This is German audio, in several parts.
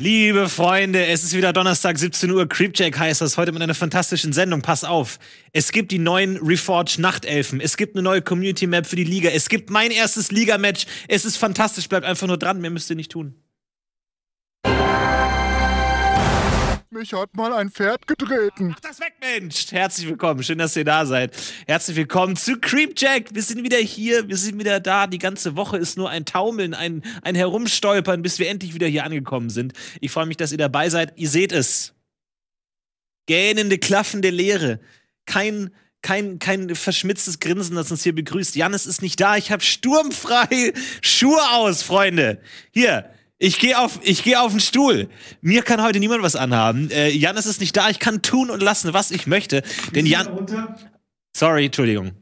Liebe Freunde, es ist wieder Donnerstag, 17 Uhr. Creepjack heißt das heute mit einer fantastischen Sendung. Pass auf. Es gibt die neuen Reforged Nachtelfen. Es gibt eine neue Community Map für die Liga. Es gibt mein erstes Liga-Match. Es ist fantastisch. Bleibt einfach nur dran. Mehr müsst ihr nicht tun. Mich hat mal ein Pferd getreten. Mach das weg, Mensch! Herzlich willkommen, schön, dass ihr da seid. Herzlich willkommen zu Creepjack. Wir sind wieder hier, wir sind wieder da. Die ganze Woche ist nur ein Taumeln, ein, ein Herumstolpern, bis wir endlich wieder hier angekommen sind. Ich freue mich, dass ihr dabei seid. Ihr seht es. Gähnende, klaffende Leere. Kein, kein, kein verschmitztes Grinsen, das uns hier begrüßt. Janis ist nicht da. Ich habe sturmfrei Schuhe aus, Freunde. Hier, ich gehe auf, ich gehe auf den Stuhl. Mir kann heute niemand was anhaben. Äh, Janis ist nicht da. Ich kann tun und lassen, was ich möchte. Denn Jan. Sorry, Entschuldigung.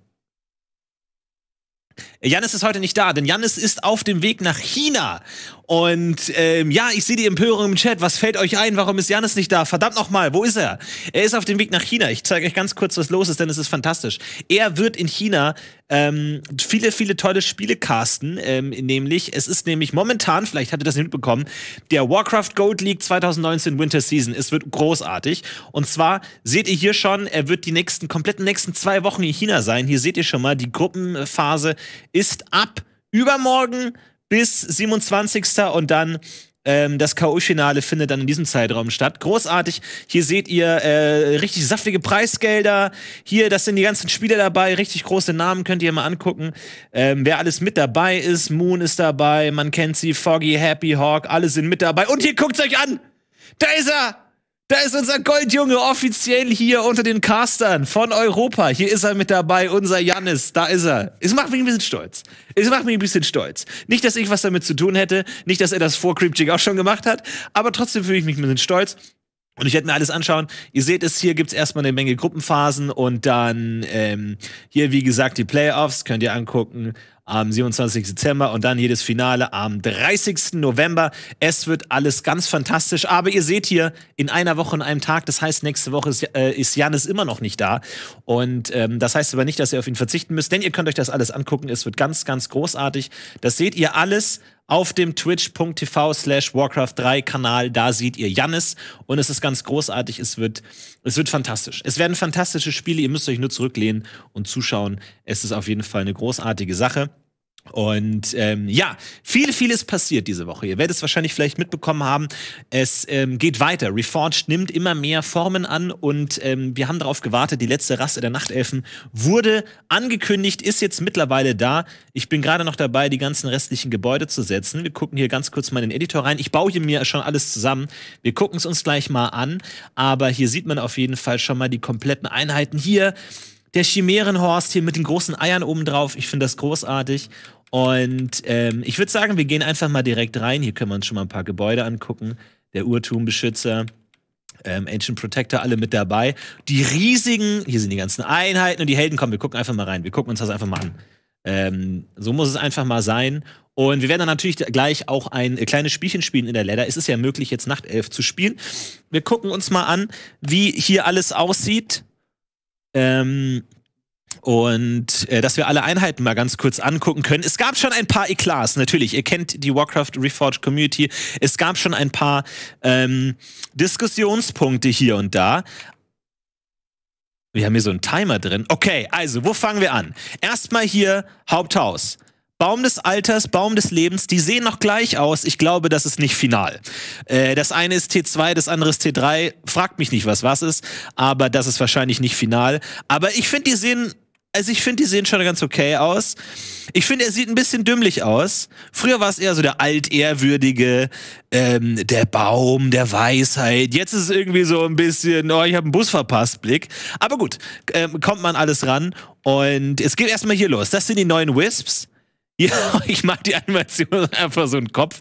Janis ist heute nicht da, denn Janis ist auf dem Weg nach China. Und ähm, ja, ich sehe die Empörung im Chat. Was fällt euch ein? Warum ist Janis nicht da? Verdammt nochmal, wo ist er? Er ist auf dem Weg nach China. Ich zeige euch ganz kurz, was los ist, denn es ist fantastisch. Er wird in China ähm, viele, viele tolle Spiele casten. Ähm, nämlich, es ist nämlich momentan, vielleicht habt ihr das nicht mitbekommen, der Warcraft Gold League 2019 Winter Season. Es wird großartig. Und zwar seht ihr hier schon, er wird die nächsten, kompletten nächsten zwei Wochen in China sein. Hier seht ihr schon mal, die Gruppenphase ist ab übermorgen bis 27. und dann ähm, das K.O.-Finale findet dann in diesem Zeitraum statt. Großartig. Hier seht ihr äh, richtig saftige Preisgelder. Hier, das sind die ganzen Spiele dabei. Richtig große Namen könnt ihr mal angucken. Ähm, wer alles mit dabei ist. Moon ist dabei. Man kennt sie. Foggy, Happy Hawk. Alle sind mit dabei. Und hier guckt's euch an. Da ist er. Da ist unser Goldjunge offiziell hier unter den Castern von Europa. Hier ist er mit dabei, unser Jannis. Da ist er. Es macht mich ein bisschen stolz. Es macht mich ein bisschen stolz. Nicht, dass ich was damit zu tun hätte, nicht, dass er das vor Creepjig auch schon gemacht hat, aber trotzdem fühle ich mich ein bisschen stolz. Und ich werde mir alles anschauen. Ihr seht es, hier gibt's erstmal eine Menge Gruppenphasen und dann ähm, hier, wie gesagt, die Playoffs könnt ihr angucken am 27. Dezember und dann jedes Finale am 30. November. Es wird alles ganz fantastisch. Aber ihr seht hier in einer Woche und einem Tag, das heißt, nächste Woche ist, äh, ist Janis immer noch nicht da. Und ähm, das heißt aber nicht, dass ihr auf ihn verzichten müsst, denn ihr könnt euch das alles angucken. Es wird ganz, ganz großartig. Das seht ihr alles auf dem twitch.tv slash Warcraft 3 Kanal. Da seht ihr Jannis und es ist ganz großartig. Es wird, es wird fantastisch. Es werden fantastische Spiele. Ihr müsst euch nur zurücklehnen und zuschauen. Es ist auf jeden Fall eine großartige Sache. Und ähm, ja, viel, vieles passiert diese Woche. Ihr werdet es wahrscheinlich vielleicht mitbekommen haben. Es ähm, geht weiter. Reforged nimmt immer mehr Formen an und ähm, wir haben darauf gewartet. Die letzte Rasse der Nachtelfen wurde angekündigt, ist jetzt mittlerweile da. Ich bin gerade noch dabei, die ganzen restlichen Gebäude zu setzen. Wir gucken hier ganz kurz mal in den Editor rein. Ich baue hier mir schon alles zusammen. Wir gucken es uns gleich mal an. Aber hier sieht man auf jeden Fall schon mal die kompletten Einheiten hier der Chimärenhorst hier mit den großen Eiern oben drauf. Ich finde das großartig. Und ähm, ich würde sagen, wir gehen einfach mal direkt rein. Hier können wir uns schon mal ein paar Gebäude angucken. Der Urtumbeschützer, ähm, Ancient Protector, alle mit dabei. Die riesigen, hier sind die ganzen Einheiten und die Helden. Komm, wir gucken einfach mal rein. Wir gucken uns das einfach mal an. Ähm, so muss es einfach mal sein. Und wir werden dann natürlich gleich auch ein kleines Spielchen spielen in der Ladder. Es ist ja möglich, jetzt Nachtelf zu spielen. Wir gucken uns mal an, wie hier alles aussieht. Ähm, und äh, dass wir alle Einheiten mal ganz kurz angucken können. Es gab schon ein paar Eklats, natürlich. Ihr kennt die Warcraft Reforged Community. Es gab schon ein paar ähm, Diskussionspunkte hier und da. Wir haben hier so einen Timer drin. Okay, also, wo fangen wir an? Erstmal hier Haupthaus. Baum des Alters, Baum des Lebens, die sehen noch gleich aus. Ich glaube, das ist nicht final. Äh, das eine ist T2, das andere ist T3. Fragt mich nicht, was was ist, aber das ist wahrscheinlich nicht final. Aber ich finde, die sehen also ich finde, die sehen schon ganz okay aus. Ich finde, er sieht ein bisschen dümmlich aus. Früher war es eher so der altehrwürdige, ähm, der Baum der Weisheit. Jetzt ist es irgendwie so ein bisschen, oh, ich habe einen Bus verpasst, Blick. Aber gut, ähm, kommt man alles ran. Und es geht erstmal hier los. Das sind die neuen Wisps. Ja, ich mag die Animation einfach so ein Kopf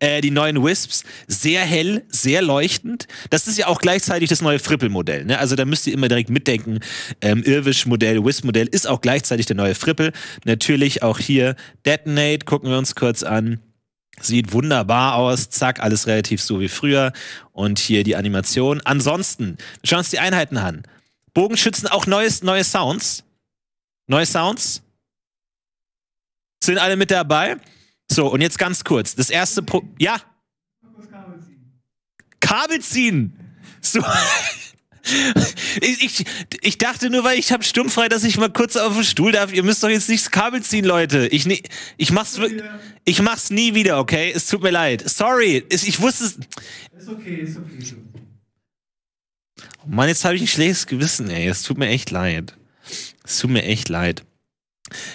äh, die neuen Wisps, sehr hell, sehr leuchtend. Das ist ja auch gleichzeitig das neue Frippel-Modell. Ne? Also da müsst ihr immer direkt mitdenken. Ähm, Irwisch-Modell, Wisp-Modell ist auch gleichzeitig der neue Frippel. Natürlich auch hier Detonate, gucken wir uns kurz an. Sieht wunderbar aus, zack, alles relativ so wie früher. Und hier die Animation. Ansonsten, schauen uns die Einheiten an. Bogenschützen, auch neues, neue Sounds. Neue Sounds. Sind alle mit dabei? So, und jetzt ganz kurz. Das erste Pro Ja? Kabel ziehen. So. Ich, ich, ich, dachte nur, weil ich habe sturmfrei, dass ich mal kurz auf den Stuhl darf. Ihr müsst doch jetzt nicht das Kabel ziehen, Leute. Ich, ich, mach's, ich mach's nie wieder, okay? Es tut mir leid. Sorry. Ich wusste es. Ist okay, ist okay. Oh Mann, jetzt habe ich ein schlechtes Gewissen, ey. Es tut mir echt leid. Es tut mir echt leid.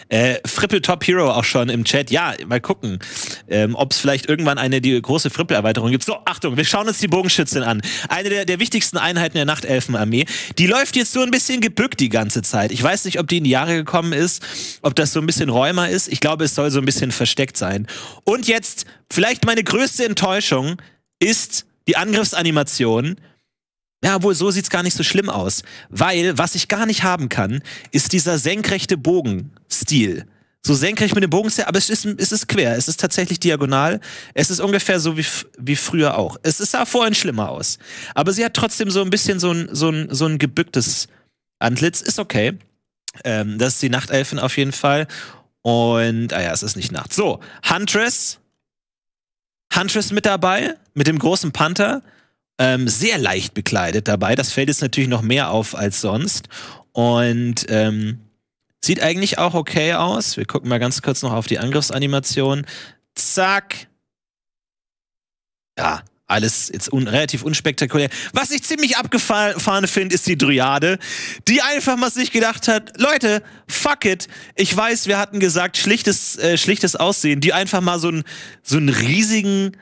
Äh, Frippel Top Hero auch schon im Chat. Ja, mal gucken, ähm, ob es vielleicht irgendwann eine die große Frippel-Erweiterung gibt. So, Achtung, wir schauen uns die Bogenschützin an. Eine der, der wichtigsten Einheiten der Nachtelfenarmee. Die läuft jetzt so ein bisschen gebückt die ganze Zeit. Ich weiß nicht, ob die in die Jahre gekommen ist, ob das so ein bisschen räumer ist. Ich glaube, es soll so ein bisschen versteckt sein. Und jetzt, vielleicht meine größte Enttäuschung ist die Angriffsanimation ja, wohl so sieht's gar nicht so schlimm aus. Weil, was ich gar nicht haben kann, ist dieser senkrechte Bogenstil. So senkrecht mit dem Bogenstil, aber es ist, es ist quer, es ist tatsächlich diagonal. Es ist ungefähr so wie, wie früher auch. Es sah vorhin schlimmer aus. Aber sie hat trotzdem so ein bisschen so ein, so ein, so ein gebücktes Antlitz. Ist okay. Ähm, das ist die Nachtelfin auf jeden Fall. Und, ah ja, es ist nicht Nacht. So, Huntress. Huntress mit dabei, mit dem großen Panther ähm, sehr leicht bekleidet dabei. Das fällt jetzt natürlich noch mehr auf als sonst. Und ähm, sieht eigentlich auch okay aus. Wir gucken mal ganz kurz noch auf die Angriffsanimation. Zack. Ja, alles jetzt un relativ unspektakulär. Was ich ziemlich abgefahren finde, ist die Dryade, die einfach mal sich gedacht hat, Leute, fuck it. Ich weiß, wir hatten gesagt, schlichtes, äh, schlichtes Aussehen, die einfach mal so, ein, so einen riesigen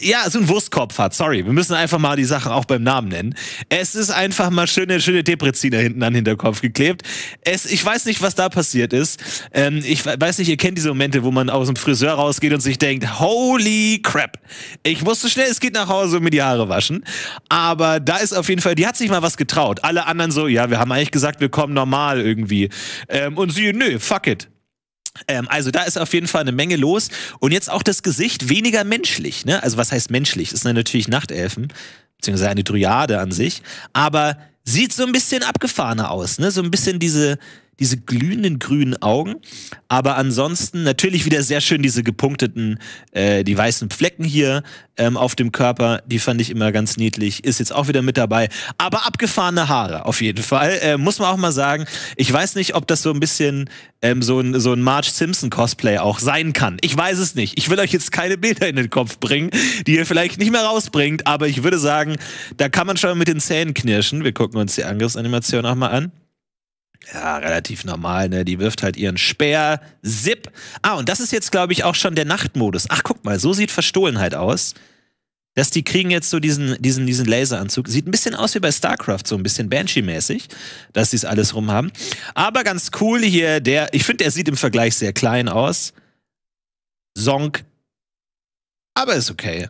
ja, so ein Wurstkopf hat. Sorry, wir müssen einfach mal die Sache auch beim Namen nennen. Es ist einfach mal schöne, schöne Depreziner hinten an den Hinterkopf geklebt. Es, ich weiß nicht, was da passiert ist. Ähm, ich weiß nicht, ihr kennt diese Momente, wo man aus dem Friseur rausgeht und sich denkt, holy crap. Ich muss so schnell es geht nach Hause und mir die Haare waschen. Aber da ist auf jeden Fall, die hat sich mal was getraut. Alle anderen so, ja, wir haben eigentlich gesagt, wir kommen normal irgendwie. Ähm, und sie, nö, fuck it. Ähm, also da ist auf jeden Fall eine Menge los. Und jetzt auch das Gesicht weniger menschlich. Ne? Also was heißt menschlich? Das sind natürlich Nachtelfen, beziehungsweise eine Dryade an sich. Aber sieht so ein bisschen abgefahrener aus. Ne? So ein bisschen diese, diese glühenden grünen Augen. Aber ansonsten natürlich wieder sehr schön diese gepunkteten, äh, die weißen Flecken hier ähm, auf dem Körper. Die fand ich immer ganz niedlich. Ist jetzt auch wieder mit dabei. Aber abgefahrene Haare auf jeden Fall. Äh, muss man auch mal sagen. Ich weiß nicht, ob das so ein bisschen ähm, so ein, so ein Marge Simpson Cosplay auch sein kann. Ich weiß es nicht. Ich will euch jetzt keine Bilder in den Kopf bringen, die ihr vielleicht nicht mehr rausbringt. Aber ich würde sagen, da kann man schon mit den Zähnen knirschen. Wir gucken uns die Angriffsanimation auch mal an. Ja, relativ normal, ne? Die wirft halt ihren Speer. Zip. Ah, und das ist jetzt, glaube ich, auch schon der Nachtmodus. Ach, guck mal, so sieht Verstohlenheit aus. Dass die kriegen jetzt so diesen, diesen, diesen Laseranzug. Sieht ein bisschen aus wie bei StarCraft, so ein bisschen Banshee-mäßig, dass sie es alles rum haben. Aber ganz cool hier, der, ich finde, der sieht im Vergleich sehr klein aus. Zonk. Aber ist okay.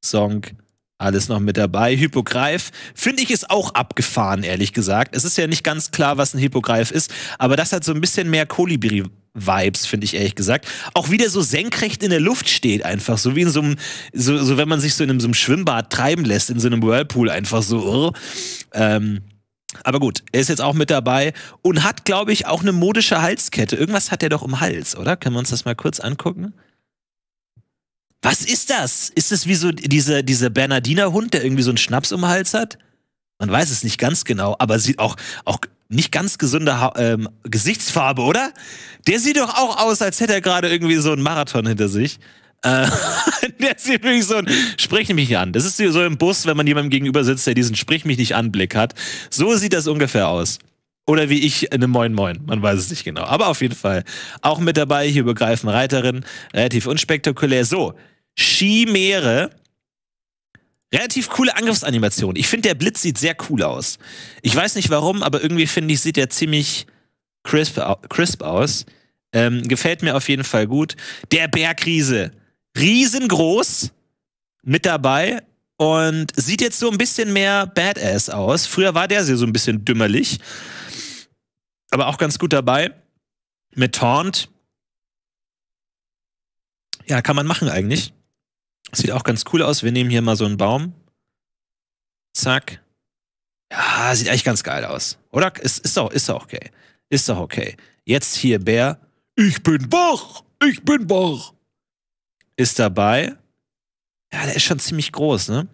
Zonk alles noch mit dabei. Hypogreif finde ich ist auch abgefahren, ehrlich gesagt. Es ist ja nicht ganz klar, was ein Hypogreif ist, aber das hat so ein bisschen mehr Kolibri. Vibes, finde ich ehrlich gesagt. Auch wieder so senkrecht in der Luft steht, einfach. So wie in so einem, so, so wenn man sich so in einem, so einem Schwimmbad treiben lässt, in so einem Whirlpool, einfach so. Ähm, aber gut, er ist jetzt auch mit dabei und hat, glaube ich, auch eine modische Halskette. Irgendwas hat er doch im Hals, oder? Können wir uns das mal kurz angucken? Was ist das? Ist es wie so diese, dieser Bernardiner Hund, der irgendwie so einen Schnaps um den Hals hat? Man weiß es nicht ganz genau, aber sieht auch, auch nicht ganz gesunde ha ähm, Gesichtsfarbe, oder? Der sieht doch auch aus, als hätte er gerade irgendwie so einen Marathon hinter sich. Äh, der sieht wirklich so ein Sprich mich nicht an. Das ist so im Bus, wenn man jemandem gegenüber sitzt, der diesen Sprich mich nicht an Blick hat. So sieht das ungefähr aus. Oder wie ich eine Moin Moin. Man weiß es nicht genau. Aber auf jeden Fall. Auch mit dabei, hier übergreifen Reiterin. Relativ unspektakulär. So. Chimere. Relativ coole Angriffsanimation. Ich finde, der Blitz sieht sehr cool aus. Ich weiß nicht warum, aber irgendwie finde ich, sieht der ziemlich crisp, crisp aus. Ähm, gefällt mir auf jeden Fall gut. Der Bergriese. Riesengroß. Mit dabei. Und sieht jetzt so ein bisschen mehr Badass aus. Früher war der so ein bisschen dümmerlich aber auch ganz gut dabei. Mit Taunt. Ja, kann man machen eigentlich. Sieht auch ganz cool aus. Wir nehmen hier mal so einen Baum. Zack. Ja, sieht eigentlich ganz geil aus. Oder? Ist, ist, doch, ist doch okay. Ist doch okay. Jetzt hier Bär. Ich bin wach! Ich bin wach! Ist dabei. Ja, der ist schon ziemlich groß, ne?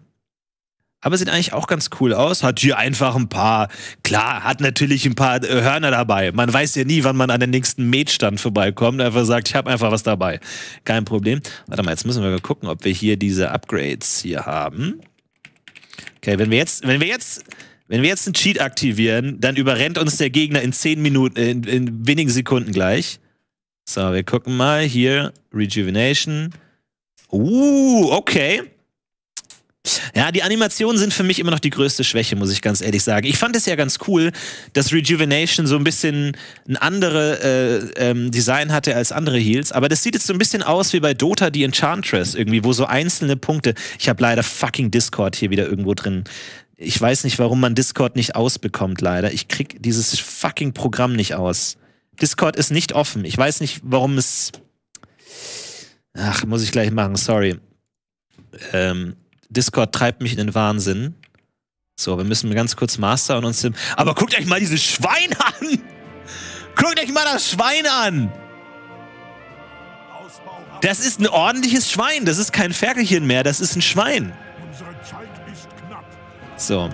Aber sieht eigentlich auch ganz cool aus. Hat hier einfach ein paar, klar, hat natürlich ein paar äh, Hörner dabei. Man weiß ja nie, wann man an den nächsten Metstand vorbeikommt. Einfach sagt, ich habe einfach was dabei. Kein Problem. Warte mal, jetzt müssen wir mal gucken, ob wir hier diese Upgrades hier haben. Okay, wenn wir jetzt, wenn wir jetzt, wenn wir jetzt einen Cheat aktivieren, dann überrennt uns der Gegner in 10 Minuten, in, in wenigen Sekunden gleich. So, wir gucken mal hier. Rejuvenation. Uh, okay. Ja, die Animationen sind für mich immer noch die größte Schwäche, muss ich ganz ehrlich sagen. Ich fand es ja ganz cool, dass Rejuvenation so ein bisschen ein andere äh, ähm, Design hatte als andere Heals, aber das sieht jetzt so ein bisschen aus wie bei Dota die Enchantress irgendwie, wo so einzelne Punkte. Ich habe leider fucking Discord hier wieder irgendwo drin. Ich weiß nicht, warum man Discord nicht ausbekommt, leider. Ich krieg dieses fucking Programm nicht aus. Discord ist nicht offen. Ich weiß nicht, warum es. Ach, muss ich gleich machen, sorry. Ähm, Discord treibt mich in den Wahnsinn. So, wir müssen ganz kurz Master und uns dem. Aber guckt euch mal dieses Schwein an! Guckt euch mal das Schwein an! Das ist ein ordentliches Schwein. Das ist kein Ferkelchen mehr. Das ist ein Schwein. So.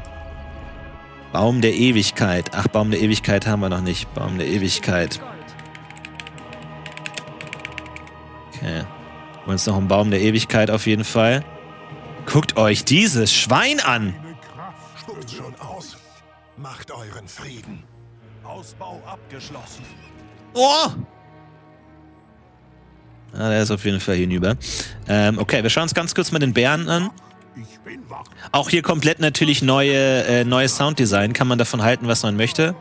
Baum der Ewigkeit. Ach, Baum der Ewigkeit haben wir noch nicht. Baum der Ewigkeit. Okay. Und jetzt noch ein Baum der Ewigkeit auf jeden Fall. Guckt euch dieses Schwein an. Spuckt schon aus. Macht euren Frieden. Ausbau abgeschlossen. Oh! Ah, der ist auf jeden Fall hinüber. Ähm, okay, wir schauen uns ganz kurz mal den Bären an. Auch hier komplett natürlich neue, äh, neues Sounddesign. Kann man davon halten, was man möchte.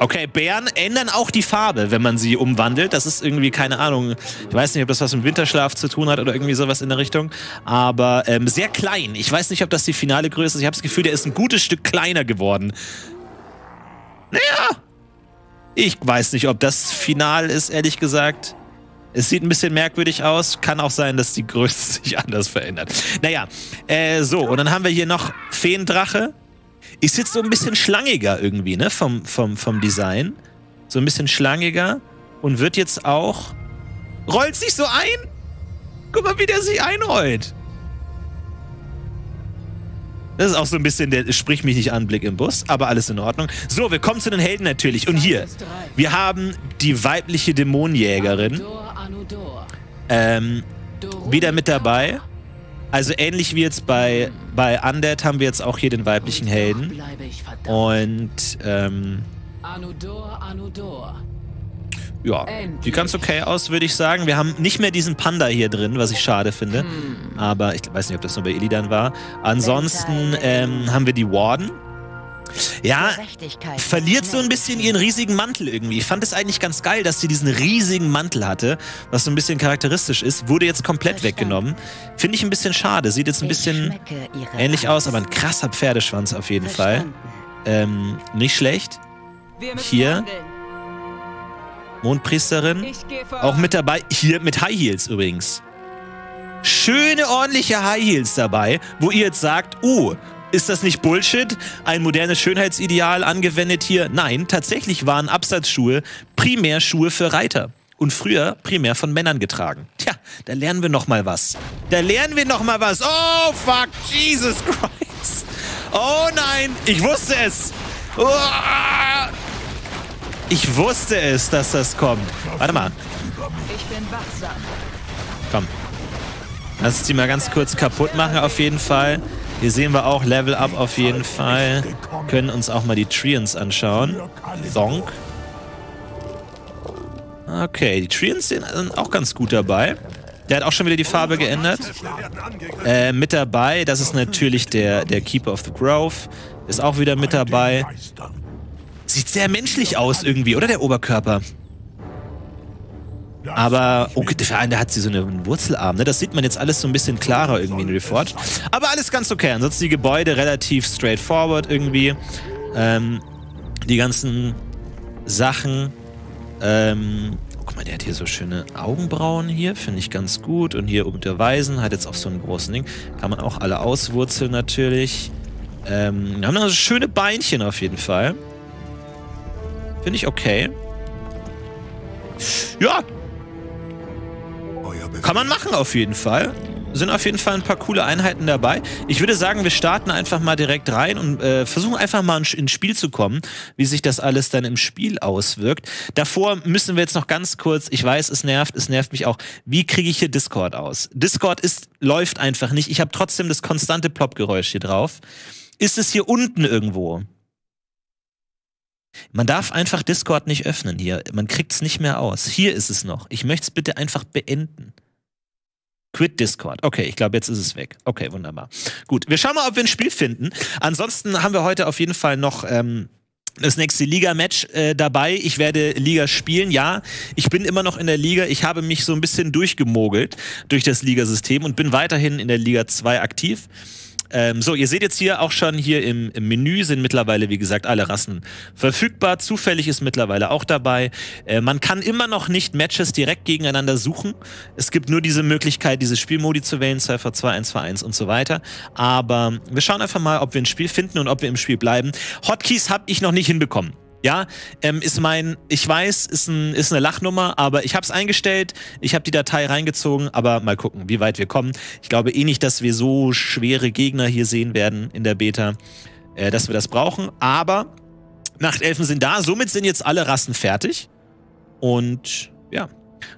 Okay, Bären ändern auch die Farbe, wenn man sie umwandelt. Das ist irgendwie, keine Ahnung, ich weiß nicht, ob das was mit Winterschlaf zu tun hat oder irgendwie sowas in der Richtung. Aber ähm, sehr klein. Ich weiß nicht, ob das die finale Größe ist. Ich habe das Gefühl, der ist ein gutes Stück kleiner geworden. Naja. Ich weiß nicht, ob das final ist, ehrlich gesagt. Es sieht ein bisschen merkwürdig aus. Kann auch sein, dass die Größe sich anders verändert. Naja, äh, so. Und dann haben wir hier noch Feendrache. Ist jetzt so ein bisschen schlangiger irgendwie, ne? Vom, vom, vom Design. So ein bisschen schlangiger. Und wird jetzt auch. Rollt sich so ein? Guck mal, wie der sich einrollt. Das ist auch so ein bisschen der Sprich mich nicht an Blick im Bus, aber alles in Ordnung. So, wir kommen zu den Helden natürlich. Und hier, wir haben die weibliche Dämonenjägerin. Ähm, wieder mit dabei. Also ähnlich wie jetzt bei, bei Undead haben wir jetzt auch hier den weiblichen Helden. Und ähm, ja, die ganz okay aus, würde ich sagen. Wir haben nicht mehr diesen Panda hier drin, was ich schade finde. Aber ich weiß nicht, ob das nur bei Illidan war. Ansonsten ähm, haben wir die Warden. Ja, verliert so ein bisschen ihren riesigen Mantel irgendwie. Ich fand es eigentlich ganz geil, dass sie diesen riesigen Mantel hatte, was so ein bisschen charakteristisch ist. Wurde jetzt komplett weggenommen. Finde ich ein bisschen schade. Sieht jetzt ein bisschen ähnlich aus, aber ein krasser Pferdeschwanz auf jeden Fall. Ähm, nicht schlecht. Hier. Mondpriesterin. Auch mit dabei. Hier mit High Heels übrigens. Schöne, ordentliche High Heels dabei, wo ihr jetzt sagt, oh, ist das nicht Bullshit? Ein modernes Schönheitsideal angewendet hier? Nein, tatsächlich waren Absatzschuhe primär Schuhe für Reiter und früher primär von Männern getragen. Tja, da lernen wir noch mal was. Da lernen wir noch mal was. Oh fuck, Jesus Christ. Oh nein, ich wusste es. Ich wusste es, dass das kommt. Warte mal. Ich bin wachsam. Komm. Lass uns die mal ganz kurz kaputt machen auf jeden Fall. Hier sehen wir auch Level Up auf jeden Fall. Können uns auch mal die Treants anschauen. Zonk. Okay, die Treants sind auch ganz gut dabei. Der hat auch schon wieder die Farbe geändert. Äh, mit dabei, das ist natürlich der, der Keeper of the Grove. Ist auch wieder mit dabei. Sieht sehr menschlich aus irgendwie, oder der Oberkörper? Aber, okay, der hat sie so einen Wurzelarm, ne? Das sieht man jetzt alles so ein bisschen klarer irgendwie in Reforged. Aber alles ganz okay. Ansonsten die Gebäude relativ straightforward irgendwie. Ähm, die ganzen Sachen. Ähm, guck mal, der hat hier so schöne Augenbrauen hier. Finde ich ganz gut. Und hier unter Weisen hat jetzt auch so einen großen Ding. Kann man auch alle auswurzeln natürlich. Ähm, haben also schöne Beinchen auf jeden Fall. Finde ich okay. Ja, kann man machen auf jeden Fall. sind auf jeden Fall ein paar coole Einheiten dabei. Ich würde sagen, wir starten einfach mal direkt rein und äh, versuchen einfach mal ins Spiel zu kommen, wie sich das alles dann im Spiel auswirkt. Davor müssen wir jetzt noch ganz kurz, ich weiß, es nervt, es nervt mich auch, wie kriege ich hier Discord aus? Discord ist, läuft einfach nicht. Ich habe trotzdem das konstante Plop-Geräusch hier drauf. Ist es hier unten irgendwo? Man darf einfach Discord nicht öffnen hier. Man kriegt es nicht mehr aus. Hier ist es noch. Ich möchte es bitte einfach beenden. Quit Discord. Okay, ich glaube, jetzt ist es weg. Okay, wunderbar. Gut, wir schauen mal, ob wir ein Spiel finden. Ansonsten haben wir heute auf jeden Fall noch ähm, das nächste Liga-Match äh, dabei. Ich werde Liga spielen. Ja, ich bin immer noch in der Liga. Ich habe mich so ein bisschen durchgemogelt durch das Ligasystem und bin weiterhin in der Liga 2 aktiv. Ähm, so, ihr seht jetzt hier auch schon hier im, im, Menü sind mittlerweile, wie gesagt, alle Rassen verfügbar. Zufällig ist mittlerweile auch dabei. Äh, man kann immer noch nicht Matches direkt gegeneinander suchen. Es gibt nur diese Möglichkeit, diese Spielmodi zu wählen, 2v2, 1v1 und so weiter. Aber wir schauen einfach mal, ob wir ein Spiel finden und ob wir im Spiel bleiben. Hotkeys habe ich noch nicht hinbekommen. Ja, ähm, ist mein, ich weiß, ist, ein, ist eine Lachnummer, aber ich habe es eingestellt, ich habe die Datei reingezogen, aber mal gucken, wie weit wir kommen. Ich glaube eh nicht, dass wir so schwere Gegner hier sehen werden in der Beta, äh, dass wir das brauchen, aber Nachtelfen sind da, somit sind jetzt alle Rassen fertig. Und ja,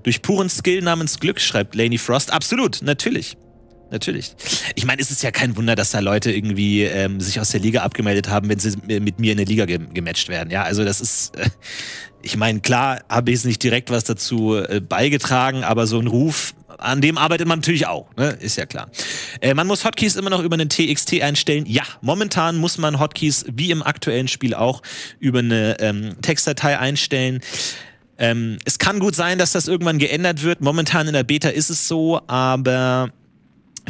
durch puren Skill namens Glück, schreibt Laney Frost, absolut, natürlich natürlich. Ich meine, es ist ja kein Wunder, dass da Leute irgendwie ähm, sich aus der Liga abgemeldet haben, wenn sie mit mir in der Liga ge gematcht werden. Ja, also das ist, äh, ich meine, klar habe ich jetzt nicht direkt was dazu äh, beigetragen, aber so ein Ruf, an dem arbeitet man natürlich auch, ne? ist ja klar. Äh, man muss Hotkeys immer noch über einen TXT einstellen. Ja, momentan muss man Hotkeys wie im aktuellen Spiel auch über eine ähm, Textdatei einstellen. Ähm, es kann gut sein, dass das irgendwann geändert wird. Momentan in der Beta ist es so, aber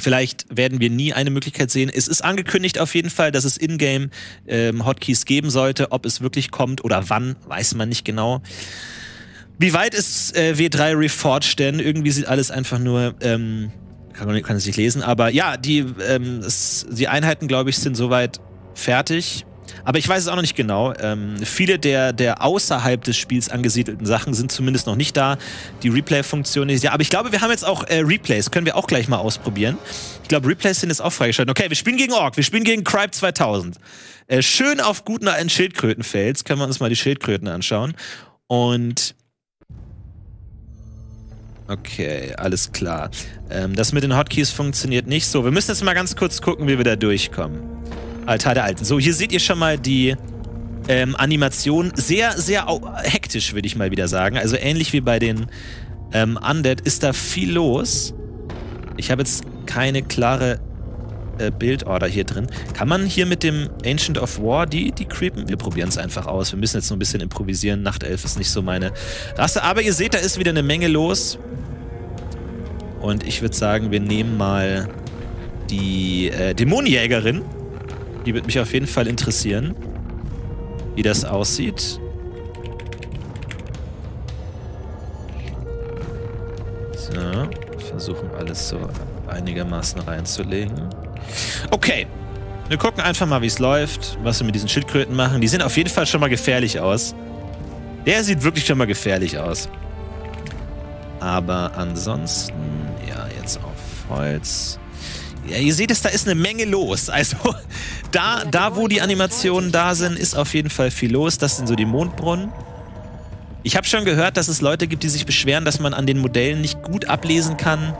Vielleicht werden wir nie eine Möglichkeit sehen. Es ist angekündigt auf jeden Fall, dass es in-game ähm, Hotkeys geben sollte. Ob es wirklich kommt oder wann, weiß man nicht genau. Wie weit ist äh, W3 Reforged denn? Irgendwie sieht alles einfach nur, ähm, kann, kann es nicht lesen, aber ja, die, ähm, es, die Einheiten, glaube ich, sind soweit fertig. Aber ich weiß es auch noch nicht genau. Ähm, viele der, der außerhalb des Spiels angesiedelten Sachen sind zumindest noch nicht da. Die Replay-Funktion ist ja. Aber ich glaube, wir haben jetzt auch äh, Replays. Können wir auch gleich mal ausprobieren. Ich glaube, Replays sind jetzt auch freigeschaltet. Okay, wir spielen gegen Ork. Wir spielen gegen Cripe 2000. Äh, schön auf guten alten Schildkrötenfels. Können wir uns mal die Schildkröten anschauen. Und Okay, alles klar. Ähm, das mit den Hotkeys funktioniert nicht so. Wir müssen jetzt mal ganz kurz gucken, wie wir da durchkommen. Altar der Alten. So, hier seht ihr schon mal die ähm, Animation. Sehr, sehr hektisch, würde ich mal wieder sagen. Also ähnlich wie bei den ähm, Undead ist da viel los. Ich habe jetzt keine klare äh, Bildorder hier drin. Kann man hier mit dem Ancient of War die, die creepen? Wir probieren es einfach aus. Wir müssen jetzt nur ein bisschen improvisieren. Nachtelf ist nicht so meine Rasse. Aber ihr seht, da ist wieder eine Menge los. Und ich würde sagen, wir nehmen mal die äh, Dämonenjägerin. Die wird mich auf jeden Fall interessieren, wie das aussieht. So, versuchen alles so einigermaßen reinzulegen. Okay, wir gucken einfach mal, wie es läuft, was wir mit diesen Schildkröten machen. Die sehen auf jeden Fall schon mal gefährlich aus. Der sieht wirklich schon mal gefährlich aus. Aber ansonsten, ja, jetzt auf Holz. Ja, ihr seht es, da ist eine Menge los. Also da, da, wo die Animationen da sind, ist auf jeden Fall viel los. Das sind so die Mondbrunnen. Ich habe schon gehört, dass es Leute gibt, die sich beschweren, dass man an den Modellen nicht gut ablesen kann,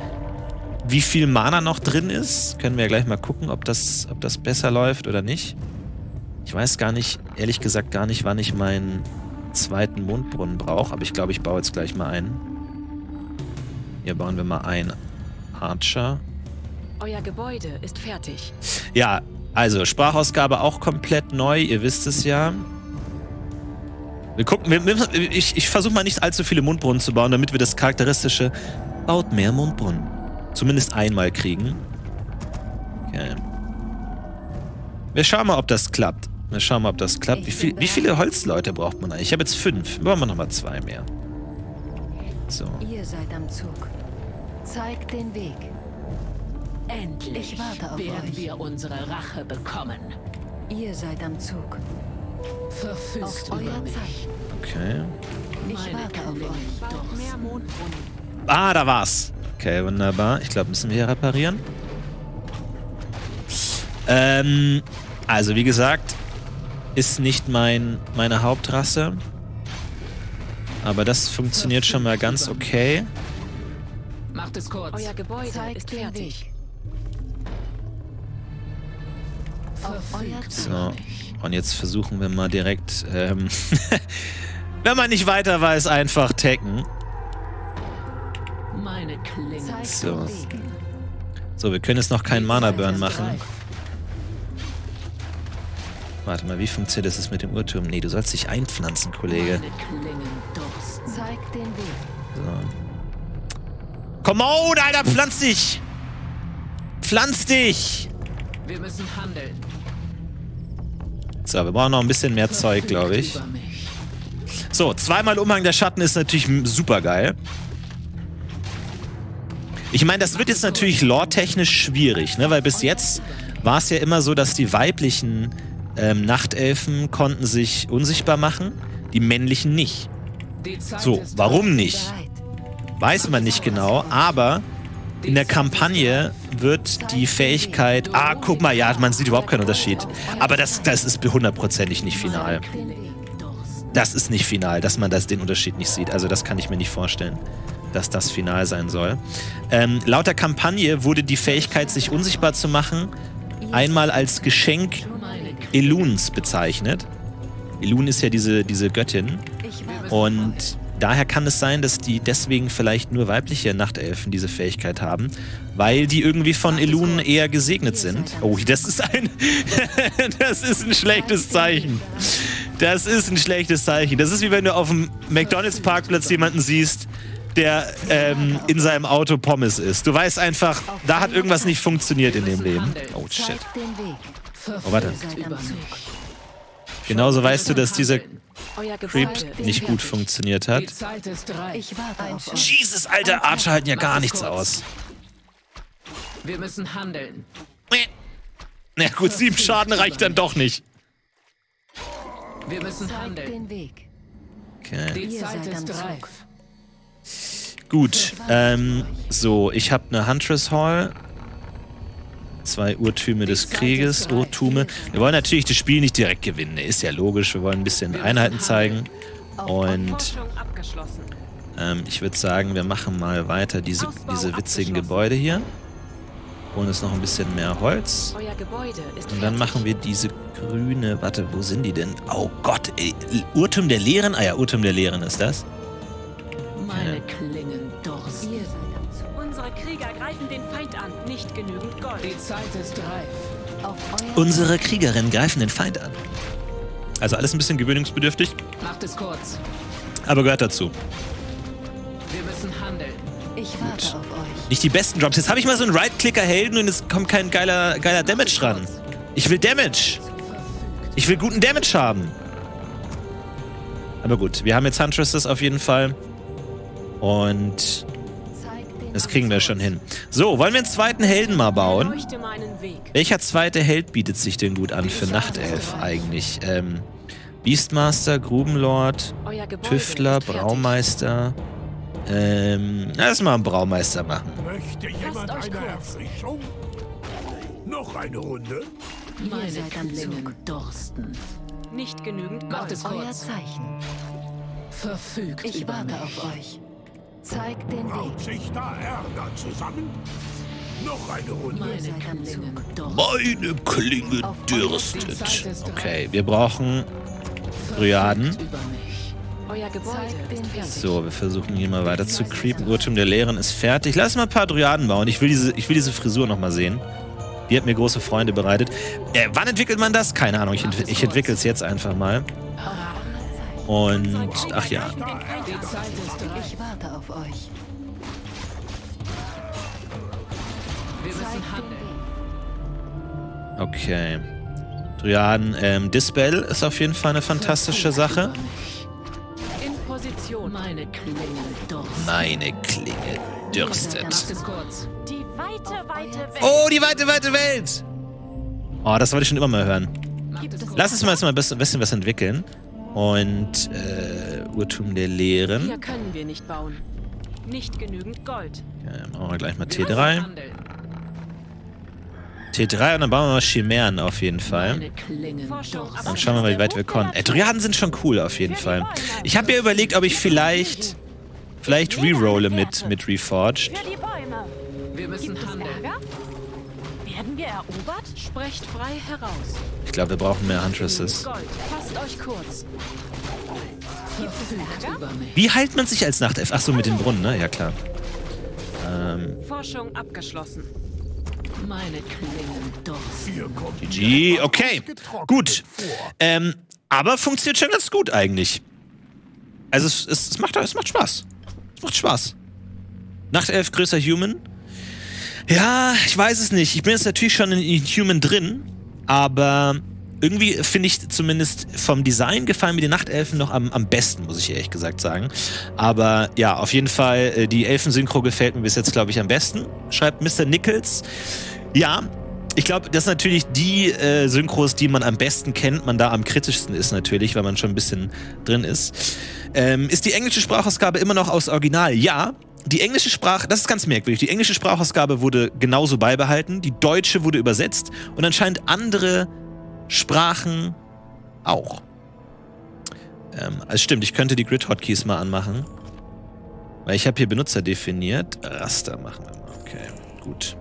wie viel Mana noch drin ist. Können wir ja gleich mal gucken, ob das, ob das besser läuft oder nicht. Ich weiß gar nicht, ehrlich gesagt gar nicht, wann ich meinen zweiten Mondbrunnen brauche, aber ich glaube, ich baue jetzt gleich mal einen. Hier bauen wir mal ein Archer. Euer Gebäude ist fertig. Ja, also Sprachausgabe auch komplett neu, ihr wisst es ja. Wir gucken, wir, ich, ich versuche mal nicht allzu viele Mundbrunnen zu bauen, damit wir das charakteristische baut mehr Mundbrunnen zumindest einmal kriegen. Okay. Wir schauen mal, ob das klappt. Wir schauen mal, ob das klappt. Wie, viel, wie viele Holzleute braucht man eigentlich? Ich habe jetzt fünf. Brauchen wir nochmal zwei mehr. So. Ihr seid am Zug. Zeigt den Weg. Endlich werden euch. wir unsere Rache bekommen. Ihr seid am Zug. Verfügst auf über mich. Zeit. Okay. Ich Meine warte auf euch. Ah, da war's. Okay, wunderbar. Ich glaube, müssen wir hier reparieren. Ähm, also wie gesagt, ist nicht mein, meine Hauptrasse. Aber das funktioniert schon mal ganz okay. Macht es kurz. Euer Gebäude Zeigt ist den fertig. So. Und jetzt versuchen wir mal direkt, ähm, wenn man nicht weiter weiß, einfach tacken. So. So, wir können jetzt noch keinen Mana-Burn machen. Warte mal, wie funktioniert das mit dem Uhrturm? Nee, du sollst dich einpflanzen, Kollege. So. Come on, Alter, pflanz dich! Pflanz dich! Wir müssen handeln. So, wir brauchen noch ein bisschen mehr Zeug, glaube ich. So, zweimal Umhang der Schatten ist natürlich super geil. Ich meine, das wird jetzt natürlich lore-technisch schwierig, ne? Weil bis jetzt war es ja immer so, dass die weiblichen ähm, Nachtelfen konnten sich unsichtbar machen, die männlichen nicht. So, warum nicht? Weiß man nicht genau, aber in der Kampagne wird die Fähigkeit. Ah, guck mal, ja, man sieht überhaupt keinen Unterschied. Aber das, das ist hundertprozentig nicht final. Das ist nicht final, dass man das, den Unterschied nicht sieht. Also, das kann ich mir nicht vorstellen, dass das final sein soll. Ähm, laut der Kampagne wurde die Fähigkeit, sich unsichtbar zu machen, einmal als Geschenk. Eluns bezeichnet. Elun ist ja diese, diese Göttin. Und daher kann es sein, dass die deswegen vielleicht nur weibliche Nachtelfen diese Fähigkeit haben, weil die irgendwie von Elun eher gesegnet sind. Oh, das ist ein das ist ein schlechtes Zeichen. Das ist ein schlechtes Zeichen. Das ist wie wenn du auf dem McDonald's Parkplatz jemanden siehst, der ähm, in seinem Auto Pommes isst. Du weißt einfach, da hat irgendwas nicht funktioniert in dem Leben. Oh shit. Oh, warte. Genauso weißt du, dass dieser Creep nicht gut funktioniert hat. Jesus, Alter, Archer halten ja gar nichts aus. Wir müssen handeln. Na gut, sieben Schaden reicht dann doch nicht. Wir müssen handeln. den Weg. Okay. Gut, ähm, so, ich habe eine Huntress Hall. Zwei Urtüme des Krieges, Urtume. Wir wollen natürlich das Spiel nicht direkt gewinnen, ne, ist ja logisch. Wir wollen ein bisschen Einheiten zeigen. Und ähm, ich würde sagen, wir machen mal weiter diese, diese witzigen Gebäude hier. Holen uns noch ein bisschen mehr Holz. Und dann machen wir diese grüne. Warte, wo sind die denn? Oh Gott, ey, Urtum der Lehren? Ah ja, Urtum der Lehren ist das. Meine Klingen den Feind an. Nicht genügend Gold. Die Zeit ist reif. Unsere Kriegerinnen greifen den Feind an. Also alles ein bisschen gewöhnungsbedürftig, Macht es kurz. aber gehört dazu. Wir müssen handeln. Ich warte auf euch. Nicht die besten Drops. Jetzt habe ich mal so einen Right-Clicker-Helden und es kommt kein geiler, geiler Damage ran. Ich will Damage. Ich will guten Damage haben. Aber gut, wir haben jetzt Huntresses auf jeden Fall. Und das kriegen wir schon hin. So, wollen wir einen zweiten Helden mal bauen? Welcher zweite Held bietet sich denn gut an für Nachtelf eigentlich? Ähm, Beastmaster, Grubenlord, Euer Tüftler. Braumeister. Ähm, lass mal einen Braumeister machen. Möchte jemand eine. Erfrischung? Noch eine Runde? Meine Klingen dursten. Nicht genügend Macht es Euer kurz. Zeichen. Verfügt Ich über warte auf euch. Zeigt den Braut Weg. sich da Ärger zusammen? Noch eine Runde? Meine dursten. Meine Klinge Auf dürstet. Okay, wir brauchen Dryaden. So, wir versuchen hier mal weiter zu creepen. Urtum der Lehren ist fertig. Lass mal ein paar Dryaden bauen. Ich will diese, ich will diese Frisur nochmal sehen. Die hat mir große Freunde bereitet. Äh, wann entwickelt man das? Keine Ahnung. Ich, ent ich entwickle es jetzt einfach mal. Und, ach ja. Ich warte auf euch. Wir müssen handeln. Okay. Dryaden, ähm, Dispel ist auf jeden Fall eine fantastische Sache. In Position. Meine Klinge dürstet. es kurz. Die weite, weite Welt. Oh, die weite, weite Welt! Oh, das wollte ich schon immer mal hören. Lass uns mal jetzt mal ein bisschen was entwickeln. Und, äh, Urtum der Lehren. Hier können wir nicht bauen. Nicht genügend Gold. Ja, machen wir gleich mal Wir müssen T3. handeln. T3 und dann bauen wir mal Chimären auf jeden Fall. Dann schauen wir mal, wie weit wir kommen. Äh, Dryaden sind schon cool auf jeden Fall. Ich habe mir überlegt, ob ich vielleicht vielleicht rerolle mit, mit Reforged. Wir müssen handeln. Wir erobert? Sprecht frei heraus. Ich glaube, wir brauchen mehr Huntresses. Gold. Fasst euch kurz. Verfügt über mich. Wie heilt man sich als Nachtelf? Ach so, mit den Brunnen, ne? Ja, klar. Ähm, Forschung abgeschlossen. Meine Klingen kommt GG, okay. Gut. Ähm, aber funktioniert schon ganz gut eigentlich. Also es, es, es, macht, es macht Spaß. Es macht Spaß. Nachtelf größer Human. Ja, ich weiß es nicht. Ich bin jetzt natürlich schon in Human drin, aber irgendwie finde ich zumindest vom Design gefallen mir die Nachtelfen noch am, am besten, muss ich ehrlich gesagt sagen. Aber ja, auf jeden Fall, äh, die Elfensynchro gefällt mir bis jetzt, glaube ich, am besten. Schreibt Mr. Nichols. Ja, ich glaube, das sind natürlich die äh, Synchros, die man am besten kennt, man da am kritischsten ist natürlich, weil man schon ein bisschen drin ist. Ähm, ist die englische Sprachausgabe immer noch aus Original? Ja. Die englische Sprache, das ist ganz merkwürdig, die englische Sprachausgabe wurde genauso beibehalten, die deutsche wurde übersetzt und anscheinend andere Sprachen auch. Ähm, also stimmt, ich könnte die Grid Hotkeys mal anmachen. Weil ich habe hier Benutzer definiert. Raster machen wir mal. Okay, gut.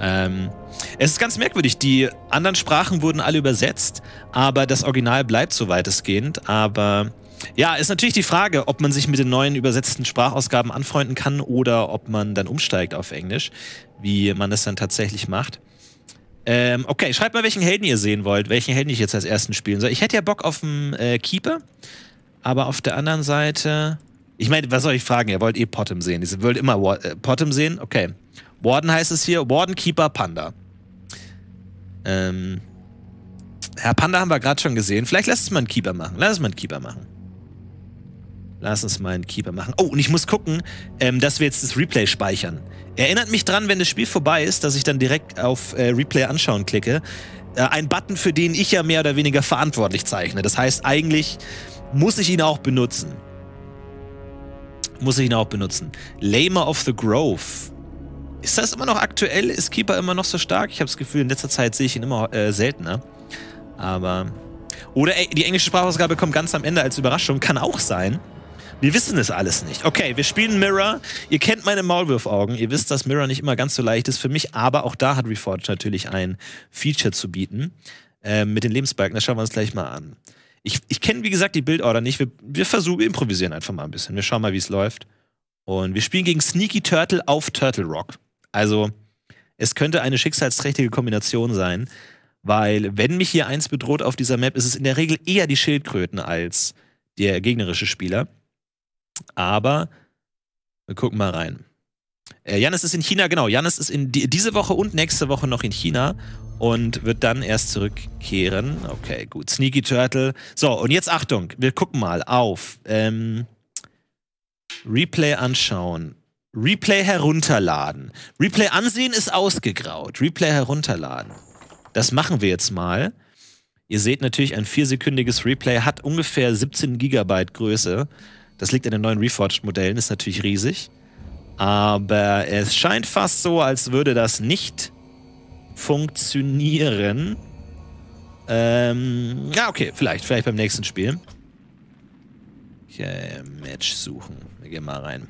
Ähm, es ist ganz merkwürdig. Die anderen Sprachen wurden alle übersetzt, aber das Original bleibt so weitestgehend. Aber ja, ist natürlich die Frage, ob man sich mit den neuen übersetzten Sprachausgaben anfreunden kann oder ob man dann umsteigt auf Englisch, wie man das dann tatsächlich macht. Ähm, okay, schreibt mal, welchen Helden ihr sehen wollt, welchen Helden ich jetzt als ersten spielen soll. Ich hätte ja Bock auf einen äh, Keeper, aber auf der anderen Seite. Ich meine, was soll ich fragen? Ihr wollt eh Potem sehen. Ihr wollt immer Wa äh, Potem sehen? Okay. Warden heißt es hier. Warden, Keeper, Panda. Ähm. Herr Panda haben wir gerade schon gesehen. Vielleicht lass uns mal einen Keeper machen. Lass uns mal einen Keeper machen. Lass uns mal einen Keeper machen. Oh, und ich muss gucken, ähm, dass wir jetzt das Replay speichern. Erinnert mich dran, wenn das Spiel vorbei ist, dass ich dann direkt auf äh, Replay anschauen klicke. Äh, ein Button, für den ich ja mehr oder weniger verantwortlich zeichne. Das heißt, eigentlich muss ich ihn auch benutzen. Muss ich ihn auch benutzen. Lamer of the Grove. Ist das immer noch aktuell? Ist Keeper immer noch so stark? Ich habe das Gefühl, in letzter Zeit sehe ich ihn immer äh, seltener. Aber. Oder die englische Sprachausgabe kommt ganz am Ende als Überraschung. Kann auch sein. Wir wissen es alles nicht. Okay, wir spielen Mirror. Ihr kennt meine Maulwurfaugen. Ihr wisst, dass Mirror nicht immer ganz so leicht ist für mich. Aber auch da hat Reforged natürlich ein Feature zu bieten. Ähm, mit den Lebensbalken. Das schauen wir uns gleich mal an. Ich, ich kenne, wie gesagt, die Bildorder nicht. Wir, wir versuchen, wir improvisieren einfach mal ein bisschen. Wir schauen mal, wie es läuft. Und wir spielen gegen Sneaky Turtle auf Turtle Rock. Also, es könnte eine schicksalsträchtige Kombination sein, weil, wenn mich hier eins bedroht auf dieser Map, ist es in der Regel eher die Schildkröten als der gegnerische Spieler. Aber wir gucken mal rein. Äh, Janis ist in China, genau. Janis ist in die, diese Woche und nächste Woche noch in China und wird dann erst zurückkehren. Okay, gut. Sneaky Turtle. So, und jetzt Achtung, wir gucken mal auf. Ähm, Replay anschauen. Replay herunterladen. Replay ansehen ist ausgegraut. Replay herunterladen. Das machen wir jetzt mal. Ihr seht natürlich, ein viersekündiges Replay hat ungefähr 17 Gigabyte Größe. Das liegt an den neuen Reforged-Modellen, ist natürlich riesig. Aber es scheint fast so, als würde das nicht funktionieren. Ähm, ja, okay, vielleicht. Vielleicht beim nächsten Spiel. Okay, Match suchen. Wir gehen mal rein.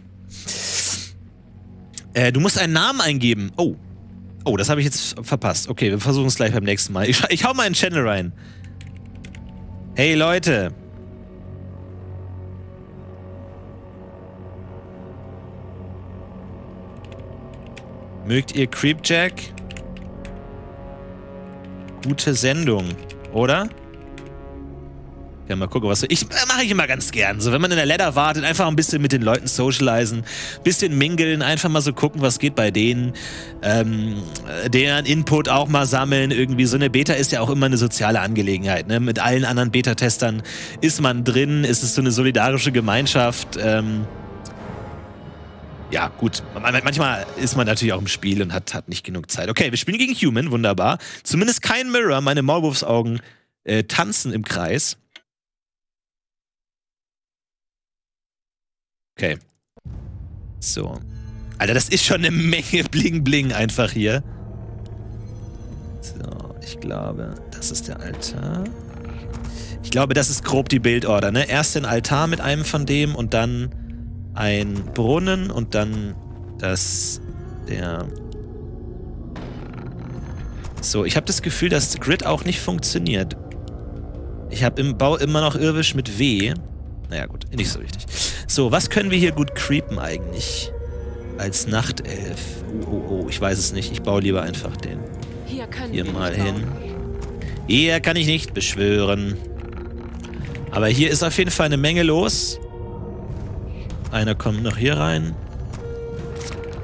Äh, du musst einen Namen eingeben. Oh. Oh, das habe ich jetzt verpasst. Okay, wir versuchen es gleich beim nächsten Mal. Ich, ich hau mal in den Channel rein. Hey Leute. Mögt ihr Creepjack? Gute Sendung, oder? Ja, mal gucken, was. Ich äh, mache ich immer ganz gern. So, wenn man in der Ladder wartet, einfach ein bisschen mit den Leuten socialisen, bisschen mingeln, einfach mal so gucken, was geht bei denen. Ähm, deren Input auch mal sammeln. Irgendwie so eine Beta ist ja auch immer eine soziale Angelegenheit. Ne? Mit allen anderen Beta-Testern ist man drin, ist es so eine solidarische Gemeinschaft. Ähm, ja, gut. Manchmal ist man natürlich auch im Spiel und hat, hat nicht genug Zeit. Okay, wir spielen gegen Human, wunderbar. Zumindest kein Mirror, meine Maulwurfsaugen äh, tanzen im Kreis. Okay. So. Alter, das ist schon eine Menge Bling-Bling einfach hier. So, ich glaube, das ist der Altar. Ich glaube, das ist grob die Bildorder, ne? Erst den Altar mit einem von dem und dann ein Brunnen und dann das der So, ich habe das Gefühl, dass Grid auch nicht funktioniert. Ich habe im Bau immer noch Irwisch mit W. Naja, gut, nicht so wichtig. So, was können wir hier gut creepen eigentlich? Als Nachtelf. Oh, oh, oh, ich weiß es nicht. Ich baue lieber einfach den Hier hier mal hin. Hier kann ich nicht beschwören. Aber hier ist auf jeden Fall eine Menge los. Einer kommt noch hier rein.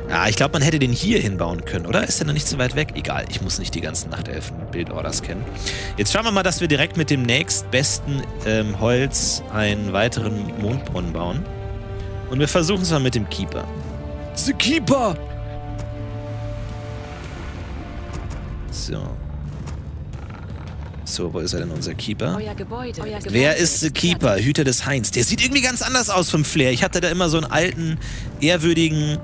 Ja, ich glaube, man hätte den hier hinbauen können, oder? Ist der noch nicht so weit weg? Egal, ich muss nicht die ganzen Nachtelfen-Bildorders kennen. Jetzt schauen wir mal, dass wir direkt mit dem nächstbesten ähm, Holz einen weiteren Mondbrunnen bauen. Und wir versuchen es mal mit dem Keeper. The Keeper! So. So, wo ist er denn, unser Keeper? Euer Gebäude. Euer Gebäude Wer ist The Keeper? Hüter des Hains. Der sieht irgendwie ganz anders aus vom Flair. Ich hatte da immer so einen alten, ehrwürdigen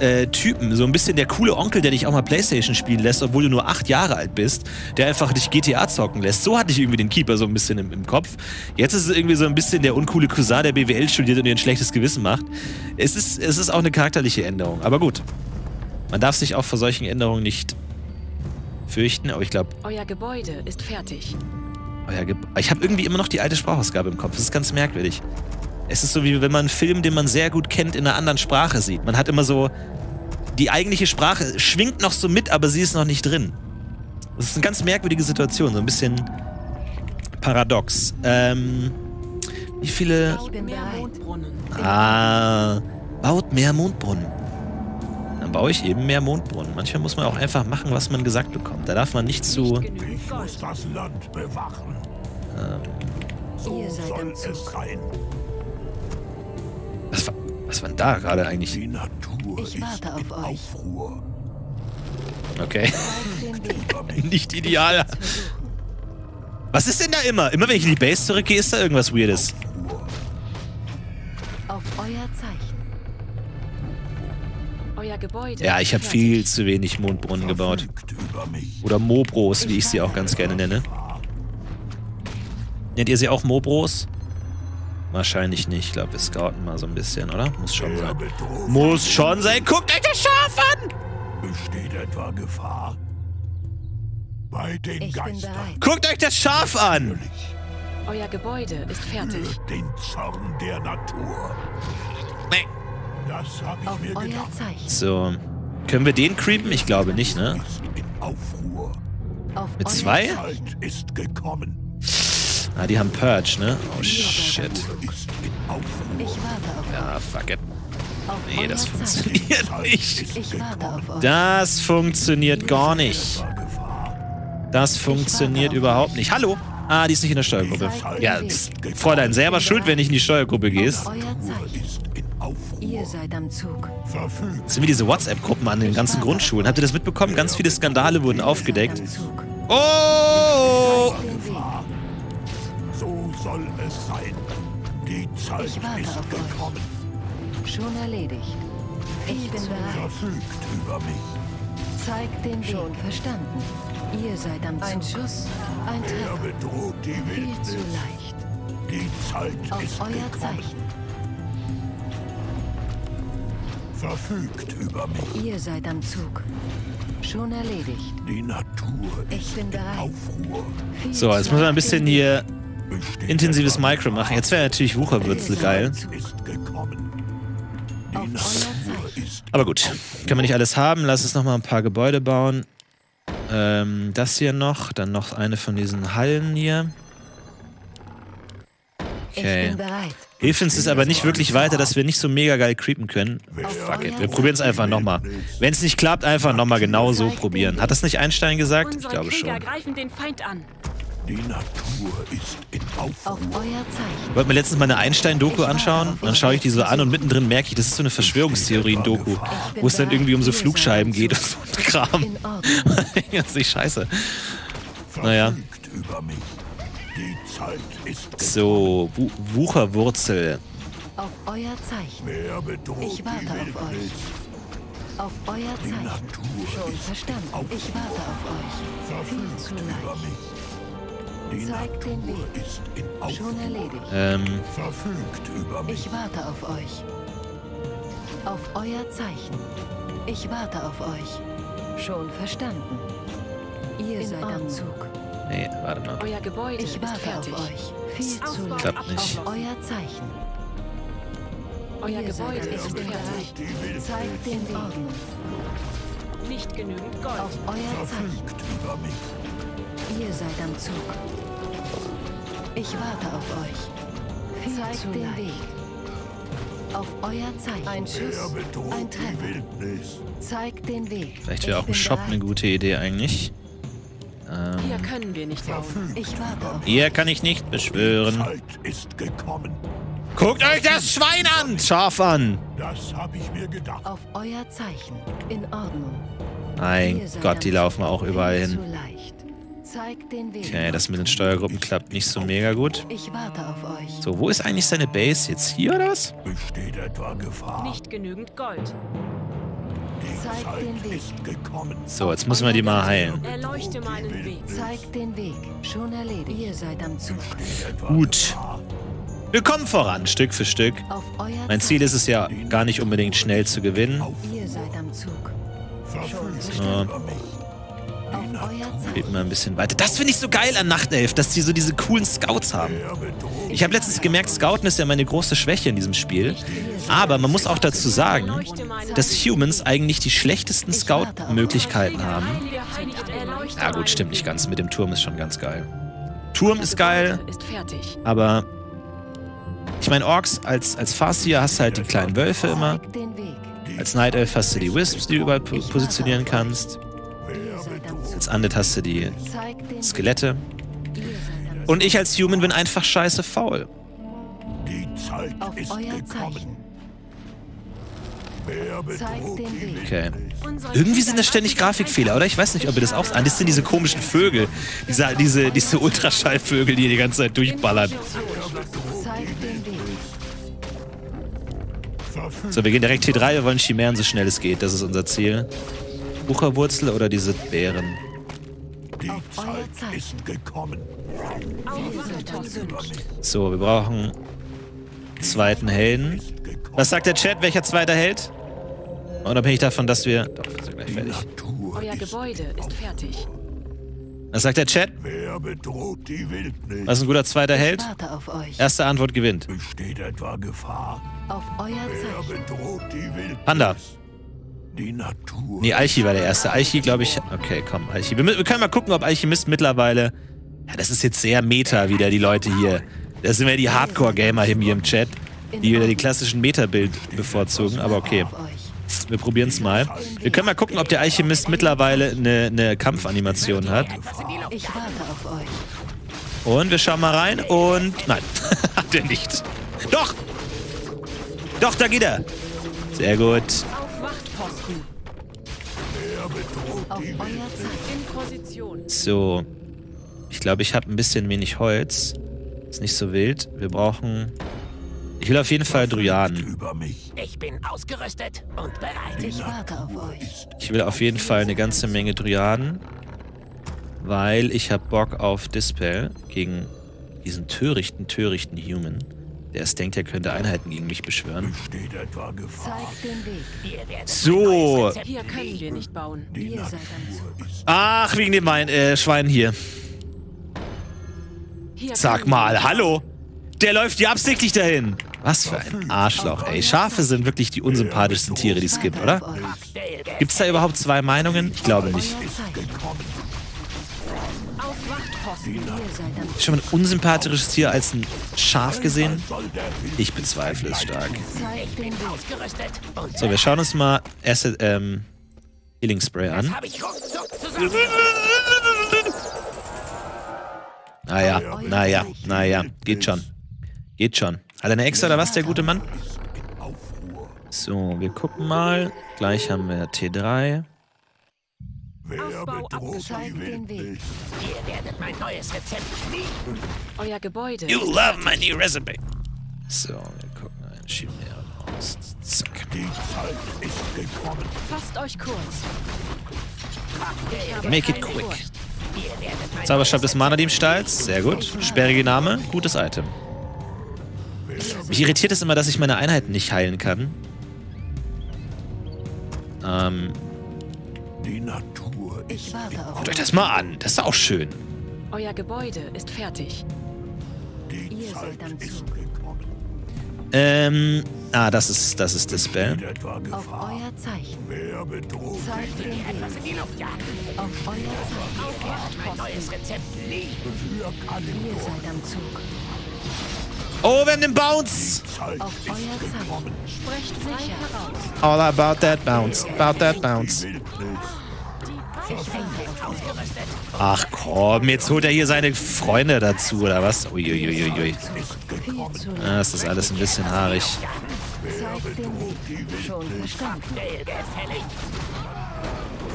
äh, Typen. So ein bisschen der coole Onkel, der dich auch mal Playstation spielen lässt, obwohl du nur acht Jahre alt bist. Der einfach dich GTA zocken lässt. So hatte ich irgendwie den Keeper so ein bisschen im, im Kopf. Jetzt ist es irgendwie so ein bisschen der uncoole Cousin, der BWL studiert und dir ein schlechtes Gewissen macht. Es ist, es ist auch eine charakterliche Änderung. Aber gut. Man darf sich auch vor solchen Änderungen nicht fürchten, aber ich glaube, Euer Gebäude ist fertig. euer Ge ich habe irgendwie immer noch die alte Sprachausgabe im Kopf. Das ist ganz merkwürdig. Es ist so, wie wenn man einen Film, den man sehr gut kennt, in einer anderen Sprache sieht. Man hat immer so. Die eigentliche Sprache schwingt noch so mit, aber sie ist noch nicht drin. Das ist eine ganz merkwürdige Situation. So ein bisschen paradox. Ähm. Wie viele. Ich bin Mehr bereit. Mondbrunnen. Ah. Baut mehr Mondbrunnen. Dann baue ich eben mehr Mondbrunnen. Manchmal muss man auch einfach machen, was man gesagt bekommt. Da darf man nicht zu. Ich muss das Land bewachen. So seid am soll es sein. Was war, was war denn da gerade eigentlich? Die Natur Ich warte ist auf in euch. Aufruhr. Okay. Nicht ideal. Was ist denn da immer? Immer wenn ich in die Base zurückgehe, ist da irgendwas Weirdes. Auf euer Zeichen. Euer Gebäude Ja, ich habe viel zu wenig Mondbrunnen gebaut. Oder Mobros, wie ich sie auch ganz gerne nenne. Nennt ihr sie auch Mobros? Wahrscheinlich nicht. Ich glaube, wir scouten mal so ein bisschen, oder? Muss schon sein. Muss schon sein. Guckt euch das Schaf an! besteht etwa Gefahr. Bei den Ich bin Geistern. bereit. Guckt euch das Schaf an! Euer Gebäude ist fertig. Den Zorn der Natur. Nee. Das habe ich Auf mir euer gedacht. Zeichen. So. Können wir den creepen? Ich glaube nicht, ne? Ist in Aufruhr. Auf Mit zwei? Ah, die haben Purge, ne? Oh, shit. Ja, fuck it. Nee, das funktioniert nicht. Das funktioniert gar nicht. Das funktioniert überhaupt nicht. Hallo? Ah, die ist nicht in der Steuergruppe. Ja, pst, Fräulein, selber schuld, wenn ich in die Steuergruppe gehst. Ihr seid am Zug. Verfügt. Das sind wie diese WhatsApp-Gruppen an den ganzen Grundschulen. Habt ihr das mitbekommen? Ganz viele Skandale wurden aufgedeckt. Oh! So soll es sein. Die Zeit ist gekommen. Schon erledigt. Ich bin bereit. Verfügt über mich. Zeigt den Weg. Schon verstanden. Ihr seid am Zug. Ein Schuss, ein Er Treffer. bedroht die Viel Wildnis. zu leicht. Die Zeit ist Auf euer gekommen. Zeichen. Verfügt über mich. Ihr seid am Zug. Schon erledigt. Die Natur Ich ist bin in bereit. Aufruhr. So, jetzt müssen wir ein bisschen hier intensives Micro machen. Jetzt wäre natürlich Wucherwürzel geil. Gefahr, ist gekommen. Die Auf euer Natur Zeichen. ist Aber gut, können wir nicht alles haben. Lass uns noch mal ein paar Gebäude bauen. Ähm, das hier noch. Dann noch eine von diesen Hallen hier. Okay. Hilft uns es aber nicht wirklich weiter, dass wir nicht so mega geil creepen können. Fuck it, wir probieren es einfach nochmal. Wenn es nicht klappt, einfach nochmal genau so probieren. Hat das nicht Einstein gesagt? Ich glaube schon. greifen den Feind an. Die Natur ist in Auf Aufruhr. euer Zeichen. Ich wollte mir letztens mal eine Einstein-Doku anschauen dann schaue ich die so an und mittendrin merke ich, das ist so eine Verschwörungstheorien-Doku, wo es dann irgendwie um so Flugscheiben geht und so ein Kram. Das ist nicht scheiße. Naja. Verfügt über mich. Die. So, Wu Wucherwurzel. Auf euer Zeichen. Wer bedroht Ich die warte auf euch. Auf euer Die Zeichen. Natur Schon ist verstanden. auf Ich warte auf euch. Viel zu verfügt über leicht. mich. Die Zeigt den Natur Weg. ist in Schon Aufruhr. erledigt. Ähm, Verfügt über mich. Ich warte auf euch. Auf euer Zeichen. Ich warte auf euch. Schon verstanden. Ihr seid am Zug. Nee, warte mal. Euer Gebäude Ich ist warte fertig. auf euch. Viel zu. Klappt nicht. Auf euer Zeichen. Euer Gebäude ist fertig. Zeigt den Weg. Nicht genügend Gold. Auf euer Zeichen. verfügt über mich. Ihr seid am Zug. Ich warte auf euch. Viel Zeigt zu den leicht. Weg. Auf euer Zeichen. Ein Schuss. Ein. Wildnis? Zeigt den Weg. Vielleicht wäre auch ein Shop bereit. eine gute Idee eigentlich. Ähm, Hier können wir nicht. Verfügt Ich warte hier kann ich nicht beschwören. Zeit ist gekommen. Guckt euch das Schwein an! Schaf an! Das habe ich mir gedacht. Auf euer Zeichen. In Ordnung. Mein Gott, die laufen auch überall hin. Zu leicht. Zeigt den Weg. Okay, das mit den Steuergruppen klappt nicht so mega gut. Ich warte auf euch. So, wo ist eigentlich seine Base? Jetzt hier oder was? Besteht etwa Gefahr? Nicht genügend Gold. Zeit den Weg. ist gekommen. So, jetzt müssen wir die mal heilen. Erleuchte meinen Weg. Zeigt den Weg. Schon erledigt. Ihr seid am Zug. Gut. Wir kommen voran, Stück für Stück. Mein Ziel ist es ja gar nicht unbedingt schnell zu gewinnen. Ihr seid am Zug. Zeichen. Geht mal ein bisschen weiter. Das finde ich so geil an Nachtelf, dass die so diese coolen Scouts haben. Ich habe letztens gemerkt, Scouten ist ja meine große Schwäche in diesem Spiel. Aber man muss auch dazu sagen, dass Humans eigentlich die schlechtesten Scout-Möglichkeiten haben. Ja gut, stimmt nicht ganz. Mit dem Turm ist schon ganz geil. Turm ist geil, aber ich meine, Orks als, als Farseer hast du halt die kleinen Wölfe immer. Als Night Elf hast du die Wisps, die du überall po- positionieren kannst. Als Undead hast du die Skelette. Und ich als Human bin einfach scheiße faul. Die Zeit Auf ist euer gekommen. Zeichen. Okay. Irgendwie sind das ständig Grafikfehler, oder? Ich weiß nicht, ob ihr das auch... Ah, das sind diese komischen Vögel. Diese, diese, diese Ultraschallvögel, die die ganze Zeit durchballern. So, wir gehen direkt T3. Wir wollen Chimären so schnell es geht. Das ist unser Ziel. Bucherwurzel oder diese Beeren? Die Auf euer Zeit Zeichen. ist gekommen. So, wir brauchen zweiten Helden. Was sagt der Chat? Welcher zweiter Held? Unabhängig davon, dass wir... Doch, wir sind gleich fertig. Euer Gebäude ist fertig. Was sagt der Chat? Wer bedroht die Wildnis? Was ist ein guter zweiter Held? Warte auf euch. Erste Antwort gewinnt. Besteht etwa Gefahr? Auf euer Wer Zeichen. bedroht die Wildnis? Panda. Die Natur. Nee, Alchi war der erste. Alchi, glaube ich. Okay, komm, Alchi. Wir, wir können mal gucken, ob Alchemist mittlerweile. Ja, das ist jetzt sehr Meta wieder, die Leute hier. Das sind ja die Hardcore-Gamer hier im Chat, die wieder die klassischen Meta-Bild bevorzugen. Aber okay, wir probieren es mal. Wir können mal gucken, ob der Alchemist mittlerweile eine, eine Kampfanimation hat. Ich warte auf euch. Und wir schauen mal rein und. Nein, hat er nicht. Doch! Doch, da geht er. Sehr gut. Wachtposten. Auf euer Zeichen. In Position. So. Ich glaube, ich habe ein bisschen wenig Holz. Ist nicht so wild. Wir brauchen. Ich will auf jeden Fall mich. Ich bin ausgerüstet und bereit. Ich warte auf euch. Ich will auf jeden Fall eine ganze Menge Druianen. Weil ich habe Bock auf Dispel gegen diesen törichten, törichten Human. Der es denkt, er könnte Einheiten gegen mich beschwören. Besteht etwa Gefahr? Zeigt den Weg. Ihr werdet So. Hier können wir nicht bauen. Die Ihr seid Ach, wegen dem Mein äh, Schwein hier. Hier Sag mal, hallo? Der läuft ja absichtlich dahin. Was für ein Arschloch, ey. Schafe sind wirklich die unsympathischsten Tiere, die es gibt, oder? Euch. Gibt's da überhaupt zwei Meinungen? Ich glaube nicht. Schon mal ein unsympathisches Tier als ein Schaf gesehen? Ich bezweifle es stark. So, wir schauen uns mal Acid, ähm, Healing Spray an. Naja, naja, naja. Geht schon. Geht schon. Hat er eine Extra oder was, der gute Mann? So, wir gucken mal. Gleich haben wir T3. Wer Ausbau die den Weg. Wildnis? Ihr werdet mein neues Rezept lieben. Euer Gebäude You love my new recipe. So, wir gucken ein Chimären aus. Zack. Die Zeit ist gekommen. Fasst euch kurz. Make it quick. Zauberstab des Mana-Diebstahls. Sehr gut. Sperrige Name. Gutes Item. Mich irritiert es immer, dass ich meine Einheiten nicht heilen kann. Ähm, Die Natur Ich warte auf guckt euch das mal an. Das ist auch schön. Euer Gebäude ist fertig. die Ihr Zeit seid am ist gekommen. Ähm, ah, das ist, das ist. Steht etwa auf euer Zeichen. Wer bedroht Zeigt den Etwas in die Luft jagen. Auf euer Zeichen. Mein neues Rezept lieben. für Ihr Kalimdor? seid am Zug. Oh, wir haben den Bounce. Auf euer Zeichen. Sprecht frei heraus. All about that bounce. About that bounce. Ach komm, jetzt holt er hier seine Freunde dazu, oder was? Uiuiuiui. Lang. Das ist alles ein bisschen haarig. Zeigt den Weg. Schon verstanden. Gefällig.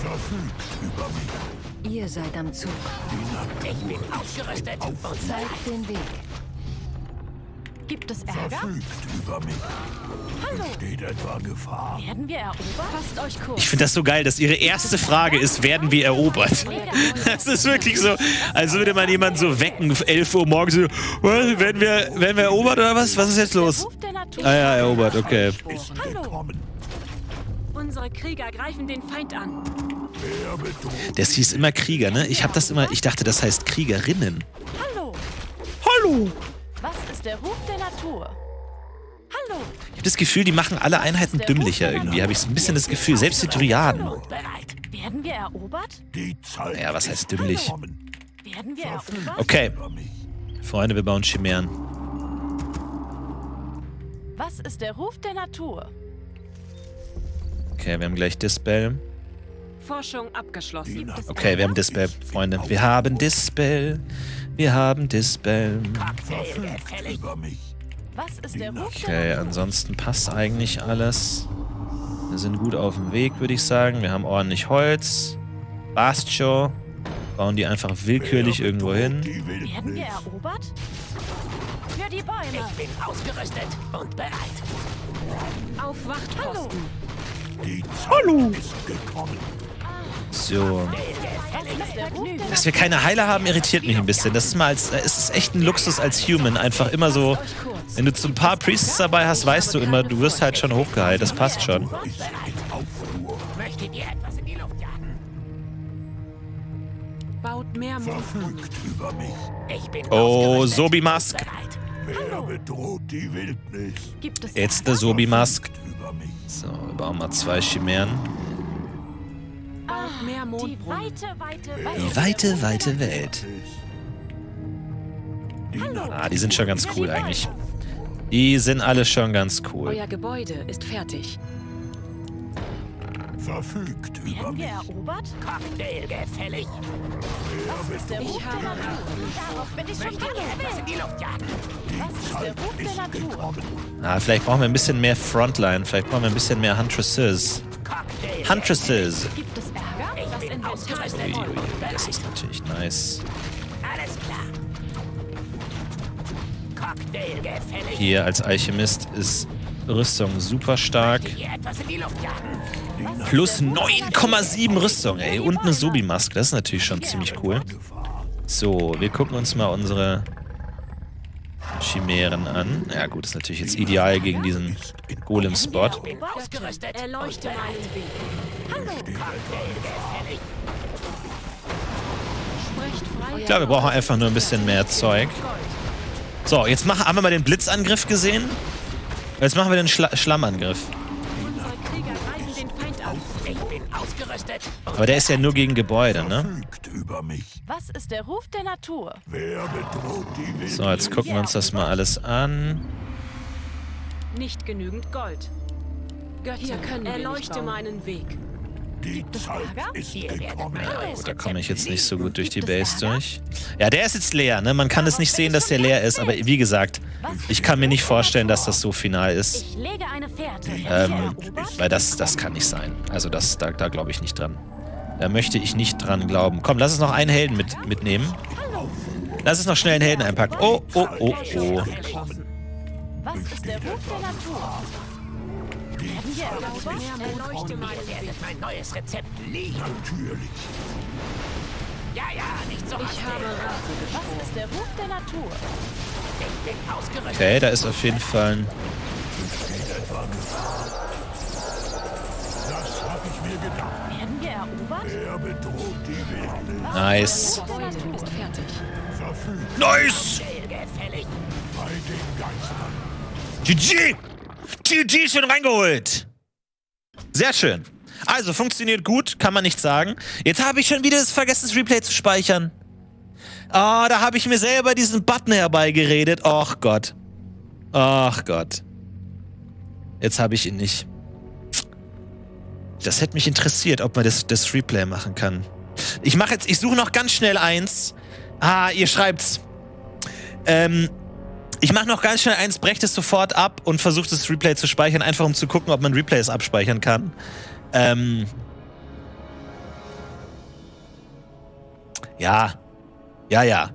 Verfügt über mich. Ihr seid am Zug. Ich bin ausgerüstet und Zeigt den Weg. Gibt es Ärger? Verfügt über mich. Besteht etwa Gefahr? Werden wir erobert? Fasst euch kurz. Ich finde das so geil, dass ihre erste Frage ist, werden wir erobert? Das ist wirklich so, als würde man jemanden so wecken, 11 Uhr morgens, so, werden wir, werden wir erobert oder was? Was ist jetzt los? Ah ja, erobert, okay. Hallo. Unsere Krieger greifen den Feind an. Das hieß immer Krieger, ne? Ich habe das immer, ich dachte, das heißt Kriegerinnen. Hallo. Hallo! Was ist der Ruf der Natur? Hallo. Ich habe das Gefühl, die machen alle Einheiten dümmlicher irgendwie, habe ich so ein bisschen das Gefühl, selbst die Dryaden. bereit. Werden wir erobert? Die Zeit Ja, was ist heißt dümmlich? Werden wir erobert? Okay. Freunde, wir bauen Chimären. Was ist der Ruf der Natur? Okay, wir haben gleich Dispel. Forschung abgeschlossen. Okay, wir haben Dispel, Freunde. Wir haben Dispel. Wir haben Dispel. Okay, ansonsten passt eigentlich alles. Wir sind gut auf dem Weg, würde ich sagen. Wir haben ordentlich Holz. Bastio. Bauen die einfach willkürlich irgendwo hin. Die Werden wir erobert? Für die Bäume. Ich bin ausgerüstet und bereit. Auf Wachtposten. Die Zeit ist gekommen. So. Dass wir keine Heiler haben, irritiert mich ein bisschen. Das ist mal als, es ist echt ein Luxus als Human. Einfach immer so, wenn du so ein paar Priests dabei hast, weißt du immer, du wirst halt schon hochgeheilt. Das passt schon. Oh, Sobi-Mask. Wer bedroht die Wildnis? Gibt es Jetzt der Sobi-Mask. Über mich. So, wir bauen mal zwei Chimären. Baut mehr Mondbrunnen. Weite, weite, Die weite, weite Welt. Die Ah, die sind schon ganz cool eigentlich. Die sind alle schon ganz cool. Euer Gebäude ist fertig. verfügt über Werden wir mich. erobert? Cocktail gefällig. Der Ruf der Natur. Darauf bin ich schon etwas in die Luft jagen? Was ist der Ruf der Ist Natur? Ah, vielleicht brauchen wir ein bisschen mehr Frontline. Vielleicht brauchen wir ein bisschen mehr Huntresses. Huntresses. Uiuiui, das ist natürlich nice. Alles klar. Cocktail gefällig. Hier als Alchemist ist Rüstung super stark. Plus 9,7 Rüstung, ey. Und eine Sobi-Mask. Das ist natürlich schon ziemlich cool. So, wir gucken uns mal unsere Chimären an. Ja gut, ist natürlich jetzt ideal gegen diesen Golem-Spot. Ich bin ausgerüstet und Erleuchte bereit. meinen Weg. Sprecht frei. Ich glaube, wir brauchen einfach nur ein bisschen mehr Zeug. So, jetzt machen, haben wir mal den Blitzangriff gesehen. Jetzt machen wir den Schla Schlammangriff. Aber der ist ja nur gegen Gebäude, ne? Was ist der Ruf der Natur? Wer bedroht die Wildnis? So, jetzt gucken wir uns das mal alles an. Nicht genügend Gold. Götter, können wir nicht erleuchte meinen Weg. Die Zeit ist gekommen. Gut, da komme ich jetzt nicht so gut durch die Base durch. Ja, der ist jetzt leer, ne? Man kann es nicht sehen, dass der leer ist, aber wie gesagt, ich kann mir nicht vorstellen, dass das so final ist. Ähm, weil das, das kann nicht sein. Also das, da, da glaube ich nicht dran. Da möchte ich nicht dran glauben. Komm, lass uns noch einen Helden mit, mitnehmen. Lass uns noch schnell einen Helden einpacken. Oh, oh, oh, oh. Was ist der Ruf der Natur? Wir erobert? Erleuchte mal. Ihr werdet mein neues Rezept lieben. Natürlich. Ja, ja, nicht so Ich habe Rate Was ist der Ruf der Natur? Ich bin ausgerüstet. Okay, da ist auf jeden Fall ein. Das habe ich mir gedacht. Werden wir erobert? Er bedroht die Wildnis. Nice. Nice! Gefällig. bei den Geistern. GG! GG schon reingeholt! Sehr schön. Also, funktioniert gut, kann man nicht sagen. Jetzt habe ich schon wieder das vergessen, das Replay zu speichern. Ah, da habe ich mir selber diesen Button herbeigeredet. Och Gott. Ach Gott. Jetzt habe ich ihn nicht. Das hätte mich interessiert, ob man das, das Replay machen kann. Ich mache jetzt, ich suche noch ganz schnell eins. Ah, ihr schreibt's. Ähm, ich mache noch ganz schnell eins, breche es sofort ab und versuche das Replay zu speichern, einfach um zu gucken, ob man Replays abspeichern kann. Ähm. Ja. Ja, ja.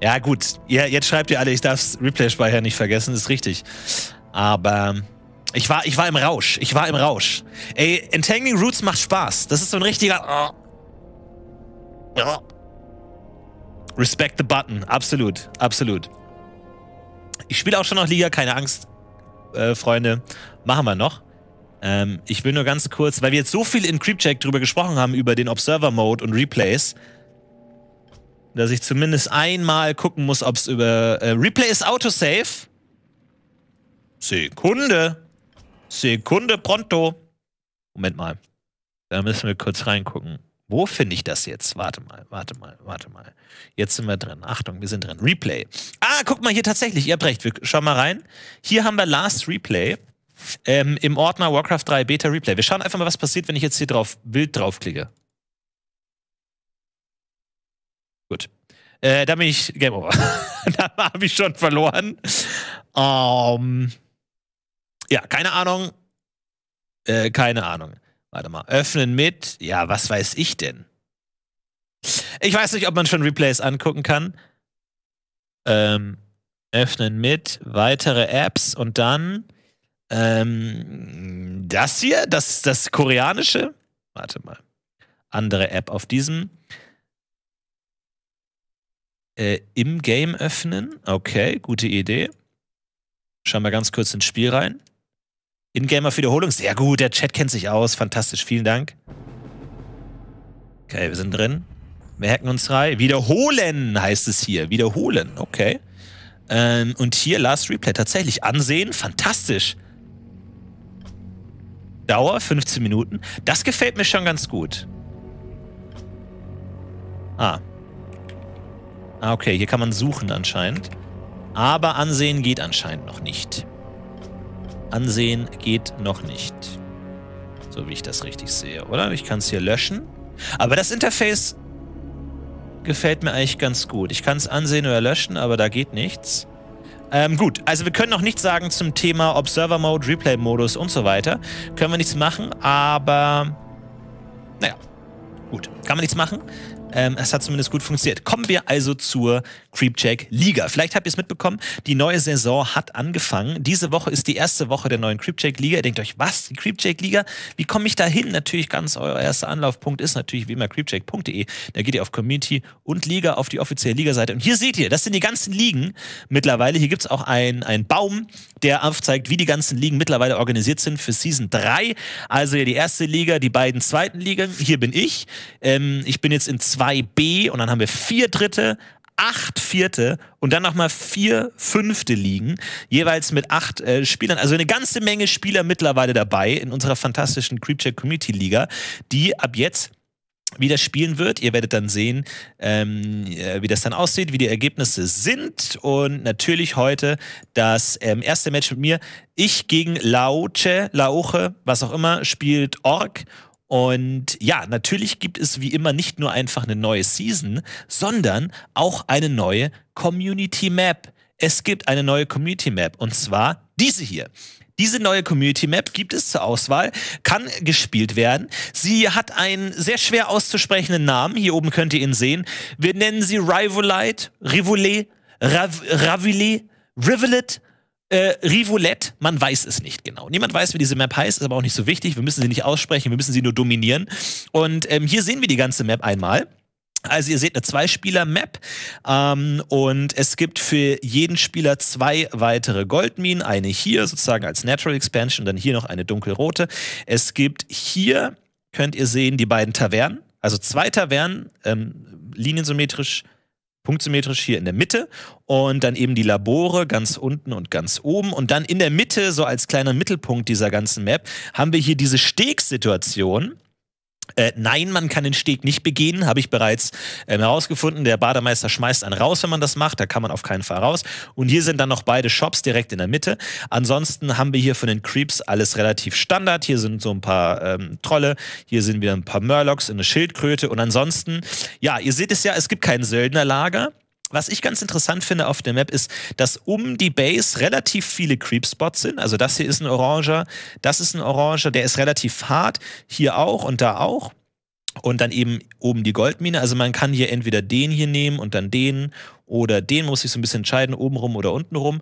Ja, gut. Ja, jetzt schreibt ihr alle, ich darf das Replay speichern nicht vergessen, ist richtig. Aber ich war, ich war im Rausch. Ich war im Rausch. Ey, Entangling Roots macht Spaß. Das ist so ein richtiger. Respect the button. Absolut. Absolut. Ich spiele auch schon noch Liga, keine Angst, äh, Freunde. Machen wir noch. Ähm, ich will nur ganz kurz, weil wir jetzt so viel in Creepcheck drüber gesprochen haben, über den Observer-Mode und Replays, dass ich zumindest einmal gucken muss, ob es über äh, Replay ist Autosave. Sekunde. Sekunde pronto. Moment mal. Da müssen wir kurz reingucken. Wo finde ich das jetzt? Warte mal, warte mal, warte mal. Jetzt sind wir drin. Achtung, wir sind drin. Replay. Ah, guck mal hier tatsächlich. Ihr habt recht. Wir schauen mal rein. Hier haben wir Last Replay ähm, im Ordner Warcraft 3 Beta Replay. Wir schauen einfach mal, was passiert, wenn ich jetzt hier drauf wild draufklicke. Gut. Äh, da bin ich Game Over. da habe ich schon verloren. Ähm, ja, keine Ahnung. Äh, keine Ahnung. Warte mal. Öffnen mit. Ja, was weiß ich denn? Ich weiß nicht, ob man schon Replays angucken kann. Ähm, öffnen mit. Weitere Apps und dann. Ähm, das hier, das, das koreanische. Warte mal. Andere App auf diesem. Äh, Im Game öffnen. Okay, gute Idee. Schauen wir ganz kurz ins Spiel rein. In-Game auf Wiederholung. Sehr gut, der Chat kennt sich aus. Fantastisch, vielen Dank. Okay, wir sind drin. Hacken uns rein. Wiederholen heißt es hier. Wiederholen, okay. Ähm, und hier Last Replay. Tatsächlich ansehen. Fantastisch. Dauer 15 Minuten. Das gefällt mir schon ganz gut. Ah. Ah, okay. Hier kann man suchen anscheinend. Aber ansehen geht anscheinend noch nicht. Ansehen geht noch nicht. So wie ich das richtig sehe, oder? Ich kann es hier löschen. Aber das Interface gefällt mir eigentlich ganz gut. Ich kann es ansehen oder löschen, aber da geht nichts. Ähm, gut, also wir können noch nichts sagen zum Thema Observer Mode, Replay Modus und so weiter. Können wir nichts machen, aber naja, gut, kann man nichts machen. Ähm, es hat zumindest gut funktioniert. Kommen wir also zur Creepcheck Liga. Vielleicht habt ihr es mitbekommen, die neue Saison hat angefangen. Diese Woche ist die erste Woche der neuen Creepcheck Liga. Ihr denkt euch, was? Die Creepcheck Liga? Wie komme ich da hin? Natürlich ganz euer erster Anlaufpunkt ist natürlich wie immer creepcheck.de. Da geht ihr auf Community und Liga auf die offizielle Liga-Seite. Und hier seht ihr, das sind die ganzen Ligen mittlerweile. Hier gibt es auch einen Baum, der aufzeigt, wie die ganzen Ligen mittlerweile organisiert sind für Season 3. Also hier die erste Liga, die beiden zweiten Ligen. Hier bin ich. Ähm, ich bin jetzt in 2b und dann haben wir vier dritte, acht vierte und dann nochmal vier fünfte Ligen, jeweils mit acht äh, Spielern. Also eine ganze Menge Spieler mittlerweile dabei in unserer fantastischen Creepcheck Community Liga, die ab jetzt wie das spielen wird. Ihr werdet dann sehen, ähm, äh, wie das dann aussieht, wie die Ergebnisse sind. Und natürlich heute das ähm, erste Match mit mir. Ich gegen Lauche, Lauche, was auch immer, spielt Ork. Und ja, natürlich gibt es wie immer nicht nur einfach eine neue Season, sondern auch eine neue Community Map. Es gibt eine neue Community Map und zwar diese hier. Diese neue Community Map gibt es zur Auswahl, kann gespielt werden. Sie hat einen sehr schwer auszusprechenden Namen. Hier oben könnt ihr ihn sehen. Wir nennen sie Rivolite, Rivolet, Rav, Ravilet, Rivulet, Äh, Rivolette, man weiß es nicht genau. Niemand weiß, wie diese Map heißt, ist aber auch nicht so wichtig. Wir müssen sie nicht aussprechen, wir müssen sie nur dominieren. Und ähm, hier sehen wir die ganze Map einmal. Also ihr seht eine Zwei-Spieler-Map ähm, und es gibt für jeden Spieler zwei weitere Goldminen. Eine hier sozusagen als Natural Expansion dann hier noch eine dunkelrote. Es gibt hier, könnt ihr sehen, die beiden Tavernen. Also zwei Tavernen, ähm, liniensymmetrisch, punktsymmetrisch hier in der Mitte und dann eben die Labore ganz unten und ganz oben. Und dann in der Mitte, so als kleiner Mittelpunkt dieser ganzen Map, haben wir hier diese Stegsituation. Äh, nein, man kann den Steg nicht begehen, habe ich bereits ähm, herausgefunden. Der Bademeister schmeißt einen raus, wenn man das macht. Da kann man auf keinen Fall raus. Und hier sind dann noch beide Shops direkt in der Mitte. Ansonsten haben wir hier von den Creeps alles relativ Standard. Hier sind so ein paar ähm, Trolle. Hier sind wieder ein paar Murlocs, eine Schildkröte. Und ansonsten, ja, ihr seht es ja, es gibt kein Söldnerlager. Was ich ganz interessant finde auf der Map ist, dass um die Base relativ viele Creep-Spots sind. Also das hier ist ein Oranger, das ist ein Oranger, der ist relativ hart. Hier auch und da auch. Und dann eben oben die Goldmine. Also man kann hier entweder den hier nehmen und dann den oder den muss ich so ein bisschen entscheiden, oben rum oder unten rum.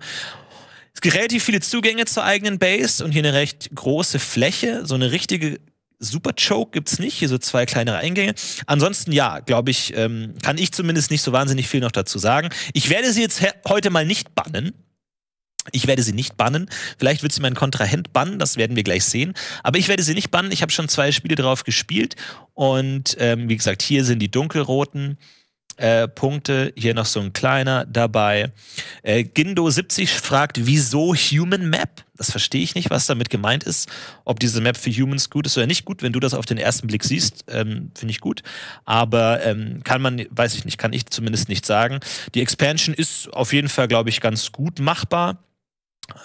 Es gibt relativ viele Zugänge zur eigenen Base und hier eine recht große Fläche, so eine richtige Super Choke gibt's nicht, hier so zwei kleinere Eingänge. Ansonsten ja, glaube ich, ähm, kann ich zumindest nicht so wahnsinnig viel noch dazu sagen. Ich werde sie jetzt heute mal nicht bannen. Ich werde sie nicht bannen. Vielleicht wird sie mein Kontrahent bannen, das werden wir gleich sehen. Aber ich werde sie nicht bannen. Ich habe schon zwei Spiele drauf gespielt. Und ähm, wie gesagt, hier sind die dunkelroten äh, Punkte. Hier noch so ein kleiner dabei. Äh, Gindo70 fragt, wieso Human Map? Das verstehe ich nicht, was damit gemeint ist. Ob diese Map für Humans gut ist oder nicht gut. Wenn du das auf den ersten Blick siehst, ähm, finde ich gut. Aber ähm, kann man, weiß ich nicht, kann ich zumindest nicht sagen. Die Expansion ist auf jeden Fall, glaube ich, ganz gut machbar.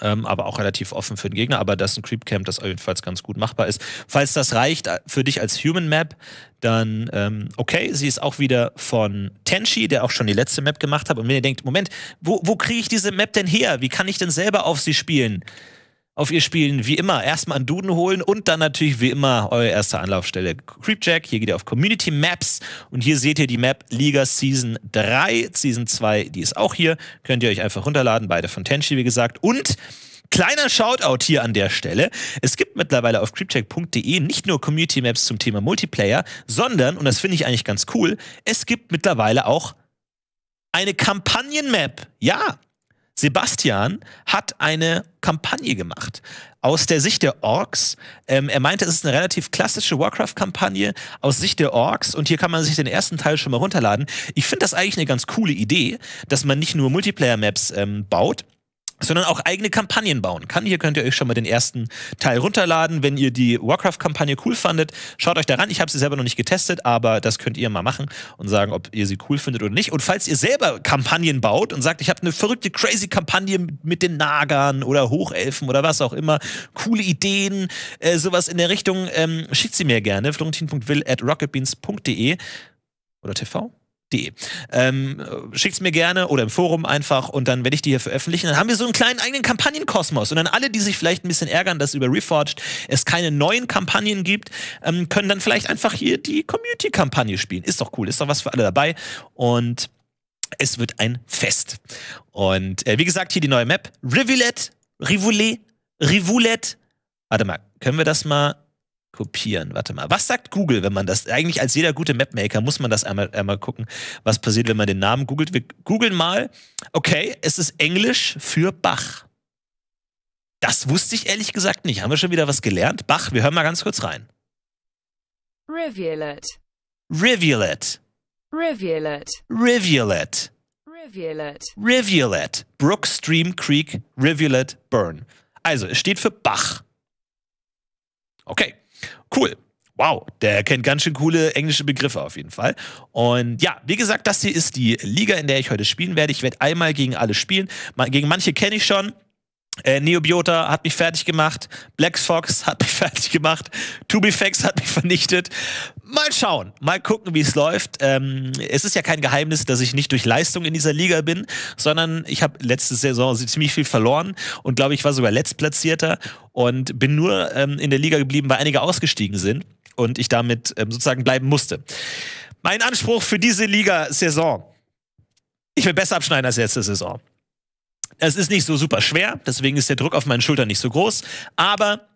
Ähm, aber auch relativ offen für den Gegner. Aber das ist ein Creep Camp, das jedenfalls ganz gut machbar ist. Falls das reicht äh, für dich als Human Map, dann ähm, okay. Sie ist auch wieder von Tenchi, der auch schon die letzte Map gemacht hat. Und wenn ihr denkt, Moment, wo, wo kriege ich diese Map denn her? Wie kann ich denn selber auf sie spielen? Auf ihr Spielen wie immer erstmal einen Duden holen und dann natürlich wie immer eure erste Anlaufstelle Creepjack. Hier geht ihr auf Community Maps und hier seht ihr die Map Liga Season 3. Season 2, die ist auch hier. Könnt ihr euch einfach runterladen, beide von Tenchi, wie gesagt. Und Kleiner Shoutout hier an der Stelle. Es gibt mittlerweile auf creepcheck.de nicht nur Community Maps zum Thema Multiplayer, sondern, und das finde ich eigentlich ganz cool, es gibt mittlerweile auch eine Kampagnenmap. Ja, Sebastian hat eine Kampagne gemacht aus der Sicht der Orks. Ähm, er meinte, es ist eine relativ klassische Warcraft-Kampagne aus Sicht der Orks und hier kann man sich den ersten Teil schon mal runterladen. Ich finde das eigentlich eine ganz coole Idee, dass man nicht nur Multiplayer-Maps ähm, baut, sondern auch eigene Kampagnen bauen kann. Hier könnt ihr euch schon mal den ersten Teil runterladen. Wenn ihr die Warcraft-Kampagne cool fandet, schaut euch daran. Ich habe sie selber noch nicht getestet, aber das könnt ihr mal machen und sagen, ob ihr sie cool findet oder nicht. Und falls ihr selber Kampagnen baut und sagt, ich habe eine verrückte, crazy Kampagne mit den Nagern oder Hochelfen oder was auch immer, coole Ideen, äh, sowas in der Richtung, ähm, schickt sie mir gerne. florentin.will at rocketbeans.de oder TV De. Ähm, schickt's mir gerne oder im Forum einfach und dann werde ich die hier veröffentlichen. Dann haben wir so einen kleinen eigenen Kampagnenkosmos. Und dann alle, die sich vielleicht ein bisschen ärgern, dass über Reforged es keine neuen Kampagnen gibt, ähm, können dann vielleicht einfach hier die Community-Kampagne spielen. Ist doch cool, ist doch was für alle dabei. Und es wird ein Fest. Und äh, wie gesagt, hier die neue Map. Rivulet, Rivulet, Rivulet. Warte mal, können wir das mal kopieren. Warte mal. Was sagt Google, wenn man das, eigentlich als jeder gute Mapmaker muss man das einmal, einmal gucken, was passiert, wenn man den Namen googelt. Wir googeln mal, okay, es ist Englisch für Bach. Das wusste ich ehrlich gesagt nicht. Haben wir schon wieder was gelernt? Bach, wir hören mal ganz kurz rein. Rivulet. Rivulet. Rivulet. Rivulet. Rivulet. Rivulet. Brook, Stream, Creek, Rivulet, Burn. Also, es steht für Bach. Okay. Cool. Wow, der kennt ganz schön coole englische Begriffe auf jeden Fall. Und ja, wie gesagt, das hier ist die Liga, in der ich heute spielen werde. Ich werde einmal gegen alle spielen. Gegen manche kenne ich schon. Äh, Neobiota hat mich fertig gemacht. Black Fox hat mich fertig gemacht. Tubifax hat mich vernichtet. Mal schauen, mal gucken, wie es läuft. Ähm, es ist ja kein Geheimnis, dass ich nicht durch Leistung in dieser Liga bin, sondern ich habe letzte Saison ziemlich viel verloren und glaube ich war sogar letztplatzierter und bin nur ähm, in der Liga geblieben, weil einige ausgestiegen sind und ich damit ähm, sozusagen bleiben musste. Mein Anspruch für diese Liga-Saison: Ich will besser abschneiden als letzte Saison. Es ist nicht so super schwer, deswegen ist der Druck auf meinen Schultern nicht so groß. Aber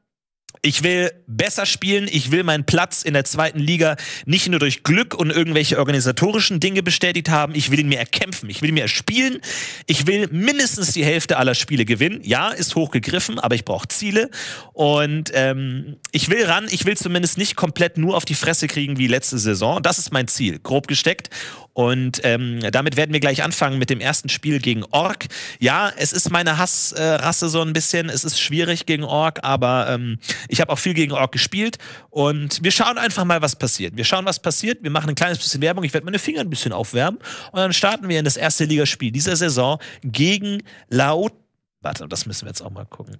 ich will besser spielen. Ich will meinen Platz in der zweiten Liga nicht nur durch Glück und irgendwelche organisatorischen Dinge bestätigt haben. Ich will ihn mir erkämpfen. Ich will ihn mir erspielen. Ich will mindestens die Hälfte aller Spiele gewinnen. Ja, ist hochgegriffen, aber ich brauche Ziele. Und ähm, ich will ran. Ich will zumindest nicht komplett nur auf die Fresse kriegen wie letzte Saison. Das ist mein Ziel, grob gesteckt. Und ähm, damit werden wir gleich anfangen mit dem ersten Spiel gegen Ork. Ja, es ist meine Hassrasse äh, so ein bisschen. Es ist schwierig gegen Ork, aber ähm, ich habe auch viel gegen Ork gespielt. Und wir schauen einfach mal, was passiert. Wir schauen, was passiert. Wir machen ein kleines bisschen Werbung. Ich werde meine Finger ein bisschen aufwärmen. Und dann starten wir in das erste Ligaspiel dieser Saison gegen Laut. Warte, das müssen wir jetzt auch mal gucken.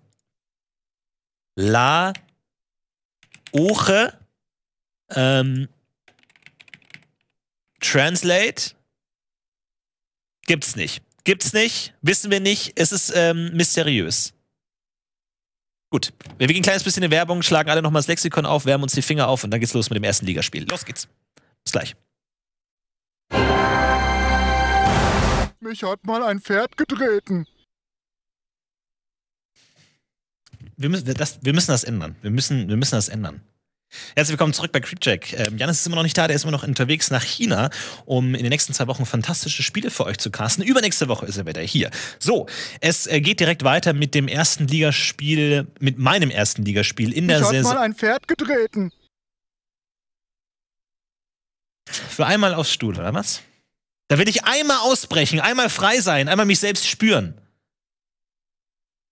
La Oche. Ähm, Translate gibt's nicht. Gibt's nicht, wissen wir nicht, es ist ähm, mysteriös. Gut, wir gehen ein kleines bisschen in Werbung, schlagen alle nochmal das Lexikon auf, wärmen uns die Finger auf und dann geht's los mit dem ersten Ligaspiel. Los geht's. Bis gleich. Mich hat mal ein Pferd getreten. Wir müssen das, wir müssen das ändern. Wir müssen, wir müssen das ändern. Herzlich willkommen zurück bei Creepjack. Ähm, Janis ist immer noch nicht da, der ist immer noch unterwegs nach China, um in den nächsten zwei Wochen fantastische Spiele für euch zu casten. Übernächste Woche ist er wieder hier. So, es äh, geht direkt weiter mit dem ersten Ligaspiel, mit meinem ersten Ligaspiel in der hat Saison. mal ein Pferd getreten. Für einmal aufs Stuhl, oder was? Da will ich einmal ausbrechen, einmal frei sein, einmal mich selbst spüren.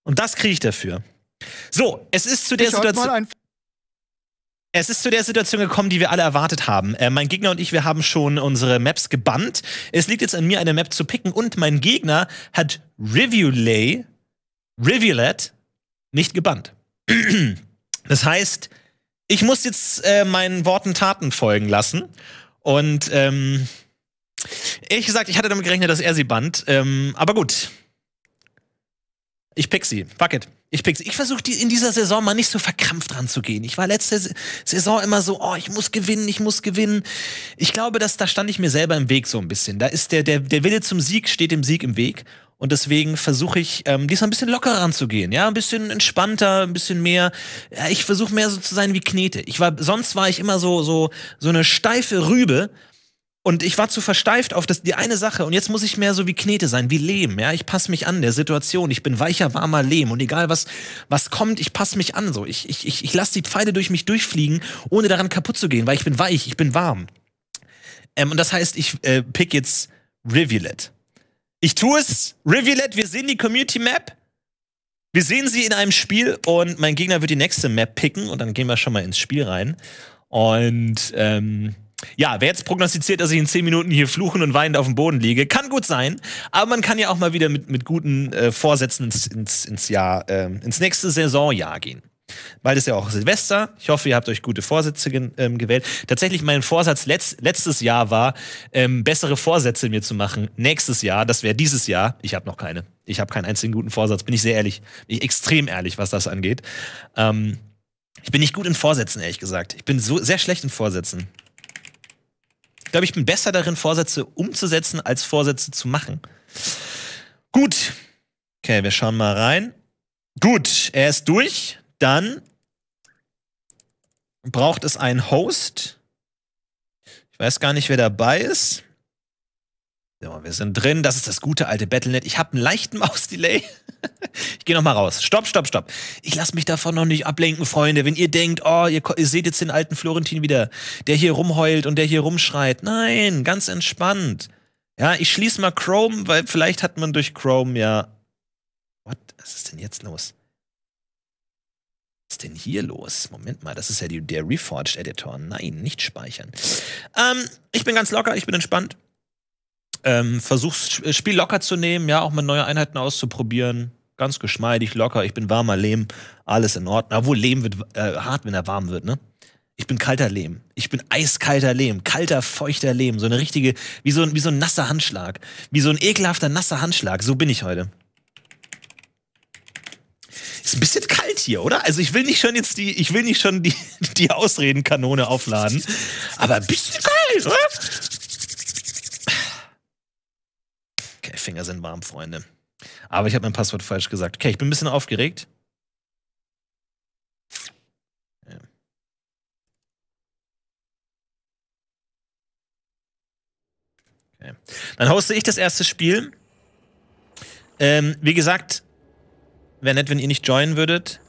Und das kriege ich dafür. So, es ist zu der Mich hat mal Situation. ein Es ist zu der Situation gekommen, die wir alle erwartet haben. Äh, mein Gegner und ich, wir haben schon unsere Maps gebannt. Es liegt jetzt an mir, eine Map zu picken und mein Gegner hat Rivulay, Rivulet nicht gebannt. Das heißt, ich muss jetzt äh, meinen Worten Taten folgen lassen. Und ähm, ehrlich gesagt, ich hatte damit gerechnet, dass er sie bannt. Ähm, aber gut. Ich pick sie. Fuck it. Ich. Ich versuche die in dieser Saison mal nicht so verkrampft ranzugehen. Ich war letzte Saison immer so, oh, ich muss gewinnen, ich muss gewinnen. Ich glaube, dass da stand ich mir selber im Weg so ein bisschen. Da ist der, der, der Wille zum Sieg steht dem Sieg im Weg. Und deswegen versuche ich, ähm, diesmal ein bisschen lockerer ranzugehen, ja, ein bisschen entspannter, ein bisschen mehr. Ja, ich versuche mehr so zu sein wie Knete. Ich war, sonst war ich immer so, so, so eine steife Rübe, und ich war zu versteift auf das, die eine Sache. Und jetzt muss ich mehr so wie Knete sein, wie Lehm. Ja, ich passe mich an der Situation. Ich bin weicher, warmer Lehm. Und egal was, was kommt, ich passe mich an. So, ich, ich, ich, ich lasse die Pfeile durch mich durchfliegen, ohne daran kaputt zu gehen, weil ich bin weich, ich bin warm. Ähm, und das heißt, ich äh, pick jetzt Rivulet. Ich tue es. Rivulet, wir sehen die Community Map. Wir sehen sie in einem Spiel und mein Gegner wird die nächste Map picken und dann gehen wir schon mal ins Spiel rein. Und ähm, ja, wer jetzt prognostiziert, dass ich in 10 Minuten hier fluchen und weinend auf dem Boden liege, kann gut sein. Aber man kann ja auch mal wieder mit, mit guten äh, Vorsätzen ins, ins, ins Jahr, ähm, ins nächste Saisonjahr gehen. Bald ist ja auch Silvester. Ich hoffe, ihr habt euch gute Vorsätze ähm, gewählt. Tatsächlich, mein Vorsatz letzt, letztes Jahr war, ähm, bessere Vorsätze mir zu machen. Nächstes Jahr, das wäre dieses Jahr. Ich habe noch keine. Ich habe keinen einzigen guten Vorsatz. Bin ich sehr ehrlich. Bin ich extrem ehrlich, was das angeht. Ähm, ich bin nicht gut in Vorsätzen, ehrlich gesagt. Ich bin so sehr schlecht in Vorsätzen. Ich glaube, ich bin besser darin, Vorsätze umzusetzen, als Vorsätze zu machen. Gut. Okay, wir schauen mal rein. Gut, er ist durch. Dann braucht es einen Host. Ich weiß gar nicht, wer dabei ist. So, wir sind drin. Das ist das gute alte Battlenet. Ich habe einen leichten Mausdelay. ich gehe noch mal raus. Stopp, stopp, stopp. Ich lasse mich davon noch nicht ablenken, Freunde. Wenn ihr denkt, oh, ihr, ihr seht jetzt den alten Florentin wieder, der hier rumheult und der hier rumschreit. Nein, ganz entspannt. Ja, ich schließe mal Chrome, weil vielleicht hat man durch Chrome ja. What? Was ist denn jetzt los? Was ist denn hier los? Moment mal, das ist ja die, der Reforged Editor. Nein, nicht speichern. Ähm, ich bin ganz locker, ich bin entspannt. Ähm, das Spiel locker zu nehmen, ja, auch mal neue Einheiten auszuprobieren. Ganz geschmeidig, locker. Ich bin warmer Lehm, alles in Ordnung. Obwohl Lehm wird äh, hart, wenn er warm wird, ne? Ich bin kalter Lehm. Ich bin eiskalter Lehm. Kalter, feuchter Lehm. So eine richtige, wie so, ein- wie so ein nasser Handschlag. Wie so ein ekelhafter, nasser Handschlag. So bin ich heute. Ist ein bisschen kalt hier, oder? Also ich will nicht schon jetzt die, ich will nicht schon die, die Ausredenkanone aufladen. Aber ein bisschen kalt, oder? Okay, Finger sind warm, Freunde. Aber ich habe mein Passwort falsch gesagt. Okay, ich bin ein bisschen aufgeregt. Okay. Dann hoste ich das erste Spiel. Ähm, wie gesagt, wäre nett, wenn ihr nicht joinen würdet.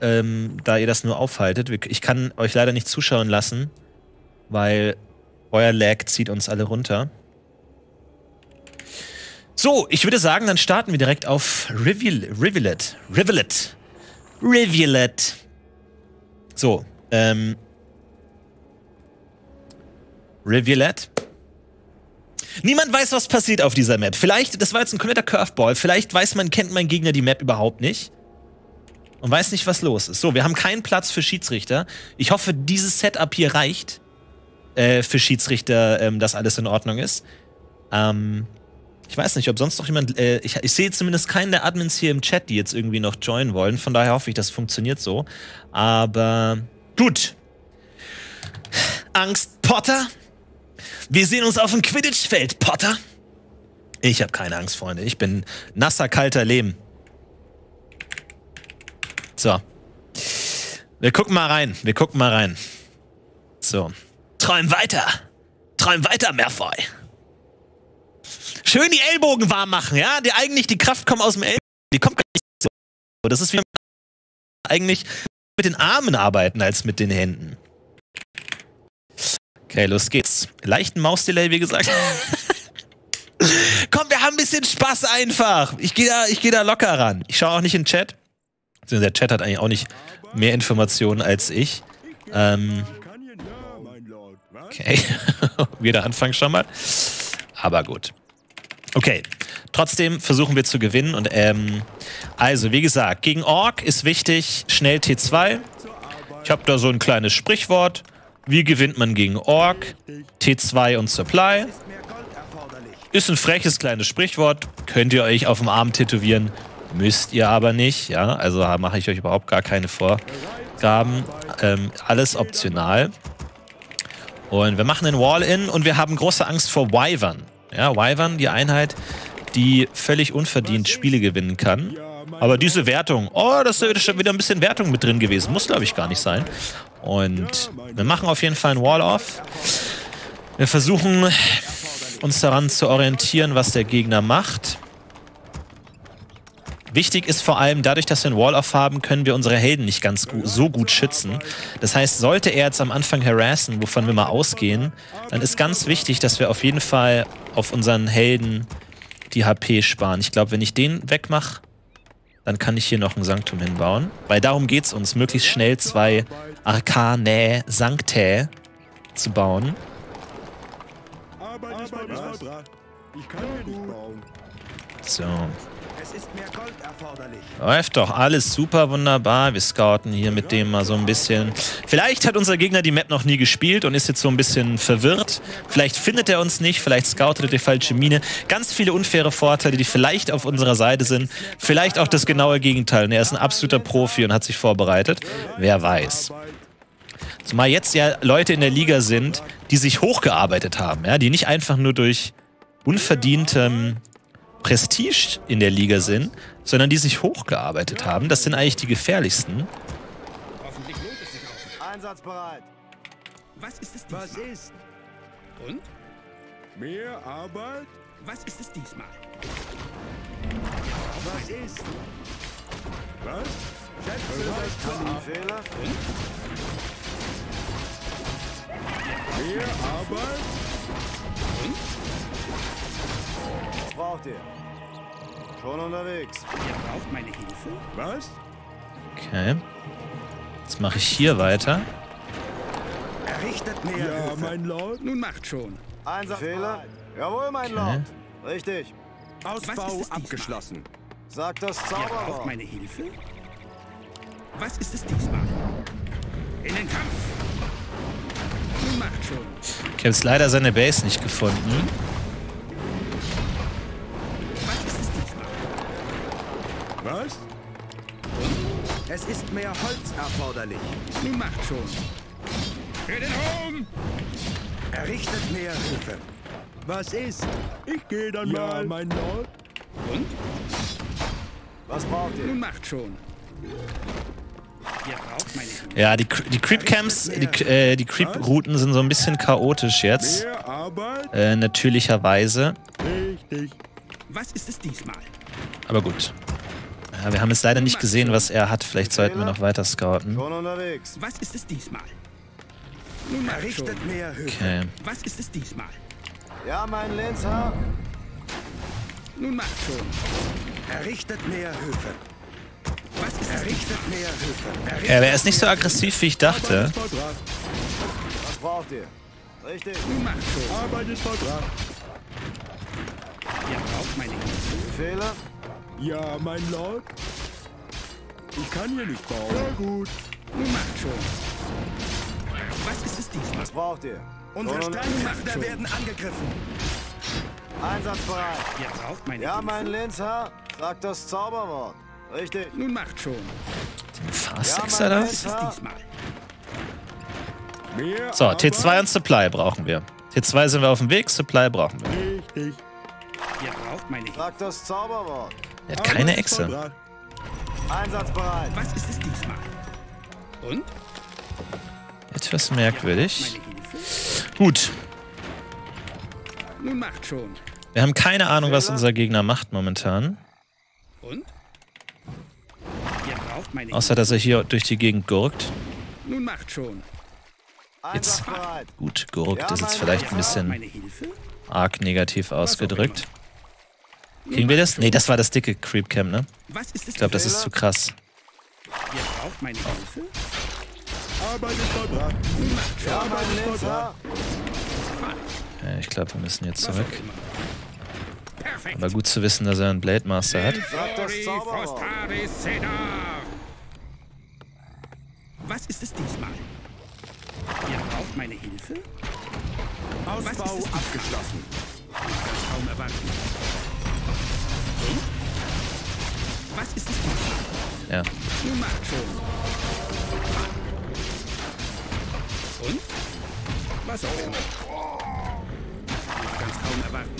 Ähm, da ihr das nur aufhaltet. Ich kann euch leider nicht zuschauen lassen, weil euer Lag zieht uns alle runter. So, ich würde sagen, dann starten wir direkt auf Rivul Rivulet. Rivulet. Rivulet. So, ähm. Rivulet. Niemand weiß, was passiert auf dieser Map. Vielleicht, das war jetzt ein kompletter Curveball. Vielleicht weiß man, kennt mein Gegner die Map überhaupt nicht. Und weiß nicht, was los ist. So, wir haben keinen Platz für Schiedsrichter. Ich hoffe, dieses Setup hier reicht äh, für Schiedsrichter, ähm, dass alles in Ordnung ist. Ähm, ich weiß nicht, ob sonst noch jemand. Äh, ich, ich sehe zumindest keinen der Admins hier im Chat, die jetzt irgendwie noch joinen wollen. Von daher hoffe ich, das funktioniert so. Aber gut. Angst, Potter? Wir sehen uns auf dem Quidditch-Feld, Potter. Ich habe keine Angst, Freunde. Ich bin nasser, kalter Lehm. So. Wir gucken mal rein. Wir gucken mal rein. So. Träum weiter. Träum weiter, Malfoy. Schön die Ellbogen warm machen, ja? Die eigentlich, die Kraft kommt aus dem Ellbogen. Die kommt gar nicht so. Das ist wie eigentlich mit den Armen arbeiten als mit den Händen. Okay, los geht's. Leichten Mausdelay, wie gesagt. Komm, wir haben ein bisschen Spaß einfach. Ich gehe da, geh da locker ran. Ich schaue auch nicht in den Chat. Der Chat hat eigentlich auch nicht mehr Informationen als ich. Ähm, okay. Wieder Anfang schon mal. Aber gut. Okay. Trotzdem versuchen wir zu gewinnen. Und ähm, also, wie gesagt, gegen Ork ist wichtig, schnell T2. Ich habe da so ein kleines Sprichwort. Wie gewinnt man gegen Ork? T2 und Supply. Ist ein freches kleines Sprichwort. Könnt ihr euch auf dem Arm tätowieren. Müsst ihr aber nicht. Ja, also mache ich euch überhaupt gar keine Vorgaben. Ähm, alles optional. Und wir machen den Wall-In und wir haben große Angst vor Wyvern. Ja, Wyvern, die Einheit, die völlig unverdient Spiele gewinnen kann. Aber diese Wertung, oh, das ist wieder ein bisschen Wertung mit drin gewesen. Muss, glaube ich, gar nicht sein. Und wir machen auf jeden Fall einen Wall-Off. Wir versuchen uns daran zu orientieren, was der Gegner macht. Wichtig ist vor allem, dadurch, dass wir einen Wall-Off haben, können wir unsere Helden nicht ganz gu so gut schützen. Das heißt, sollte er jetzt am Anfang harassen, wovon wir mal ausgehen, dann ist ganz wichtig, dass wir auf jeden Fall auf unseren Helden die HP sparen. Ich glaube, wenn ich den wegmache, dann kann ich hier noch ein Sanktum hinbauen. Weil darum geht es uns, möglichst schnell zwei Arcanae Sanctae zu bauen. Arbeit ist mein Beitrag. Ich kann hier nicht bauen. So. Läuft doch alles super wunderbar. Wir scouten hier mit dem mal so ein bisschen. Vielleicht hat unser Gegner die Map noch nie gespielt und ist jetzt so ein bisschen verwirrt. Vielleicht findet er uns nicht, vielleicht scoutet er die falsche Mine. Ganz viele unfaire Vorteile, die vielleicht auf unserer Seite sind. Vielleicht auch das genaue Gegenteil. Und er ist ein absoluter Profi und hat sich vorbereitet. Wer weiß. Zumal jetzt ja Leute in der Liga sind, die sich hochgearbeitet haben, ja, die nicht einfach nur durch unverdientem Prestige in der Liga sind, sondern die sich hochgearbeitet haben. Das sind eigentlich die gefährlichsten. Einsatzbereit. Was ist es Was diesmal? ist? Und? Mehr Arbeit? Was ist es diesmal? Was ist? Was? Schätze, das kann die Fehler? Mehr Arbeit? Was braucht ihr? Schon unterwegs. Ihr braucht meine Hilfe? Was? Okay. Jetzt mache ich hier weiter. Errichtet mehr Ja, mein Lord. Nun macht schon. Einsatzbereit. Jawohl, mein Lord. Richtig. Was ist es Ausbau abgeschlossen. Sagt das Ihr braucht Zauberwort. meine Hilfe? Was ist es diesmal? In den Kampf! Nun macht schon. Ich habe jetzt leider seine Base nicht gefunden. Was? Es ist mehr Holz erforderlich. Nun macht schon. Für den Ruhm! Errichtet mehr Höfe. Was ist? Ich gehe dann mal. Ja, mein Lord. Und? Was braucht ihr? Nun macht schon. Ihr braucht meine Hilfe. Ja, die, die Creep-Camps, die, äh, die Creep-Routen sind so ein bisschen chaotisch jetzt. Äh, natürlicherweise. Richtig. Was ist es diesmal? Aber gut. Ja, wir haben jetzt leider nicht gesehen, was er hat. Vielleicht sollten wir noch weiter scouten. Schon unterwegs. Was ist es diesmal? Nun. Errichtet mehr Höfe. Okay. Was ist es diesmal? Ja, mein Lenzherr. Nun macht schon. Errichtet mehr Höfe. Was ist es Errichtet mehr Höfe. Ja, aber er ist nicht so aggressiv, wie ich dachte. Was braucht ihr? Richtig. Nun macht schon. Arbeit ist vollbracht. Ihr braucht meine Hilfe. Befehle? Ja, mein Lord. Ich kann hier nicht bauen. Ja, gut. Nun macht schon. Was ist es diesmal? Was braucht ihr? Unsere unterwegs. werden angegriffen. Einsatzbereit. Ihr braucht meine Ja, mein Lenzherr. Sagt das Zauberwort. Richtig. Nun macht schon. Ja, was? Lenzherr. Diesmal. Mehr So, Arbeit? T2 und Supply brauchen wir. T2 sind wir auf dem Weg, Supply brauchen wir. Richtig. Meine. Sagt das Zauberwort. Er hat keine Echse. Einsatzbereit. Was ist es diesmal? Und? Etwas merkwürdig. Gut. Nun macht schon. Wir haben keine Ahnung, was unser Gegner macht momentan. Und? Außer, dass er hier durch die Gegend gurkt. Nun macht schon. Jetzt. Gut, gurkt ist jetzt vielleicht ein bisschen arg negativ ausgedrückt. Kriegen wir das? Nee, das war das dicke Creep Camp, ne? Was ist es? Ich glaube, das ist zu krass. Ihr braucht meine Hilfe? Ja, ich glaube, wir müssen jetzt zurück. Aber gut zu wissen, dass er einen Blade Master hat. Was ist es diesmal? Ihr braucht meine Hilfe? Ausbau es? abgeschlossen. Das kaum erwarten. Was ist es diesmal? Ja. Nun macht schon. Und? Was auch immer. Ich kann's kaum erwarten.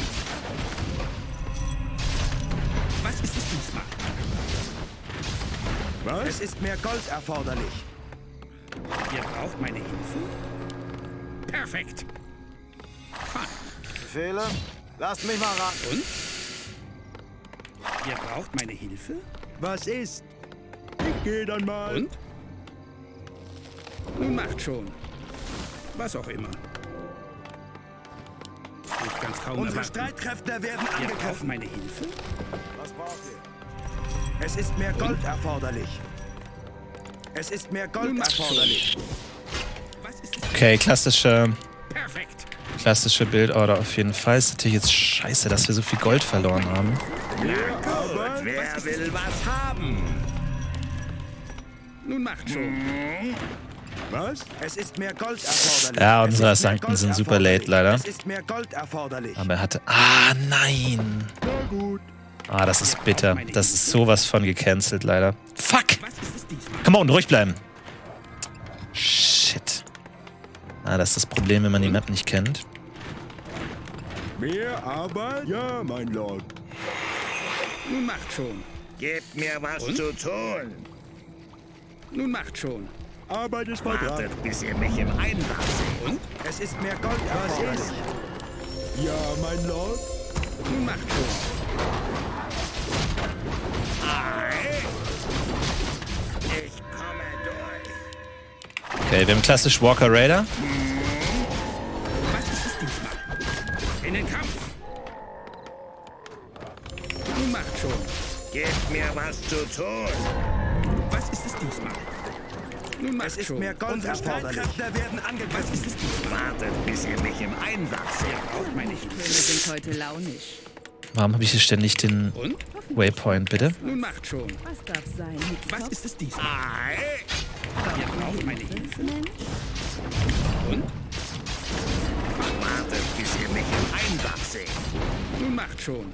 Was ist es diesmal? Was? Es ist mehr Gold erforderlich. Ihr braucht meine Hilfe? Perfekt. Befehle? Lasst mich mal ran. Und? Ihr braucht meine Hilfe? Was ist? Ich gehe dann mal. Und? Nun macht schon. Was auch immer. Ich kann's kaum Unsere erwarten. Streitkräfte werden Ihr braucht angegriffen. meine Hilfe? Was braucht ihr? Es ist mehr Gold erforderlich. Es ist mehr Gold erforderlich. Was ist es? Okay, klassische, Perfekt. Klassische Bildorder auf jeden Fall. Ist natürlich jetzt scheiße, dass wir so viel Gold verloren haben. Wer will was haben? Nun macht schon. Was? Es ist mehr Gold erforderlich. Ja, unsere Sankten sind super late, leider. Es ist mehr Gold erforderlich. Aber er hatte. Ah, nein! Na gut. Ah, das ist bitter. Das ist sowas von gecancelt, leider. Fuck! Come on, ruhig bleiben. Shit. Ah, das ist das Problem, wenn man die Map nicht kennt. Mehr Arbeit? Ja, mein Lord. Nun macht schon. Gebt mir was Und? zu tun. Nun macht schon. Arbeit ist vollbracht. bis ihr mich im Einsatz seht. Und? Es ist mehr Gold erforderlich. Ja, mein Lord. Nun macht schon. Ich Okay, wir haben klassisch Walker Raider. Was ist es diesmal? In den Kampf. Nun macht schon. Gebt mir was zu tun. Was ist es diesmal? Nun macht Es ist schon. mehr Gold erforderlich. Werden angegriffen. Was ist es diesmal? Wartet, bis ihr mich im Einsatz seht. Braucht meine. Wir sind heute launisch. Warum habe ich hier ständig den Und? Waypoint, bitte? Nun macht schon. Was darf sein? Was ist es diesmal? Ei, Ihr braucht meine Hilfe. Und? wartet, bis ihr mich im Einsatz seht. Nun macht schon.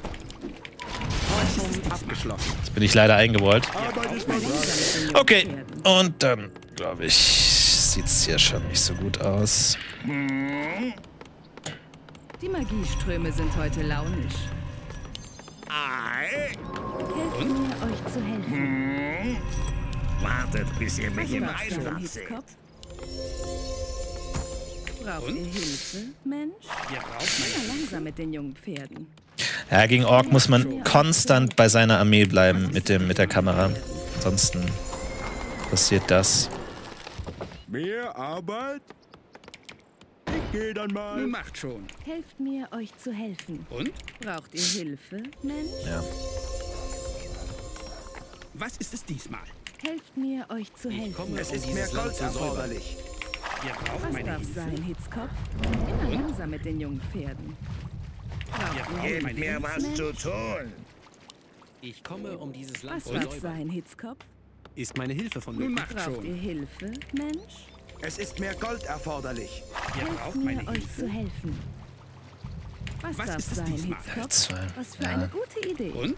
Abgeschlossen. Jetzt bin ich leider eingewollt. Okay, und dann, glaube ich, sieht es hier schon nicht so gut aus. Die Magieströme sind heute launisch. Ei, Helft mir, euch zu helfen. Wartet, bis ihr mich Was im Einsatz seht. Braucht ihr Hilfe, Mensch? Ihr braucht Immer langsam mit den jungen Pferden. Ja, gegen Ork muss man konstant bei seiner Armee bleiben mit, dem, mit der Kamera. Ansonsten passiert das. Mehr Arbeit? Ich gehe dann Nun mal. macht schon. Helft mir, euch zu helfen. Und? Braucht ihr Hilfe, Mensch? Ja. Was ist es diesmal? Helft mir, euch zu helfen. Es ist mehr Gold erforderlich. Ihr braucht Was meine darf Hilfe. sein, Hitzkopf? Immer langsam mit den jungen Pferden. Braucht ihr Gebt mir was Mensch? zu tun. Ich komme, um dieses Land Was zu darf säubern. sein, Hitzkopf? Ist meine Hilfe von Nun mir? macht Braucht ihr schon. Hilfe, Mensch? Es ist mehr Gold erforderlich. Ihr Helft braucht mir, meine euch Hilfe. zu helfen. Was, Was darf ist es sein, diesmal? Was für Ja. eine gute Idee. Und?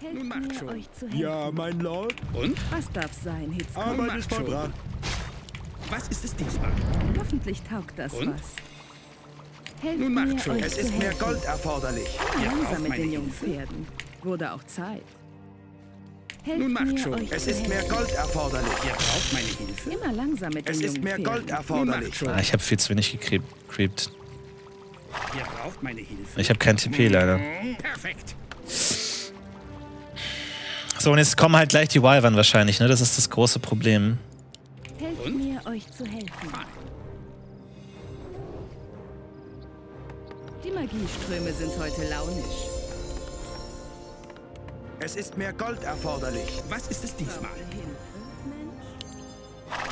Helft Nun macht mir, schon. euch zu helfen. Ja, mein Lord. Und? Was darf sein, Hitzkopf? Arbeit ist schon. vollbracht. Was ist es diesmal? Hoffentlich taugt das Und? was. Helft Nun macht mir, schon. Es ist mehr. Gold erforderlich. Braucht langsam mit meine den jungen. Pferden. Wurde auch Zeit. Helft Nun macht schon. Es ist mehr. Gold erforderlich. Ihr braucht meine Hilfe. Immer langsam mit Es ist mehr. Gold erforderlich. schon. Ah, ich habe viel zu wenig gecreept. creept. Ihr braucht meine Hilfe. Ich habe kein TP leider. Perfekt. So, und jetzt kommen halt gleich die Wyvern wahrscheinlich, ne? Das ist das große Problem. Helft Und? mir, euch zu helfen. Die Magieströme sind heute launisch. Es ist mehr Gold erforderlich. Was ist es diesmal?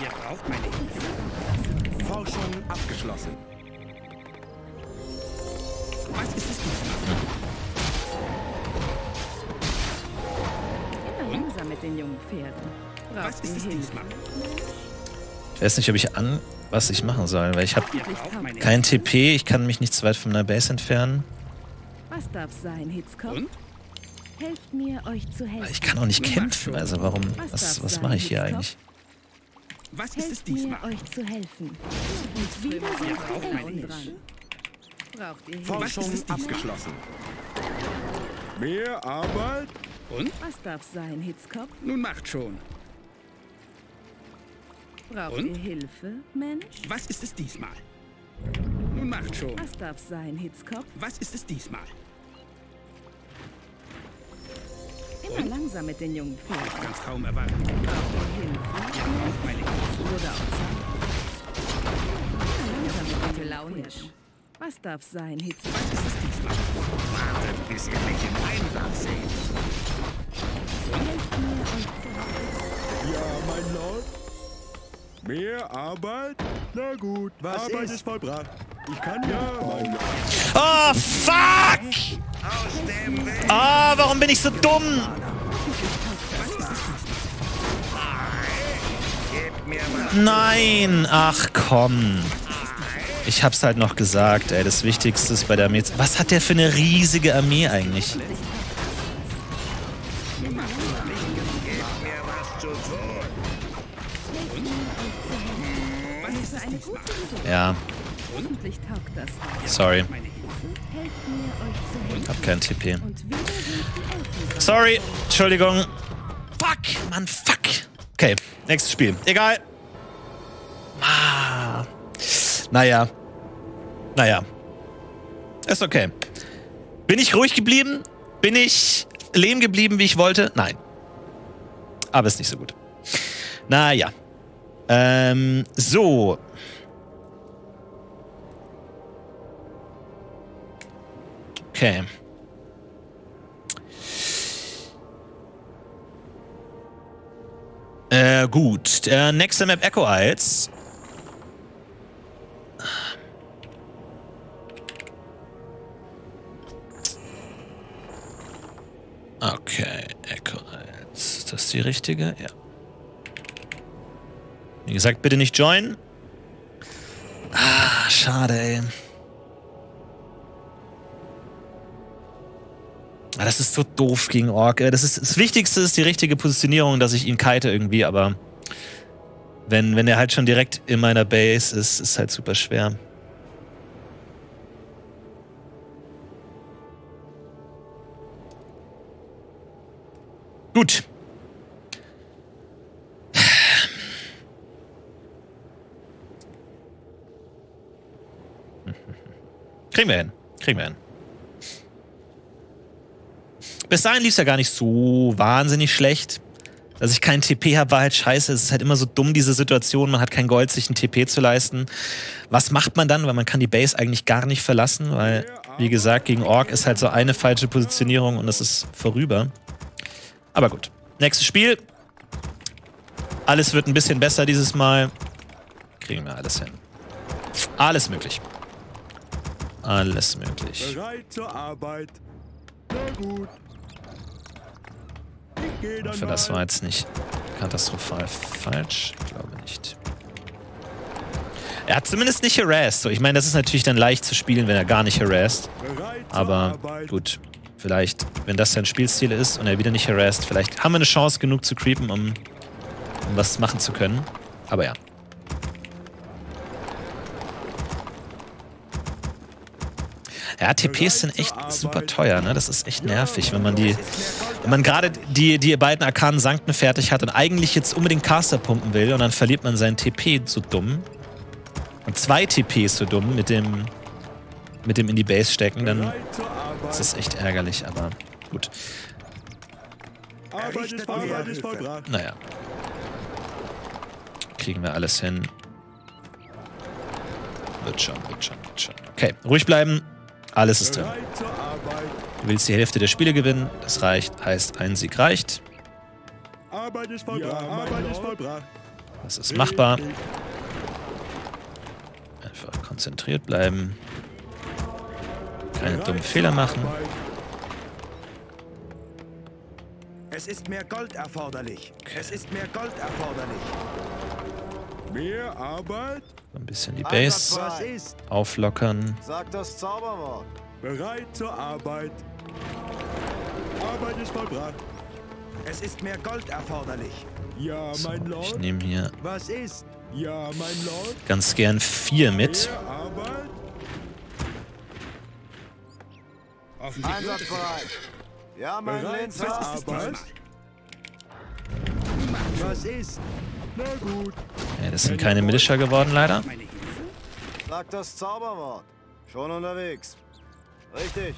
Ihr braucht meine Hilfe. Forschung abgeschlossen. Was ist es diesmal? Immer langsam mit den jungen Pferden. Braucht Was ist es diesmal? Ich weiß nicht, ob ich an was ich machen soll, weil ich habe kein TP, ich kann mich nicht zu weit von der Base entfernen. Was darf sein, Hitzkopf? Und? Helft mir, euch zu helfen. Ich kann auch nicht kämpfen, also warum, Was was, mache ich hier eigentlich? Was ist es diesmal? mir, euch zu helfen. Und wieder sind die Hilfe. dran. Braucht ihr Hilfe? Forschung ist es diesmal? abgeschlossen. Mehr Arbeit? Und? Was darf sein, Hitzkopf? Nun macht schon. Braucht Und? ihr Hilfe, Mensch? Was ist es diesmal? Nun macht schon. Was darf sein, Hitzkopf? Was ist es diesmal? Immer langsam mit den jungen Pferden. Ich kann's kaum erwarten. Was darf sein, Hitzkopf? Was ist es diesmal? Wartet, bis ihr mich im Einsatz seht. Ja, mein Lord. Mehr Arbeit? Na gut, Was Arbeit ist? ist vollbracht. Ich kann ja, mein. Oh, fuck! Aus dem Weg. Ah, warum bin ich so dumm? Nein, ach komm. Ich hab's halt noch gesagt, ey, das Wichtigste ist bei der Armee. Was hat der für eine riesige Armee eigentlich? Ja, sorry. Helfen. Hab kein TP. Sorry, Entschuldigung. Fuck, Mann, fuck. Okay, nächstes Spiel. Egal. Ah. Naja. Naja. Ist okay. Bin ich ruhig geblieben? Bin ich leben geblieben, wie ich wollte? Nein. Aber ist nicht so gut. Naja. Ähm, so. Okay. Äh, gut. Äh, nächste Map Echo Isles. Okay, Echo Isles. Ist das die richtige? Ja. Wie gesagt, bitte nicht joinen. Ah, schade, ey. Das ist so doof gegen Ork. ey. Das, ist, das Wichtigste ist die richtige Positionierung, dass ich ihn kite irgendwie, aber wenn, wenn er halt schon direkt in meiner Base ist, ist halt super schwer. Gut. Kriegen wir hin. Kriegen wir hin. Bis dahin lief es ja gar nicht so wahnsinnig schlecht. Dass ich keinen TP habe, war halt scheiße. Es ist halt immer so dumm, diese Situation. Man hat kein Gold, sich einen TP zu leisten. Was macht man dann? Weil man kann die Base eigentlich gar nicht verlassen, weil, wie gesagt, gegen Ork ist halt so eine falsche Positionierung und es ist vorüber. Aber gut. Nächstes Spiel. Alles wird ein bisschen besser dieses Mal. Kriegen wir alles hin. Alles möglich. Alles möglich. Bereit zur Arbeit. Na gut. Ich Für das war jetzt nicht katastrophal falsch. Ich glaube nicht. Er hat zumindest nicht harassed. So, ich meine, das ist natürlich dann leicht zu spielen, wenn er gar nicht harassed. Aber gut, vielleicht, wenn das sein Spielstil ist und er wieder nicht harassed, vielleicht haben wir eine Chance genug zu creepen, um, um was machen zu können. Aber ja. Ja, TPs sind echt super teuer, ne? Das ist echt nervig, wenn man die. Wenn man gerade die, die beiden arkanen Sankten fertig hat und eigentlich jetzt unbedingt Caster pumpen will und dann verliert man seinen TP so dumm. Und zwei TPs so dumm mit dem, mit dem in die Base stecken, dann ist das echt ärgerlich, aber gut. Naja. Kriegen wir alles hin. Wird schon, wird schon, wird schon. Okay, ruhig bleiben. Alles ist drin. Du willst die Hälfte der Spiele gewinnen. Das reicht, heißt, ein Sieg reicht. Arbeit ist vollbracht. Arbeit ist vollbracht. Das ist machbar. Einfach konzentriert bleiben. Keine dummen Fehler machen. Es ist mehr Gold erforderlich. Es ist mehr Gold erforderlich. Mehr Arbeit. Ein bisschen die Base Was ist? auflockern. Sag das Zauberwort. Bereit zur Arbeit. Arbeit ist vollbracht. Es ist mehr Gold erforderlich. Ja, So, mein ich Lord. nehme hier Was ist? Ja, mein Lord. ganz gern vier mit. Einsatzbereit. Ja, mein Linzer. zur Arbeit. Was ist? Na gut. Ja, das sind keine Militia geworden, leider. Sag das Zauberwort. Schon unterwegs. Richtig.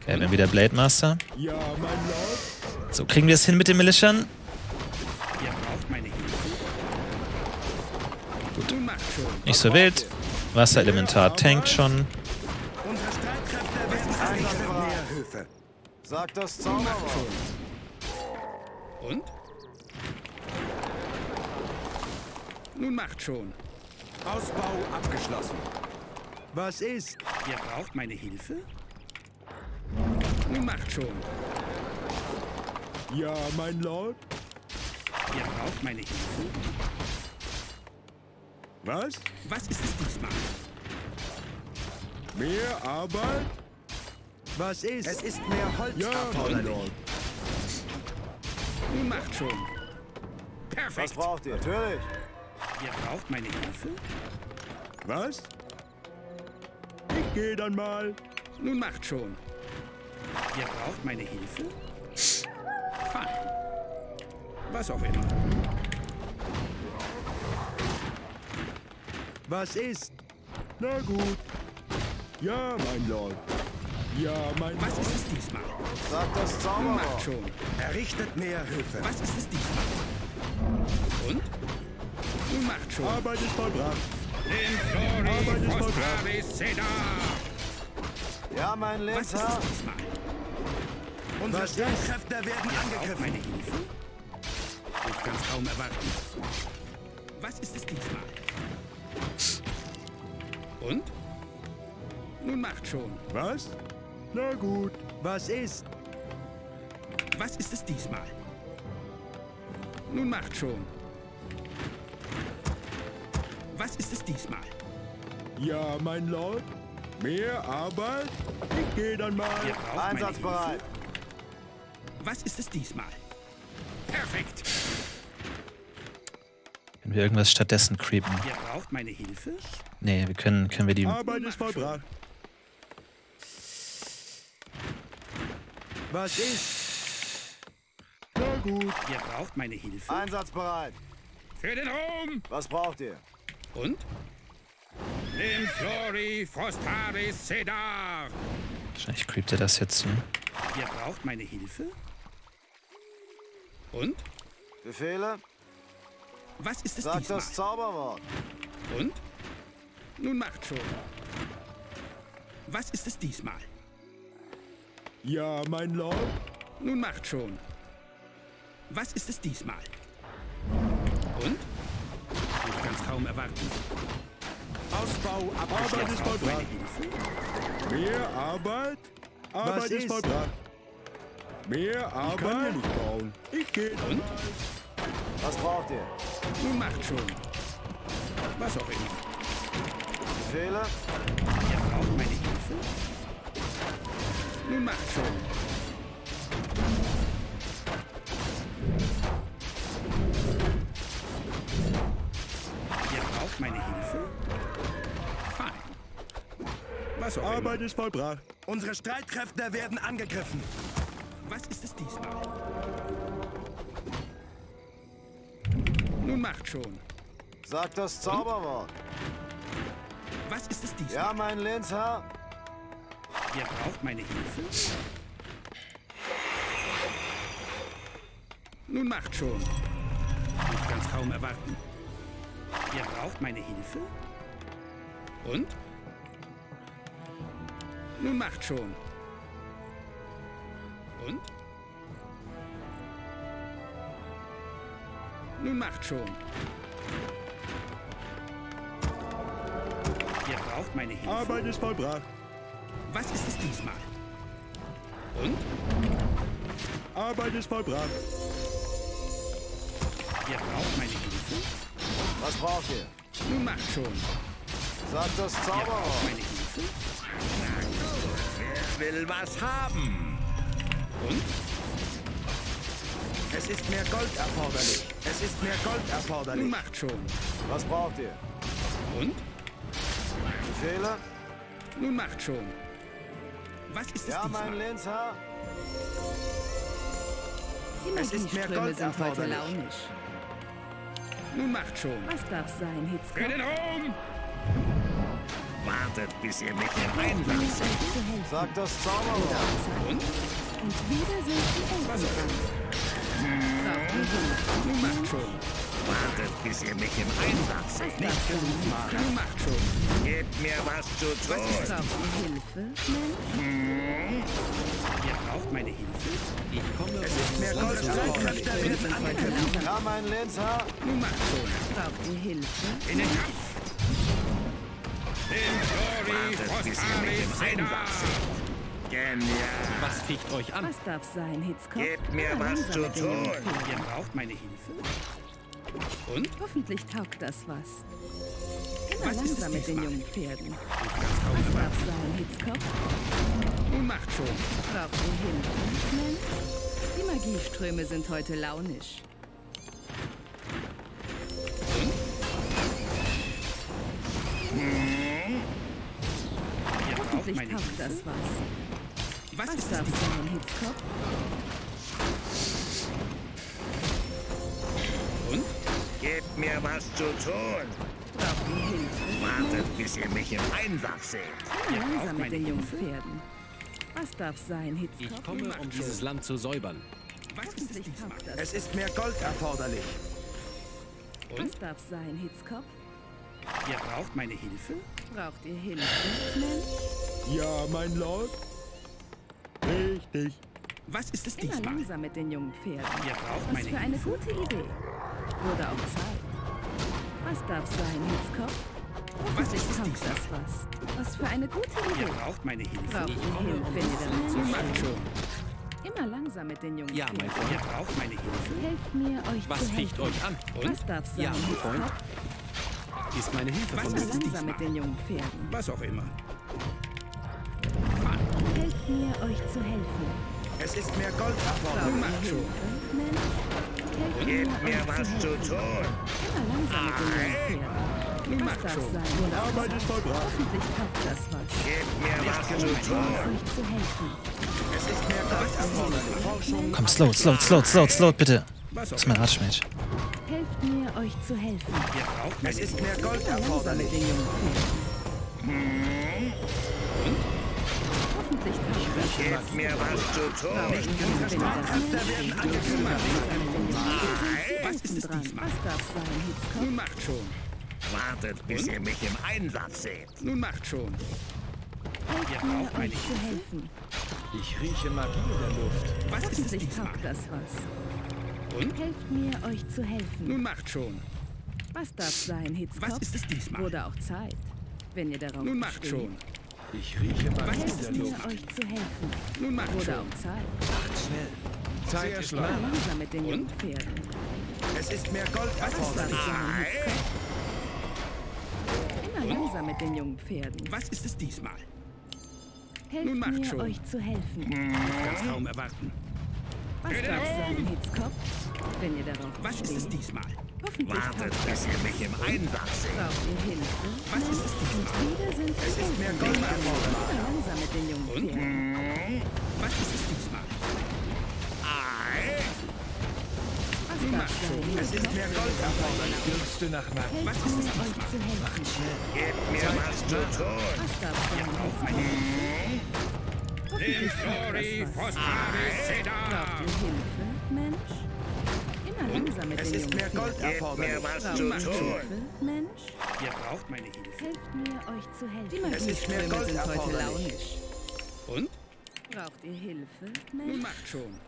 Okay, wir haben wieder Blade Master. Ja, mein Lord. So, kriegen wir es hin mit den Militian? Ihr braucht meine Hilfe. Gut. Nicht so wild. Wasserelementar tankt schon. Sag das Zauberwort. Und? Nun macht schon. Ausbau abgeschlossen. Was ist? Ihr braucht meine Hilfe? Nun macht schon. Ja, mein Lord. Ihr braucht meine Hilfe? Was? Was ist es diesmal? Mehr Arbeit? Was ist? Es ist mehr Holz ja, mein erforderlich. Lord. Nun macht schon. Was Perfekt. braucht ihr? Natürlich. Ihr braucht meine Hilfe? Was? Ich gehe dann mal. Nun macht schon. Ihr braucht meine Hilfe? Fein. Was auch immer. Was ist? Na gut. Ja, mein Lord. Ja, mein Was Lord. ist es diesmal? Sag das Nun macht schon. Errichtet mehr Hilfe. Was ist es diesmal? Und? Nun macht schon. Arbeit ist vollbracht. Ist vollbracht. Postravis Seda. Ja, mein diesmal? Unsere? Streitkräfte werden angegriffen. meine Hilfe? Ich kann es kaum erwarten. Was ist es diesmal? Und? Nun macht schon. Was? Na gut. Was ist? Was ist es diesmal? Nun macht schon. Was ist es diesmal? Ja, mein Lord. Mehr Arbeit? Ich gehe dann mal. Einsatzbereit. Was ist es diesmal? Perfekt. Können wir irgendwas stattdessen creepen? Ihr braucht meine Hilfe? Nee, wir können, können wir die. Arbeit ist vollbracht. Was ist? Na gut. Ihr braucht meine Hilfe? Einsatzbereit. Für den Ruhm! Was braucht ihr? Und? Nimm Flori, Frostaris, Cedar! Wahrscheinlich creept er das jetzt, ne? Ihr braucht meine Hilfe? Und? Befehle? Was ist es Sag diesmal? das Zauberwort. Und? Nun macht schon. Was ist es diesmal? Ja, mein Lord. Nun macht schon. Was ist es diesmal? Und? Ich kann's kaum erwarten. Ausbau Arbeit abgeschlossen. ist Braucht meine vollbracht. Mehr Arbeit. Arbeit Was ist ist? vollbracht. Mehr Ich kann ja Arbeit. nicht bauen. Ich gehe. Und? Was braucht ihr? Nun macht schon. Was auch immer. Befehle? Ihr braucht meine Hilfe? Nun macht schon. Was auch Arbeit immer. ist vollbracht. Unsere Streitkräfte werden angegriffen. Was ist es diesmal? Nun macht schon. Sag das Zauberwort. Was ist es diesmal? Ja, mein Lehnsherr. Ihr braucht meine Hilfe? Nun macht schon. Ich kann's kaum erwarten. Ihr braucht meine Hilfe? Und? Nun macht schon. Und? Nun macht schon. Ihr braucht meine Hilfe? Arbeit ist vollbracht. Was ist es diesmal? Und? Arbeit ist vollbracht. Ihr braucht meine Hilfe? Was braucht ihr? Nun macht schon. Sag das Ihr braucht meine Hilfe? Wer will was haben? Und? Es ist mehr Gold erforderlich. Es ist mehr Gold Nun erforderlich. macht schon. Was braucht ihr? Und? Befehle? Nun macht schon. Was ist es Ja, mein diesmal? Lehnsherr. Die Es ist mehr Magieströme Gold sind heute erforderlich. launisch. Nun macht schon. Was darf sein, Hitzkopf? den Ruhm! Wartet, bis ihr mich im Mir Einsatz euch zu helfen. Sag das Zauberwort. Und? Und wieder sind die Elfen dran. Nun macht schon. Wartet, bis ihr mich im Einsatz Was seht. Hitzkopf? Nun macht schon. Gebt mir was zu tun. Ihr Hilfe, Mensch? Ihr braucht meine Hilfe? Ich komme Es ist mehr Gold Streitkräfte werden angegriffen. Ja, mein. Nun macht schon. Braucht ihr Hilfe? In den Kampf! Genial. Was ficht euch an? Was darf sein, Hitzkopf? Gebt mir Immer was zu tun. Ihr braucht meine Hilfe? Und? Hoffentlich taugt das was. Immer Was langsam mit den jungen Pferden. Was darf sein, Hitzkopf? Nun macht schon. Braucht ihr Hilfe, Mensch? Die Magieströme sind heute launisch. Braucht Hoffentlich meine taugt das was. Was Was ist darf das? sein, Hitzkopf? Und? Gebt mir was zu tun. Wartet, bis ihr mich im Einsatz seht. Langsam mit den jungen Hilfe? Pferden. Was darf sein, Hitzkopf? Ich komme, um dieses Land zu säubern. Was ist es Es ist mehr Gold erforderlich. Was darf sein, Hitzkopf? Ihr braucht meine Hilfe? Braucht ihr Hilfe, Mensch? Ja, mein Lord. Richtig. Was ist es Immer diesmal? langsam mit den jungen Pferden. Ihr braucht Was meine für eine Hilfe? gute Idee. Wurde auch Zeit. Was darf sein, Hitzkopf? Was ist es diesmal? das was? Was für eine gute Ihr Idee. braucht meine Hilfe? Braucht ihr komme, um Hilfe, Nun macht Mensch? schon. Immer langsam mit den jungen Ja, mein Pferden. Ihr braucht meine Hilfe? Helft mir, euch Was zu ficht helfen. euch an? Was darf sein, Ja, mein Freund. Hitzkopf? Ist meine Hilfe Was von Immer ist es mir? langsam mit den jungen Pferden. Was auch immer. Helft mir, euch zu helfen. Es ist mehr Gold. Mensch? Helft Gebt mir was zu helfen. tun. Immer langsam mit den jungen Pferden. Was macht darf schon. sein? Arbeit ist vollbracht. Hoffentlich taugt das was. Gebt mir was zu tun. Euch zu helfen. Es ist mehr Gold. Forschung. Komm, slow, slow, slow, slow, slow, bitte. Was ist mein Ratschmied. Helft mir, euch zu helfen. Es ist mehr Gold erforderlich. Hoffentlich taugt das was. Gebt mir was zu tun. Nicht genug Streitkräfte werden angeführt. Was ist es dran. diesmal? Was darf sein, Hitzkopf? Nun macht schon. Wartet, bis ihr mich im Einsatz seht. Nun macht schon. Helft mir, euch zu helfen. Ich rieche Magie in der Luft. Was ist es Hoffentlich diesmal? taugt das was. Und? Helft mir, euch zu helfen. Nun macht schon. Was darf sein, Hitzkopf? Was ist es diesmal? Wurde auch Zeit, wenn ihr darauf Nun macht besteht. schon. Ich rieche in der Helft mir, Luft. euch zu helfen. Nun macht Wurde schon. auch Zeit. Zeit ist lang. Langsam mit den jungen Pferden. Es ist mehr Gold Was darf sein, Hitzkopf? Immer langsam mit den jungen Pferden. Was ist es diesmal? Helft Nun macht mir, schon. euch zu helfen. Ich kann's kaum erwarten. Was darf sein, Hitzkopf? Wenn ihr darauf Was ist es diesmal? Hoffentlich Wartet, bis das ihr mich im Einsatz seht. Was ist es Und diesmal? wieder sind Es ist mehr Gold erforderlich. Immer langsam mit den jungen Und? Pferden. Was ist es diesmal? Macht sein, schon. Es ist mehr Gold erforderlich. Dürste nach Magie. Was ist mir, es zu helfen. Gebt mir was zu tun. Was Hitzkopf? Hoffentlich taugt das was. Braucht ihr Hilfe, Mensch? Immer langsam mit Es den ist mehr Gold erforderlich. Braucht zu ihr tun. Hilfe, Mensch? Ihr braucht meine Hilfe. Helft mir, euch zu helfen. Die Es ist mehr Magieströme Gold sind heute erforderlich. launisch. Und? Braucht ihr Hilfe, Mensch? macht schon.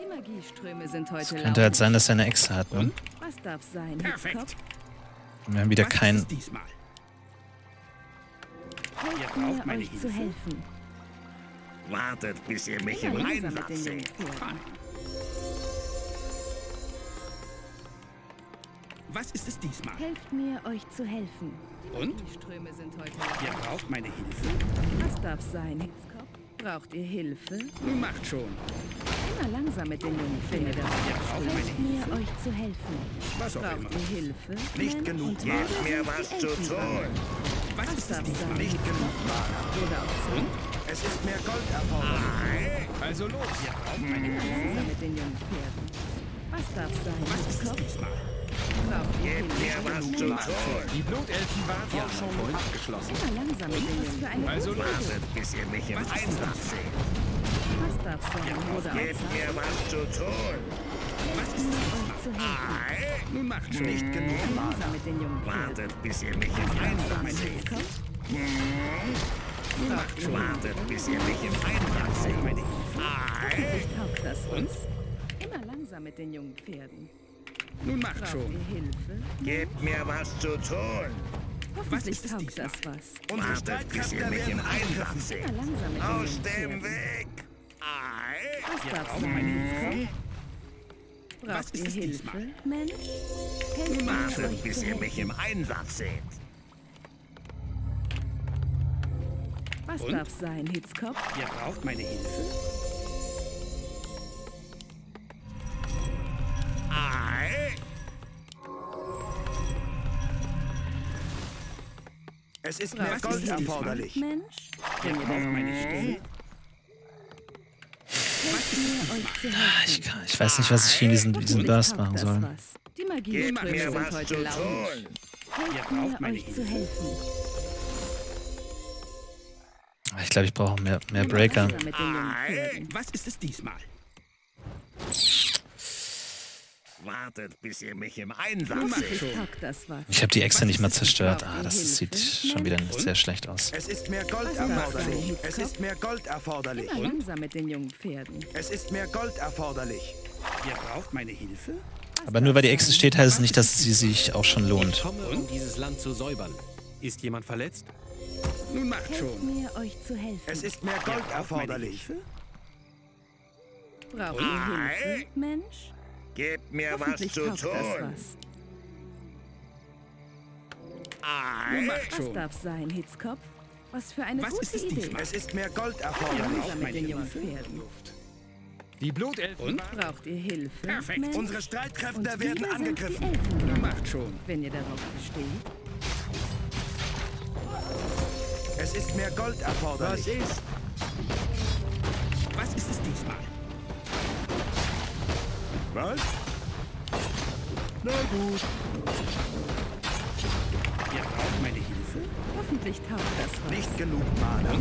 Die Magieströme sind heute Könnte halt launisch. sein, dass er eine Exe hat, ne? Was darf sein, Perfekt. Wir haben wieder Was ist kein. es diesmal? Helft braucht mir, meine euch zu Hilfe? helfen. Wartet, bis ihr mich Immer im Einsatz seht. Was ist es diesmal? Helft mir, euch zu helfen. Und? Die Ströme sind heute Ihr braucht meine Hilfe. Was darf sein, Hitzkopf? Braucht ihr Hilfe? Macht schon. Immer langsam mit den jungen braucht meine Helft mir, euch zu helfen. Was auch Braucht immer. ihr Hilfe? Nicht genug. Gebt mir was zu tun. Ist es darf diesmal? sein, Nicht Hitzkopf? genug Mana. Zeit. Es ist mehr Gold erforderlich. Also los. Braucht meine Hilfe. Langsam mit den jungen Pferden. Was darf sein, Was ihr Gebt mir was zu tun. Die Blutelfen-Warforschung abgeschlossen. Immer langsam mit den. Also. Wartet, bis ihr mich im Einsatz seht. Was darf sein, Gebt mir was zu tun. Was zu helfen. Nun macht schon. Nicht genug Mana. Langsam mit den jungen. Wartet, bis ihr mich im Einsatz seht. Hitzkopf? Nun macht schon. Wartet, bis ihr mich im Einsatz seht. Hoffentlich taugt das was. Immer langsam mit den jungen Pferden. Nun macht Braucht schon. Gebt mir was zu tun. Hoffentlich ist es taugt das was. Unsere Wartet, bis ihr mich im Einsatz seht. Immer langsam mit den Aus dem. Weg. Ei. Was darf braucht sein, meine Was ist es diesmal? Hilfe, Mensch? Wartet, bis ihr mich im Einsatz seht. Was Und? darf sein, Hitzkopf? Ihr braucht meine Hilfe. Ei. Es ist mehr Gold erforderlich. Mensch? Ihr braucht meine Hilfe. Helft mir, euch zu helfen. Ich, kann, ich weiß nicht, was ich hier in diesen, diesen Burst machen soll. Die Gebt Magieströme mir was zu tun. Helft mir, euch helfen. Ich glaube, ich brauche mehr, mehr Breaker. Was ist es diesmal? Wartet, bis ihr mich im Einsatz macht seht. Ich habe die Exe nicht mal zerstört. Ah, das sieht schon wieder sehr schlecht aus. Es ist mehr Gold erforderlich. Es ist mehr Gold erforderlich. Immer langsam mit den jungen Pferden. Es ist mehr Gold erforderlich. Ihr braucht meine Hilfe? Aber nur weil die Exe steht, heißt es nicht, dass sie sich auch schon Ich lohnt. komme, um dieses Land zu säubern. Ist jemand verletzt? Nun macht Helft schon. mir, euch zu helfen. Es ist mehr Gold erforderlich. Braucht ihr Hilfe, Mensch? Gebt mir was zu das tun. was. Ei. Schon. darf sein, Hitzkopf? Was für eine Was gute ist es Idee. diesmal? Es ist mehr Gold erforderlich. mit meine jungen? Pferden. Die Blutelfen. Und? Braucht ihr Hilfe? Perfekt. Mensch? Unsere Streitkräfte Und werden angegriffen. Macht schon. wenn ihr darauf besteht. Es ist mehr Gold erforderlich. Was ist? Was ist es diesmal? Was? Na gut. Ihr braucht meine Hilfe? Hoffentlich taugt das was. Nicht genug Mana.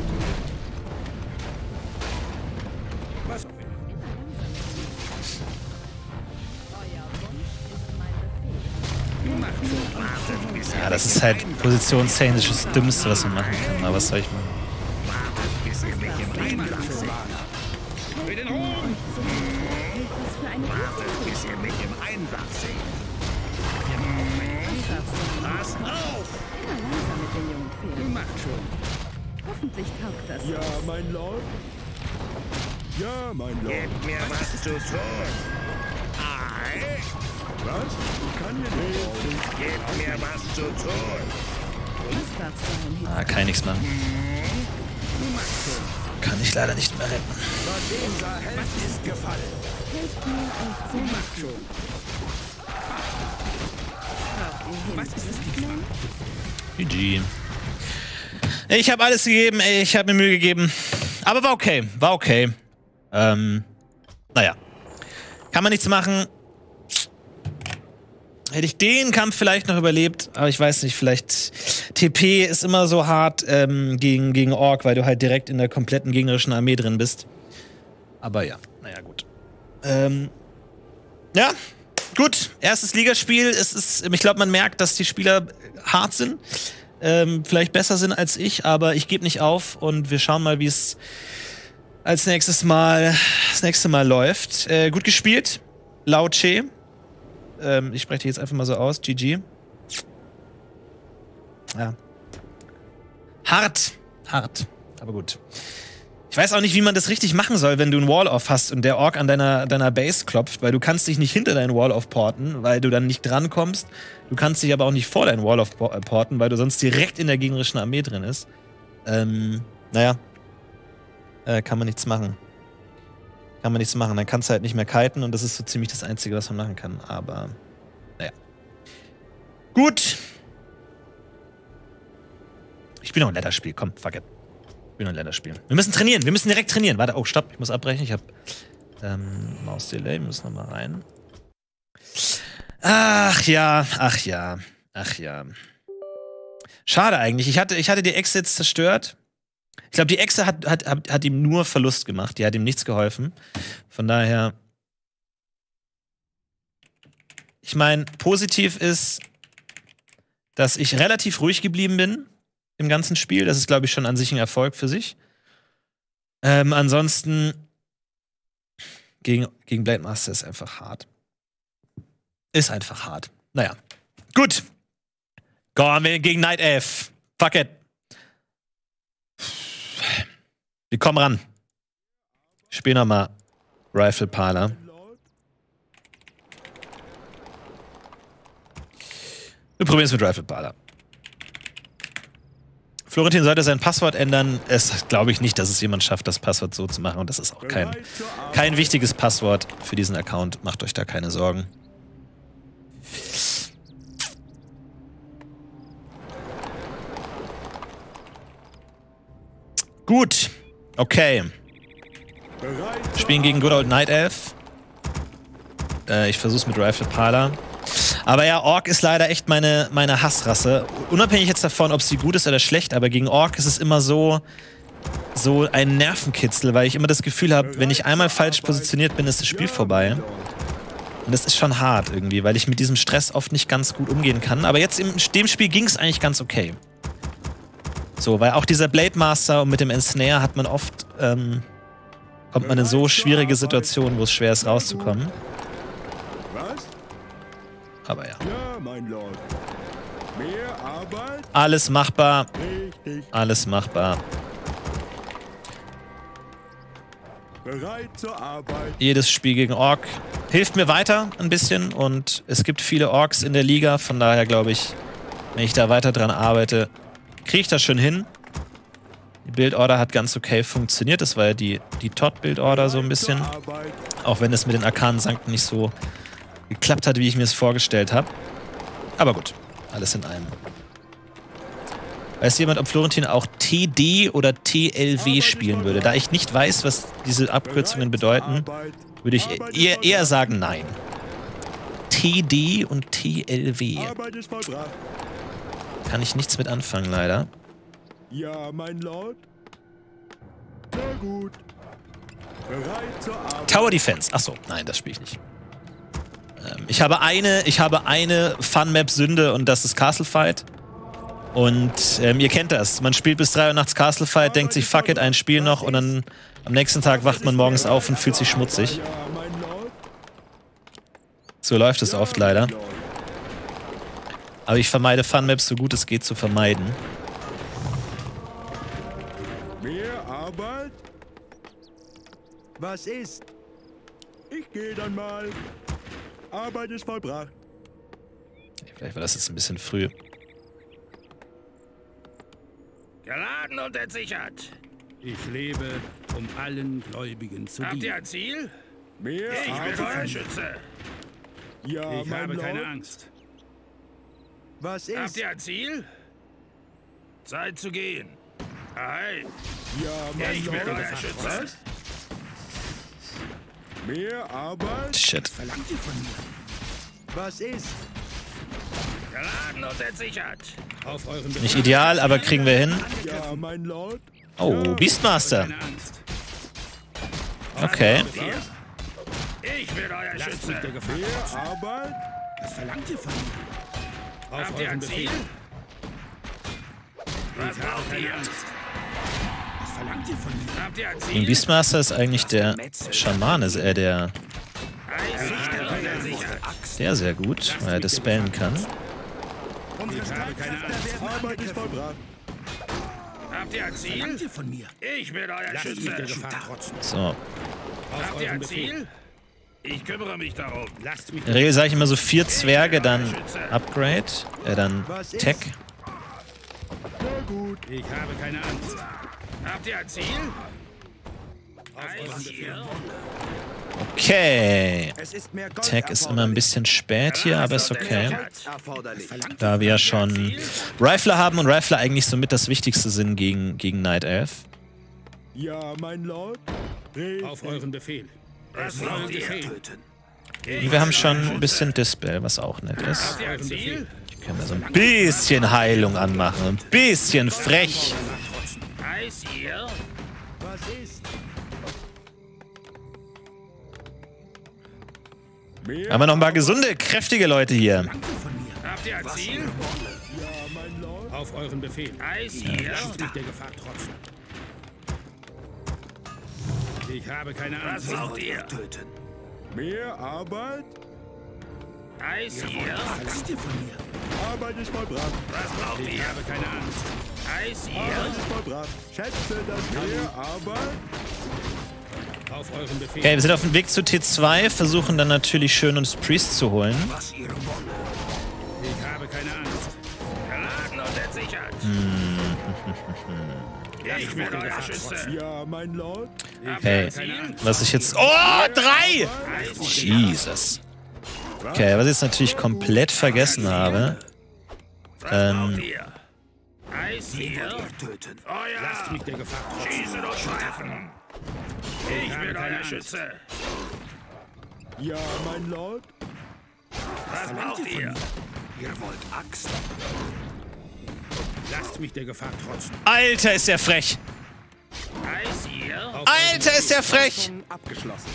Was auch immer. Ja, das ist halt positionstechnisch das Dümmste, was man machen kann. Aber was soll ich machen? Mein Lord. Gebt mir was zu tun. Ei, Was? Ich kann hier nicht gebt mir was zu tun. Ah, kann ich nichts machen. Kann ich leider nicht mehr retten. Unser Held ist gefallen. Helft mir, euch zu Macht schon. Braucht ihr Hilfe? Was ist es diesmal? GG. Ich habe alles gegeben, ey, ich habe mir Mühe gegeben. Aber war okay, war okay. Ähm, naja. Kann man nichts machen. Hätte ich den Kampf vielleicht noch überlebt, aber ich weiß nicht, vielleicht TP ist immer so hart ähm, gegen, gegen Ork, weil du halt direkt in der kompletten gegnerischen Armee drin bist. Aber ja, naja, gut. Ähm, ja, gut. Erstes Ligaspiel. Es ist, ich glaube, man merkt, dass die Spieler hart sind. Ähm, vielleicht besser sind als ich, aber ich gebe nicht auf und wir schauen mal, wie es als nächstes Mal das nächste Mal läuft. Äh, gut gespielt. Lauche. Ähm, ich spreche die jetzt einfach mal so aus. GG. Ja. Hart. Hart. Aber gut. Ich weiß auch nicht, wie man das richtig machen soll, wenn du einen Wall-Off hast und der Ork an deiner, deiner Base klopft, weil du kannst dich nicht hinter deinen Wall-Off porten, weil du dann nicht drankommst. Du kannst dich aber auch nicht vor deinen Wall-Off äh, porten, weil du sonst direkt in der gegnerischen Armee drin ist. Ähm, naja. Äh, kann man nichts machen. Kann man nichts machen. Dann kannst du halt nicht mehr kiten und das ist so ziemlich das Einzige, was man machen kann. Aber, naja. Gut. Ich bin noch ein Letterspiel. Komm, fuck it. Ich bin noch ein Letterspiel. Wir müssen trainieren. Wir müssen direkt trainieren. Warte, oh, stopp. Ich muss abbrechen. Ich hab ähm, Maus-Delay. Wir müssen noch mal rein. Ach ja, ach ja, ach ja. Schade eigentlich. Ich hatte, ich hatte die jetzt zerstört. Ich glaube, die Echse hat, hat, hat, hat ihm nur Verlust gemacht. Die hat ihm nichts geholfen. Von daher. Ich meine, positiv ist, dass ich relativ ruhig geblieben bin im ganzen Spiel. Das ist, glaube ich, schon an sich ein Erfolg für sich. Ähm, ansonsten gegen, gegen Blade Master ist einfach hart. Ist einfach hart. Naja. Gut. Komm, wir gegen Night Elf. Fuck it. Wir kommen ran. Ich spiel noch mal Rifle Parler. Wir probieren es mit Rifle Parler. Florentin sollte sein Passwort ändern. Es glaube ich nicht, dass es jemand schafft, das Passwort so zu machen. Und das ist auch kein, kein wichtiges Passwort für diesen Account. Macht euch da keine Sorgen. Gut. Okay. Wir spielen gegen Good Old Night Elf. Äh, ich versuch's mit Rifle Parler. Aber ja, Ork ist leider echt meine, meine Hassrasse. Unabhängig jetzt davon, ob sie gut ist oder schlecht, aber gegen Ork ist es immer so, so ein Nervenkitzel, weil ich immer das Gefühl habe, wenn ich einmal falsch positioniert bin, ist das Spiel vorbei. Und das ist schon hart irgendwie, weil ich mit diesem Stress oft nicht ganz gut umgehen kann. Aber jetzt in dem Spiel ging es eigentlich ganz okay. So, weil auch dieser Blade Master und mit dem Ensnare hat man oft, ähm, kommt man in so schwierige Situationen, wo es schwer ist rauszukommen. Aber ja. Alles machbar, alles machbar. Jedes Spiel gegen Ork hilft mir weiter ein bisschen und es gibt viele Orks in der Liga, von daher glaube ich, wenn ich da weiter dran arbeite, kriege ich das schon hin. Die Bildorder hat ganz okay funktioniert. Das war ja die, die Todd-Bildorder so ein bisschen. Auch wenn es mit den arkanen Sankten nicht so geklappt hat, wie ich mir es vorgestellt habe. Aber gut, alles in allem. Weiß jemand, ob Florentin auch TD oder TLW spielen würde? Da ich nicht weiß, was diese Abkürzungen bedeuten, würde ich eher, eher sagen nein. TD und TLW. Kann ich nichts mit anfangen, leider. Ja, mein Lord. Sehr gut. Bereit zur Arbeit. Tower Defense. Achso, nein, das spiele ich nicht. Ähm, ich habe eine, ich habe eine Fun-Map-Sünde und das ist Castle Fight. Und ähm, ihr kennt das. Man spielt bis 3 Uhr nachts Castle Fight, denkt sich, fuck it, ein Spiel noch und dann am nächsten Tag wacht man morgens auf und fühlt sich schmutzig. So läuft es oft leider. Aber ich vermeide Fun-Maps so gut es geht zu vermeiden. Mehr Arbeit? Was ist? Ich gehe dann mal. Arbeit ist vollbracht. Vielleicht war das jetzt ein bisschen früh. Geladen und entsichert. Ich lebe, um allen Gläubigen zu Habt ihr dienen. ein Ziel? Mehr Ich bin euer Arbeit? Schütze. Ja, Ich mein habe Lord. keine Angst. Was Habt ist? ihr ein Ziel? Zeit zu gehen. Hi, Ja, mein ich bin Lord. euer Schütze. Was? Mehr Arbeit? Shit. Verlangt ihr von mir? Was ist? Geladen und entsichert. Auf euren. Nicht ideal, aber kriegen wir hin. Ja, mein Lord. Oh, Beastmaster. Okay. Ich bin euer Schütze. Mehr Arbeit? Was verlangt ihr von mir? Auf Habt ihr euren ein Befehl. Ziel? Was braucht ihr? Was verlangt ihr von mir? Habt ihr ein Ziel? Beastmaster ist eigentlich der Schamane, äh, der, der sehr gut, weil er das spellen kann. Ich habe keine Angst. Arbeit ist vollbracht. Habt ihr ein Ziel? Verlangt ihr von mir? Ich bin euer Schütze. So. Habt ihr ein Befehl. Ziel? Ich kümmere mich darum. Lasst mich In der Regel sage ich immer so vier Zwerge, dann Upgrade, äh, dann Tech. Sehr gut. Ich habe keine Angst. Habt ihr ein Ziel? Okay. Tech ist immer ein bisschen spät hier, aber ist okay. Da wir ja schon Rifler haben und Rifler eigentlich somit das Wichtigste sind gegen, gegen Night Elf. Ja, mein Lord. Auf euren Befehl. Es soll geschehen. Wir haben schon ein bisschen Dispel, was auch nett ist. Ziel? Können wir so ein bisschen Heilung anmachen. Ein bisschen frech. Haben wir noch ein paar gesunde, kräftige Leute hier. Habt ihr ein Ziel? Ja, mein Lord. Auf euren Befehl. Ihr? Lasst mich der Gefahr trotzen. Ich habe keine Was Angst. braucht ihr? Mehr Arbeit? Heiß ihr? Verlangt ihr von mir? Arbeit ist vollbracht. Was braucht Ich ihr? habe keine Angst. Heiß Arbeit ihr? ist vollbracht. Schätze das mehr Arbeit? Auf euren Befehl. Okay, wir sind auf dem Weg zu T2, versuchen dann natürlich schön uns Priest zu holen. Ich habe keine Angst. Geladen und entsichert. Ich bin euer Schütze. Ja, mein Lord. Ihr Okay, Ziel? was ich jetzt... Oh, drei! Ihr? Jesus. Okay, was ich jetzt natürlich komplett vergessen habe. Was Ähm. braucht ihr? Heiß ihr? Lasst Feuer! mich der Gefahr. Schießen und treffen! Ich bin keine euer. Schütze. Ja, mein Lord. Was braucht ihr? Lasst mich der Gefahr trotzen. Alter, ist der frech! Alter, ist der frech! Abgeschlossen.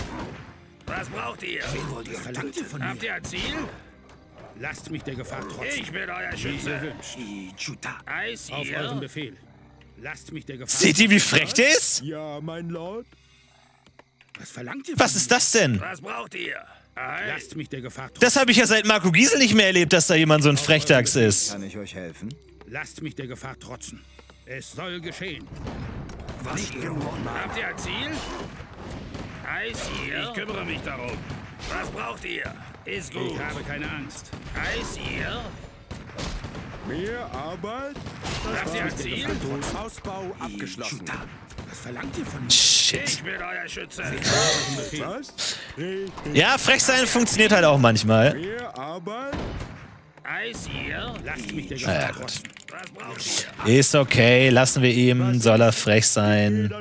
Was braucht ihr? Was verlangt ihr von Habt mir? ihr ein Ziel? Lasst mich der Gefahr trotzen. Ich bin euer Schütze. Heiß Auf euren? Befehl. Lasst mich der Gefahr Seht ihr, wie frech der ist? Ja, mein Lord. Was verlangt ihr Was von ist das denn? Was braucht ihr? Lasst mich der Gefahr trotzen. Das habe ich ja seit Marco Giesel nicht mehr erlebt, dass da jemand so ein Frechdachs ist. Kann ich euch helfen? Lasst mich der Gefahr trotzen. Es soll geschehen. Habt ihr ein Ziel? Heiß ihr? Ich kümmere mich darum. Was braucht ihr? Ist gut. Ich habe keine Angst. Heiß ihr? Mehr Arbeit? Habt ihr ein Ziel? Ausbau abgeschlossen. Was verlangt ihr von mir? Shit. Ich bin euer Schütze. Was? Ja, frech sein funktioniert halt auch manchmal. Mehr Arbeit? Eis ihr? Lasst mich der Naja, gut. trotzen. Was braucht ihr? Ist okay, lassen wir ihm. Soll er frech sein.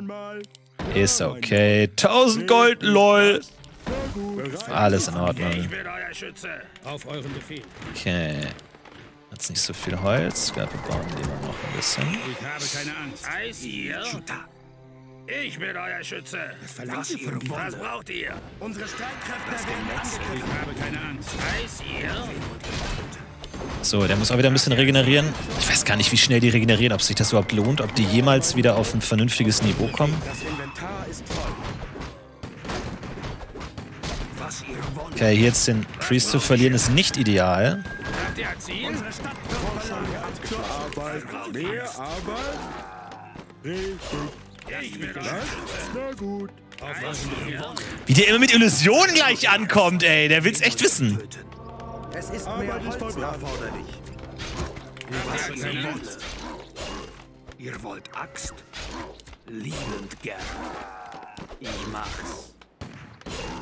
Ist okay. 1000 Gold, lol. Alles in Ordnung. Ich bin euer Schütze. Auf euren Befehl. Okay. Jetzt nicht so viel Holz. Ich glaube, wir bauen lieber noch ein bisschen. Ich habe keine Angst. Eis ihr? Ich bin euer Schütze. Was mir? Was braucht ihr? Unsere Streitkräfte werden angegriffen. Ich habe keine Angst. Eis ihr? So, der muss auch wieder ein bisschen regenerieren. Ich weiß gar nicht, wie schnell die regenerieren, ob sich das überhaupt lohnt, ob die jemals wieder auf ein vernünftiges Niveau kommen. Okay, hier jetzt den Priest zu verlieren, ist nicht ideal. Wie der immer mit Illusionen gleich ankommt, ey. Der will's echt wissen. Es ist mehr Arbeit ist Holz vollbracht. erforderlich. Habt ihr ein Ziel? Ihr wollt Axt? Liebend gern. Ich mach's.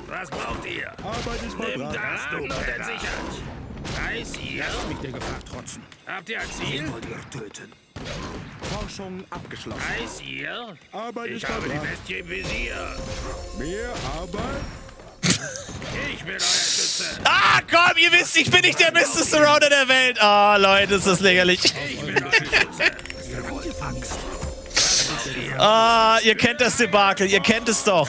Was braucht ihr? Arbeit ist vollbracht. das und entsichert. Eis ihr? Lasst mich der Gefahr trotzen. Habt ihr ein Ziel? Wollt ihr töten? Forschung abgeschlossen. Eis ihr? Arbeit Ich ist habe die. Bestie im Visier. Mehr Arbeit? Ich bin euer Schütze. Ah, komm, ihr wisst, ich bin nicht der beste Surrounder der Welt. Oh, Leute, ist das lächerlich. Ich bin euer Schütze. Ah, ihr kennt das Debakel, ihr kennt es doch.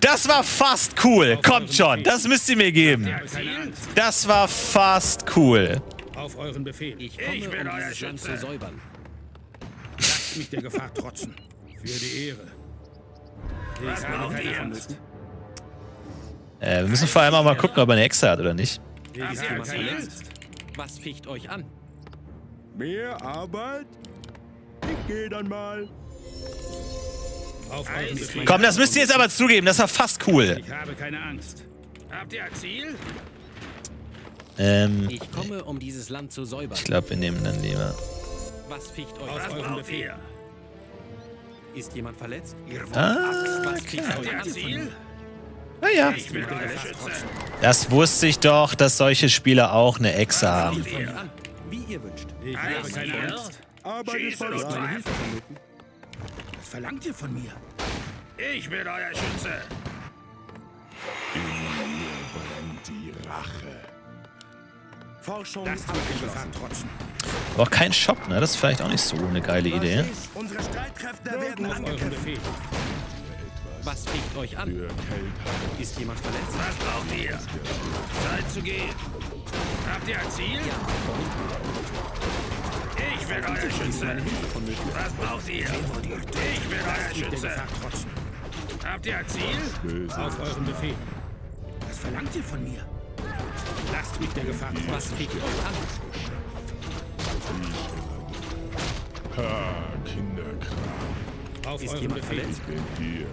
Das war fast cool. Kommt schon, das müsst ihr mir geben. Das war fast cool. Auf euren Befehl. Ich komme, Ich bin um euer dieses Land zu Schütze. säubern. Lasst mich der Gefahr trotzen. Für die Ehre. Was braucht ihr? Äh, wir müssen vor allem auch mal gucken, ob er eine Exe hat oder nicht. Was ficht euch an? Mehr Arbeit? Ich gehe dann mal. Komm, das müsst ihr jetzt aber zugeben, das war fast cool. Ich habe keine Angst. Habt ihr ein Ziel? Ähm, Ich komme, um dieses Land zu säubern. ich glaube, wir nehmen dann lieber. Was ficht euch an? Ist jemand verletzt? Ah, ihr ein an? Ziel? naja. Ich bin euer Schütze. Das wusste ich doch, dass solche Spieler auch eine Exe haben. Wie ihr wünscht. Ich habe keine Arbeit ist Schieße los, vollbracht. Hilfe vonnöten. Was verlangt ihr von mir? Ich bin euer Schütze. Die Rache. Forschung Gefahr abgeschlossen. trotzen. Aber auch kein Shop, ne? Das ist vielleicht auch nicht so eine geile Idee. Unsere Streitkräfte werden angegriffen. Was ficht euch an? Ist jemand verletzt? Was braucht ihr? Zeit zu gehen. Habt ihr ein Ziel? Ich bin euer Schütze. Was braucht ihr? Ich bin euer Schütze. Habt ihr ein Ziel? Auf euren Befehl. Was verlangt ihr von mir? Lasst mich der Gefahr Was trotzen. ficht euch an? Ha, Kinderkram. Auf Ist jemand Befehl. ihr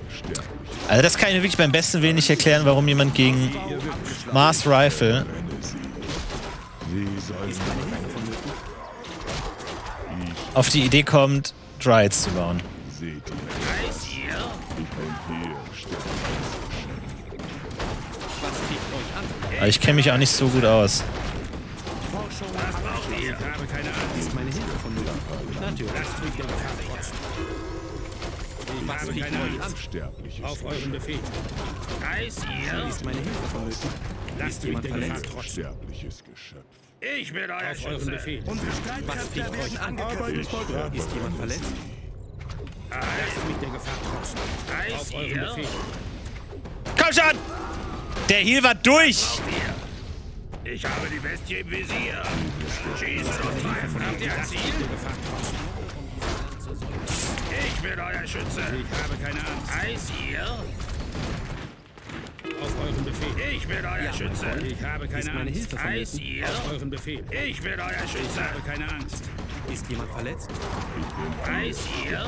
Also das kann ich mir wirklich beim besten Willen nicht erklären, warum jemand gegen Mars Rifle auf die Idee kommt, Dryades zu bauen. seht ihr. Aber ich kenne mich auch nicht so gut aus. Was braucht ihr? Ich habe keine Angst. Auf euren Befehl. Weiß ihr? Ist meine Hilfe vonnöten? Lasst jemand verletzt? Sterbliches Geschöpf. Ich bin euer Auf euren Befehl. Unsere Was Streitkräfte werden angegriffen. Ist jemand verletzt? Lasst mich der Gefahr trotzen. Auf Weiß euren ihr? Befehl. Komm schon! Der Heal war durch! Ich habe die Bestie im Visier. Schießen und pfeifen. Habt ihr ein Ziel? Ich bin euer Schütze. Ich habe keine Angst. Eis ihr? Auf euren Befehl. Ich bin euer Schütze. Ich habe keine Ist meine Angst. Hilfe Eis vonnöten? ihr? Auf euren Befehl. Ich bin euer Schütze. Ich habe keine Angst. Ist jemand verletzt? Eis ihr?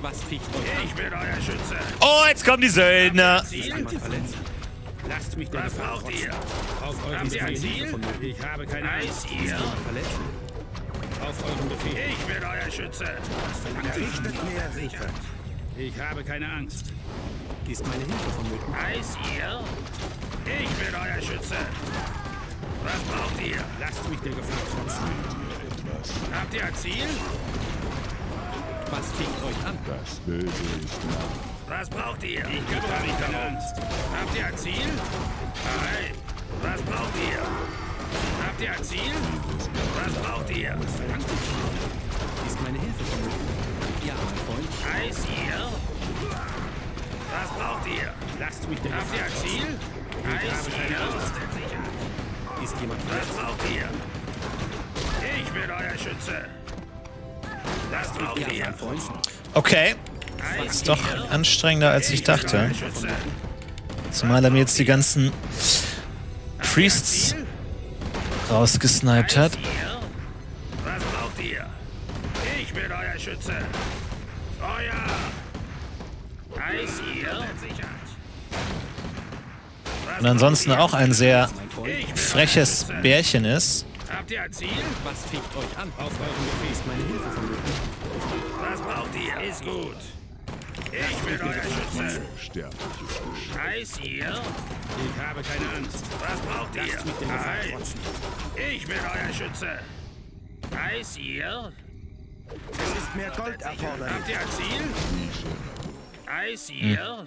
Was ficht euch? Ich bin euer Schütze. Oh, jetzt kommen die Söldner! Lasst mich der Was braucht ihr? Auf eurem Habt ihr ein Befehl. Ziel? Ich habe keine Eis Angst. ihr? Auf eurem Befehl. Ich bin euer Schütze. Errichtet mehr Hilfe. Ich habe keine Angst. Ist meine Hilfe vonnöten? Eis ihr? Ich bin euer Schütze. Was braucht ihr? Lasst mich der Gefahr trotzen. Habt ihr ein Ziel? Was ficht euch an? Das Böse ist nah. Was braucht ihr? Ich kümmere mich darum. Habt ihr ein Ziel? Nein. Was braucht ihr? Habt ihr ein Ziel? Was braucht ihr? Ist meine Hilfe vonnöten? Ja, mein Freund. Eis ihr? Was braucht ihr? Lasst mich der Habt ihr ein Ziel? Eis ihr? Ist jemand Was braucht ihr? Ich bin euer Schütze. Okay, ist doch anstrengender als ich dachte. Zumal er mir jetzt die ganzen Priests rausgesniped hat. Eis ihr? Was braucht ihr? Ich bin euer Schütze. Feuer! Eis ihr? Was Und ansonsten auch ein sehr freches. Bärchen ist. Habt ihr ein Ziel? Was ficht euch an? Auf eurem. Ist meine Hilfe braucht ihr? Ist gut. Ich bin euer Schütze. Eis ihr? Ich habe keine Angst. Was braucht ihr? Nein. trotzen. Ich bin euer Schütze. Eis ihr? Es ist mehr Gold erforderlich. Habt ihr ein Ziel? Eis ihr?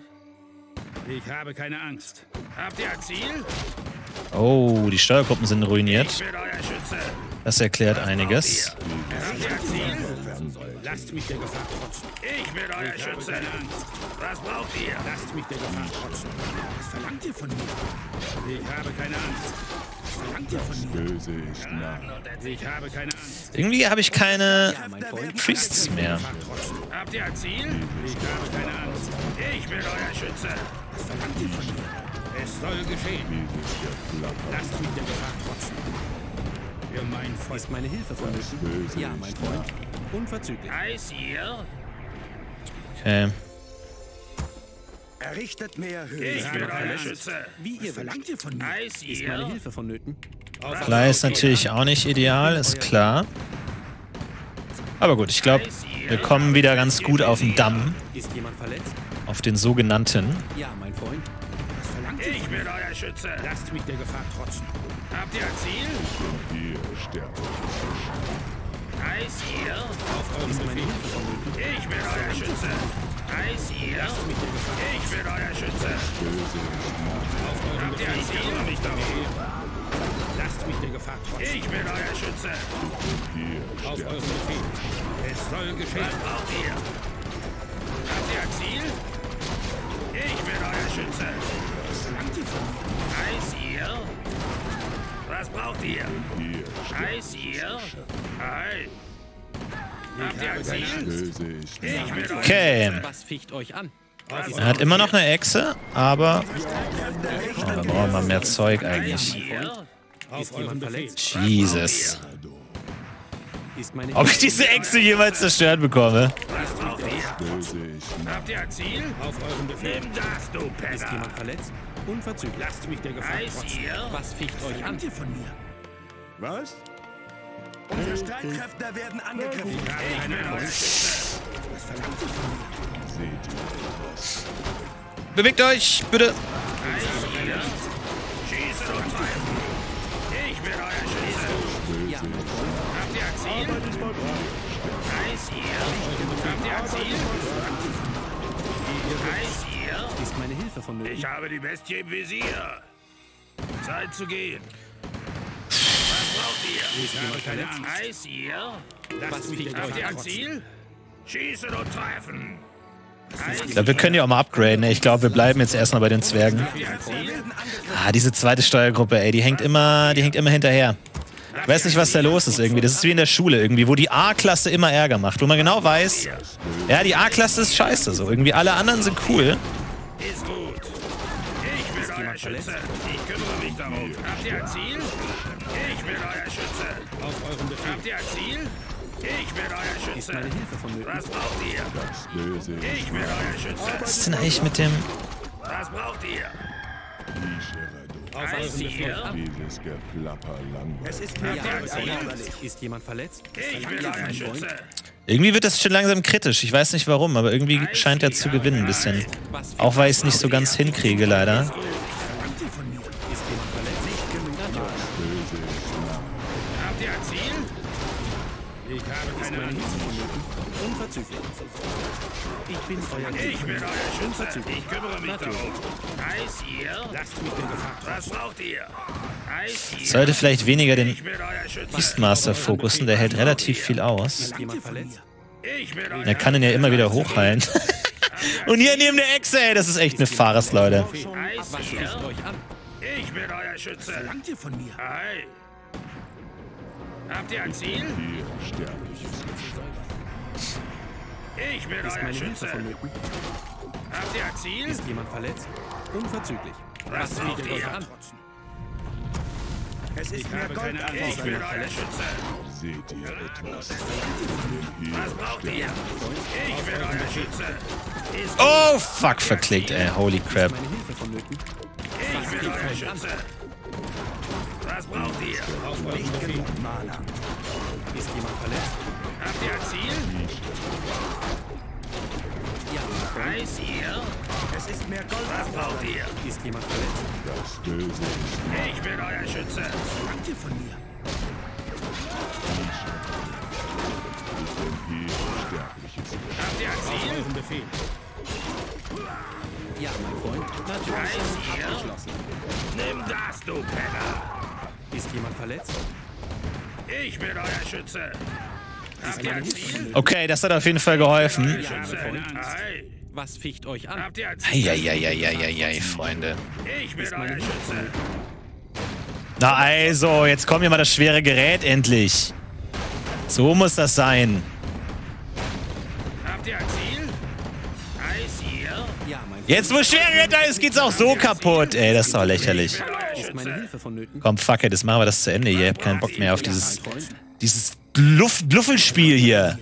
Ich habe keine Angst. Habt ihr ein Ziel? Oh, die Steuergruppen sind ruiniert. Das erklärt einiges. Habt ihr ein Ziel? Lasst mich der Gefahr trotzen. Ich bin euer Ich Schütze. Was braucht ihr? Lasst mich der Gefahr trotzen. Was verlangt ihr von mir? Ich habe keine Angst. Böse ist nah. Ich habe keine Angst. Irgendwie habe ich keine Freund. Priests mehr. Habt ihr ein Ziel? Ich habe keine Angst. Ich bin euer Schütze. Was verlangt ihr von mir? Es soll geschehen. Lasst mich der Gefahr trotzen. Für mein Volk. Ist meine Hilfe Das vonnöten? Böse Ja, mein Freund. Unverzüglich. Eis ihr? Okay. Errichtet mehr Ich Höhe. bin euer. Schütze. Wie ihr. Verlangt ihr von mir? Eis Ist meine ihr? Hilfe vonnöten? Fly ist natürlich auch nicht ideal, ist klar. Aber gut, ich glaube, wir kommen wieder ganz gut auf den Damm, Ist jemand verletzt? auf den sogenannten. Ja, mein Freund. Was verlangt ihr Ich bin euer Schütze. Lasst mich der Gefahr trotzen. Habt ihr ein Ziel? Hier sterbliches Geschöpf. Eis ihr? Auf Ist meine. Hilfe vonnöten? Ich bin euer Schütze. Eis ihr? Ich bin euer Schütze. Habt ihr ein. Ziel? Lasst mich der Gefahr. Ich bin euer Schütze. Auf eurem Befehl. Es soll Was geschehen. braucht ihr? Habt ihr ein Ziel? Ich bin euer Schütze. Was verlangt ihr von mir? Eis ihr? Was braucht ihr? Eis. Okay. Er hat immer noch eine Echse, aber oh, wir brauchen mal mehr Zeug eigentlich. Ist? Jesus. Ist Ob ich diese Echse jemals zerstört bekomme? Ist. Habt ihr Ziel? Auf eurem Befehl. Nimm das, du Ist Penner. jemand verletzt? Unverzüglich. Lasst mich der Gefahr trotzen. Was ficht euch an? Von mir? Was? Unsere Streitkräfte werden angegriffen. Ich habe euer Angst. Schütze. Bewegt euch, bitte. Ich habe die Bestie im Visier. Zeit zu gehen. Was braucht ihr? Ich habe keine. Eis ihr? Lasst Was mich Habt ihr. Ziel? Schießen und treffen. Glaube, wir können die auch mal upgraden. ey. Ich glaube, wir bleiben jetzt erstmal bei den Zwergen. Ah, diese zweite Steuergruppe, ey, die hängt immer, die hängt immer hinterher. Ich weiß nicht, was da los ist irgendwie. Das ist wie in der Schule irgendwie, wo die A-Klasse immer Ärger macht. Wo man genau weiß, ja, die A-Klasse ist scheiße. So irgendwie alle anderen sind cool. Ist gut. Ich bin euer Schütze. Ich kümmere mich darum. Habt ihr ein Ziel? Ich bin euer Schütze. Auf eurem Befehl. Habt ihr ein Ziel? Ich bin euer Ist Schütze. meine Hilfe vonnöten? Was braucht ihr? Das Böse Ich ist bin euer Schütze. Was ist denn eigentlich mit dem... Was braucht ihr? Auf euren hier. Befehl. Dieses Geplapper langweilig. Es ist Ziel? erforderlich. Ist jemand verletzt? Ich bin euer Schütze. Irgendwie wird das schon langsam kritisch. Ich weiß nicht warum, aber irgendwie scheint er zu gewinnen ein bisschen. Auch weil ich es nicht so ganz hinkriege, leider. Unverzüglich. Ich bin euer Ich bin euer Schütze. Ich kümmere mich Natürlich. darum. Heiß hier. Lasst mich in Gefahr. Was braucht ihr? Heiß hier. Sollte vielleicht weniger den. Beastmaster fokussen, der hält relativ viel aus. Er kann ihn ja immer wieder hochheilen. Und hier neben der Echse, ey, das ist echt eine Fahrers, Leute. Ich bin euer Schütze. Verlangt ihr von mir? Hi. Habt ihr ein Ziel? Hier sterbliches Ich bin Ist meine Hilfe Schütze. vonnöten? Habt ihr ein Ziel? Ist jemand verletzt? Unverzüglich. Was Was euch ihr? an? Es ist mehr habe Gold keine Angst. Ich bin euer Schütze. Seht ihr etwas? Was braucht ihr? Ich bin euer Schütze. Ist Oh, fuck, verklickt, ey. Holy crap. Meine Hilfe vonnöten? Ich bin euer Schütze. Was braucht ihr? Euren Befehl. Mana. Ist jemand verletzt? Habt ihr ein Ziel? Ja. Heiß hier. Es ist mehr Gold Was braucht ihr? Ist jemand verletzt? Das Böse Ich bin euer Schütze. Verlangt ihr von mir? Habt ihr ein Ziel? Euren Befehl. Ja, mein Freund. Natürlich. Hier. Abgeschlossen. Nimm das, du Penner. Ist jemand verletzt? Ich bin euer Schütze. Okay, das hat auf jeden Fall geholfen. Was ficht euch an? Eieieiei, Freunde. Ich bin euer Schütze. Na also, jetzt kommt hier mal das schwere Gerät endlich. So muss das sein. Habt ihr ein Ziel? Heiß hier. Ja, mein. Jetzt, wo schwere Gerät da ist, geht's auch so kaputt. Ey, das ist doch lächerlich. Komm, fuck it, jetzt machen wir das zu Ende hier. Ich hab keinen Bock mehr auf dieses, dieses Luft Luffelspiel hier.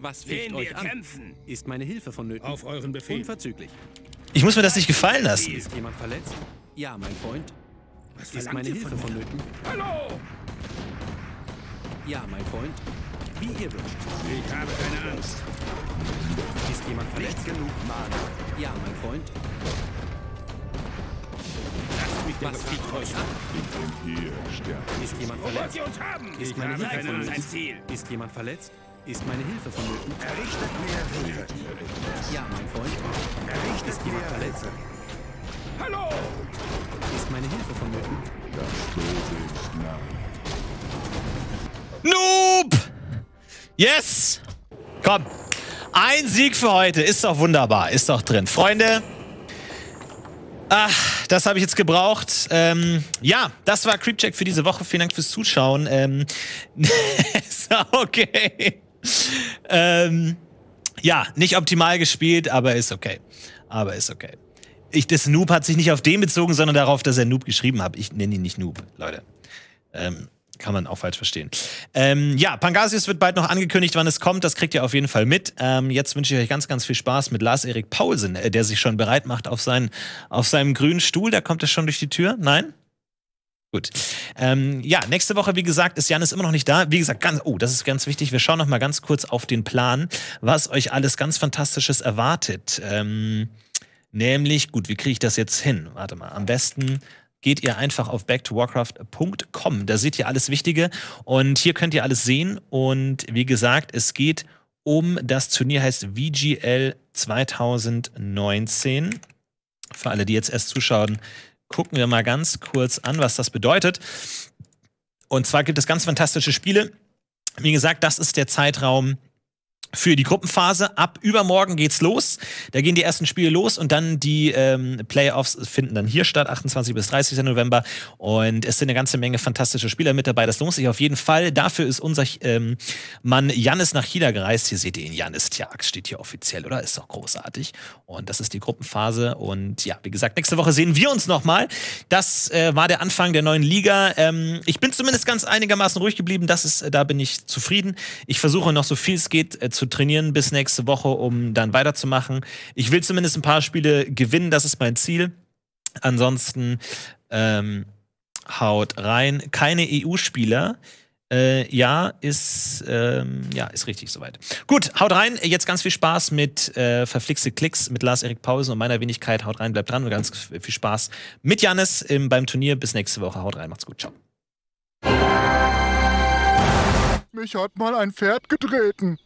Was Gehen euch wir an? kämpfen. Ist meine Hilfe vonnöten? Auf euren Befehl. Unverzüglich. Ich muss mir das nicht gefallen lassen. Ist jemand verletzt? Ja, mein Freund. Was Ist meine Hilfe von vonnöten? Hallo. Ja, mein Freund. Wie ihr wünscht. Ich habe keine Angst. Ist jemand verletzt? Genug Mana. Ja, mein Freund. Lasst mich Was an? Ich bin hier sterbliches Ist jemand wollt verletzt? ihr uns haben? Ist meine Hilfe keine Ein? Ziel. Ist jemand verletzt? Ist meine Hilfe vonnöten? Errichtet Wege. Ja, mein Freund. Errichtet Ist jemand verletzt? Hallo. Ist meine Hilfe vonnöten? Das Böse ist nah. Noob! Yes! Komm. Ein Sieg für heute. Ist doch wunderbar. Ist doch drin. Freunde. Ach, das habe ich jetzt gebraucht. Ähm, ja, das war Creepcheck für diese Woche. Vielen Dank fürs Zuschauen. Ähm, okay. Ähm, ja, nicht optimal gespielt, aber ist okay. Aber ist okay. Ich, das Noob hat sich nicht auf den bezogen, sondern darauf, dass er Noob geschrieben hat. Ich nenne ihn nicht Noob, Leute. Ähm, kann man auch falsch verstehen. Ähm, ja, Pangasius wird bald noch angekündigt, wann es kommt. Das kriegt ihr auf jeden Fall mit. Ähm, jetzt wünsche ich euch ganz, ganz viel Spaß mit Lars-Erik Paulsen, äh, der sich schon bereit macht auf, seinen, auf seinem grünen Stuhl. Da kommt er schon durch die Tür. Nein? Gut. Ähm, ja, nächste Woche, wie gesagt, ist Janis immer noch nicht da. Wie gesagt, ganz, oh, das ist ganz wichtig. Wir schauen noch mal ganz kurz auf den Plan, was euch alles ganz Fantastisches erwartet. Ähm, nämlich, gut, wie kriege ich das jetzt hin? Warte mal, am besten geht ihr einfach auf backtowarcraft.com. Da seht ihr alles Wichtige und hier könnt ihr alles sehen. Und wie gesagt, es geht um das Turnier, heißt VGL 2019. Für alle, die jetzt erst zuschauen, gucken wir mal ganz kurz an, was das bedeutet. Und zwar gibt es ganz fantastische Spiele. Wie gesagt, das ist der Zeitraum für die Gruppenphase. Ab übermorgen geht's los. Da gehen die ersten Spiele los und dann die ähm, Playoffs finden dann hier statt, 28 bis 30. November. Und es sind eine ganze Menge fantastische Spieler mit dabei. Das lohnt sich auf jeden Fall. Dafür ist unser ähm, Mann Jannis nach China gereist. Hier seht ihr ihn, Jannis Tjag steht hier offiziell, oder? Ist doch großartig. Und das ist die Gruppenphase. Und ja, wie gesagt, nächste Woche sehen wir uns nochmal. Das äh, war der Anfang der neuen Liga. Ähm, ich bin zumindest ganz einigermaßen ruhig geblieben. Das ist, äh, da bin ich zufrieden. Ich versuche noch so viel es geht äh, zu trainieren bis nächste Woche, um dann weiterzumachen. Ich will zumindest ein paar Spiele gewinnen, das ist mein Ziel. Ansonsten ähm, haut rein. Keine EU-Spieler. Äh, ja, ist, ähm, ja, ist richtig soweit. Gut, haut rein. Jetzt ganz viel Spaß mit äh, Verflixte Klicks mit Lars Erik Pausen und meiner Wenigkeit. Haut rein, bleibt dran und ganz viel Spaß mit Janis im, beim Turnier. Bis nächste Woche. Haut rein, macht's gut. Ciao. Mich hat mal ein Pferd getreten.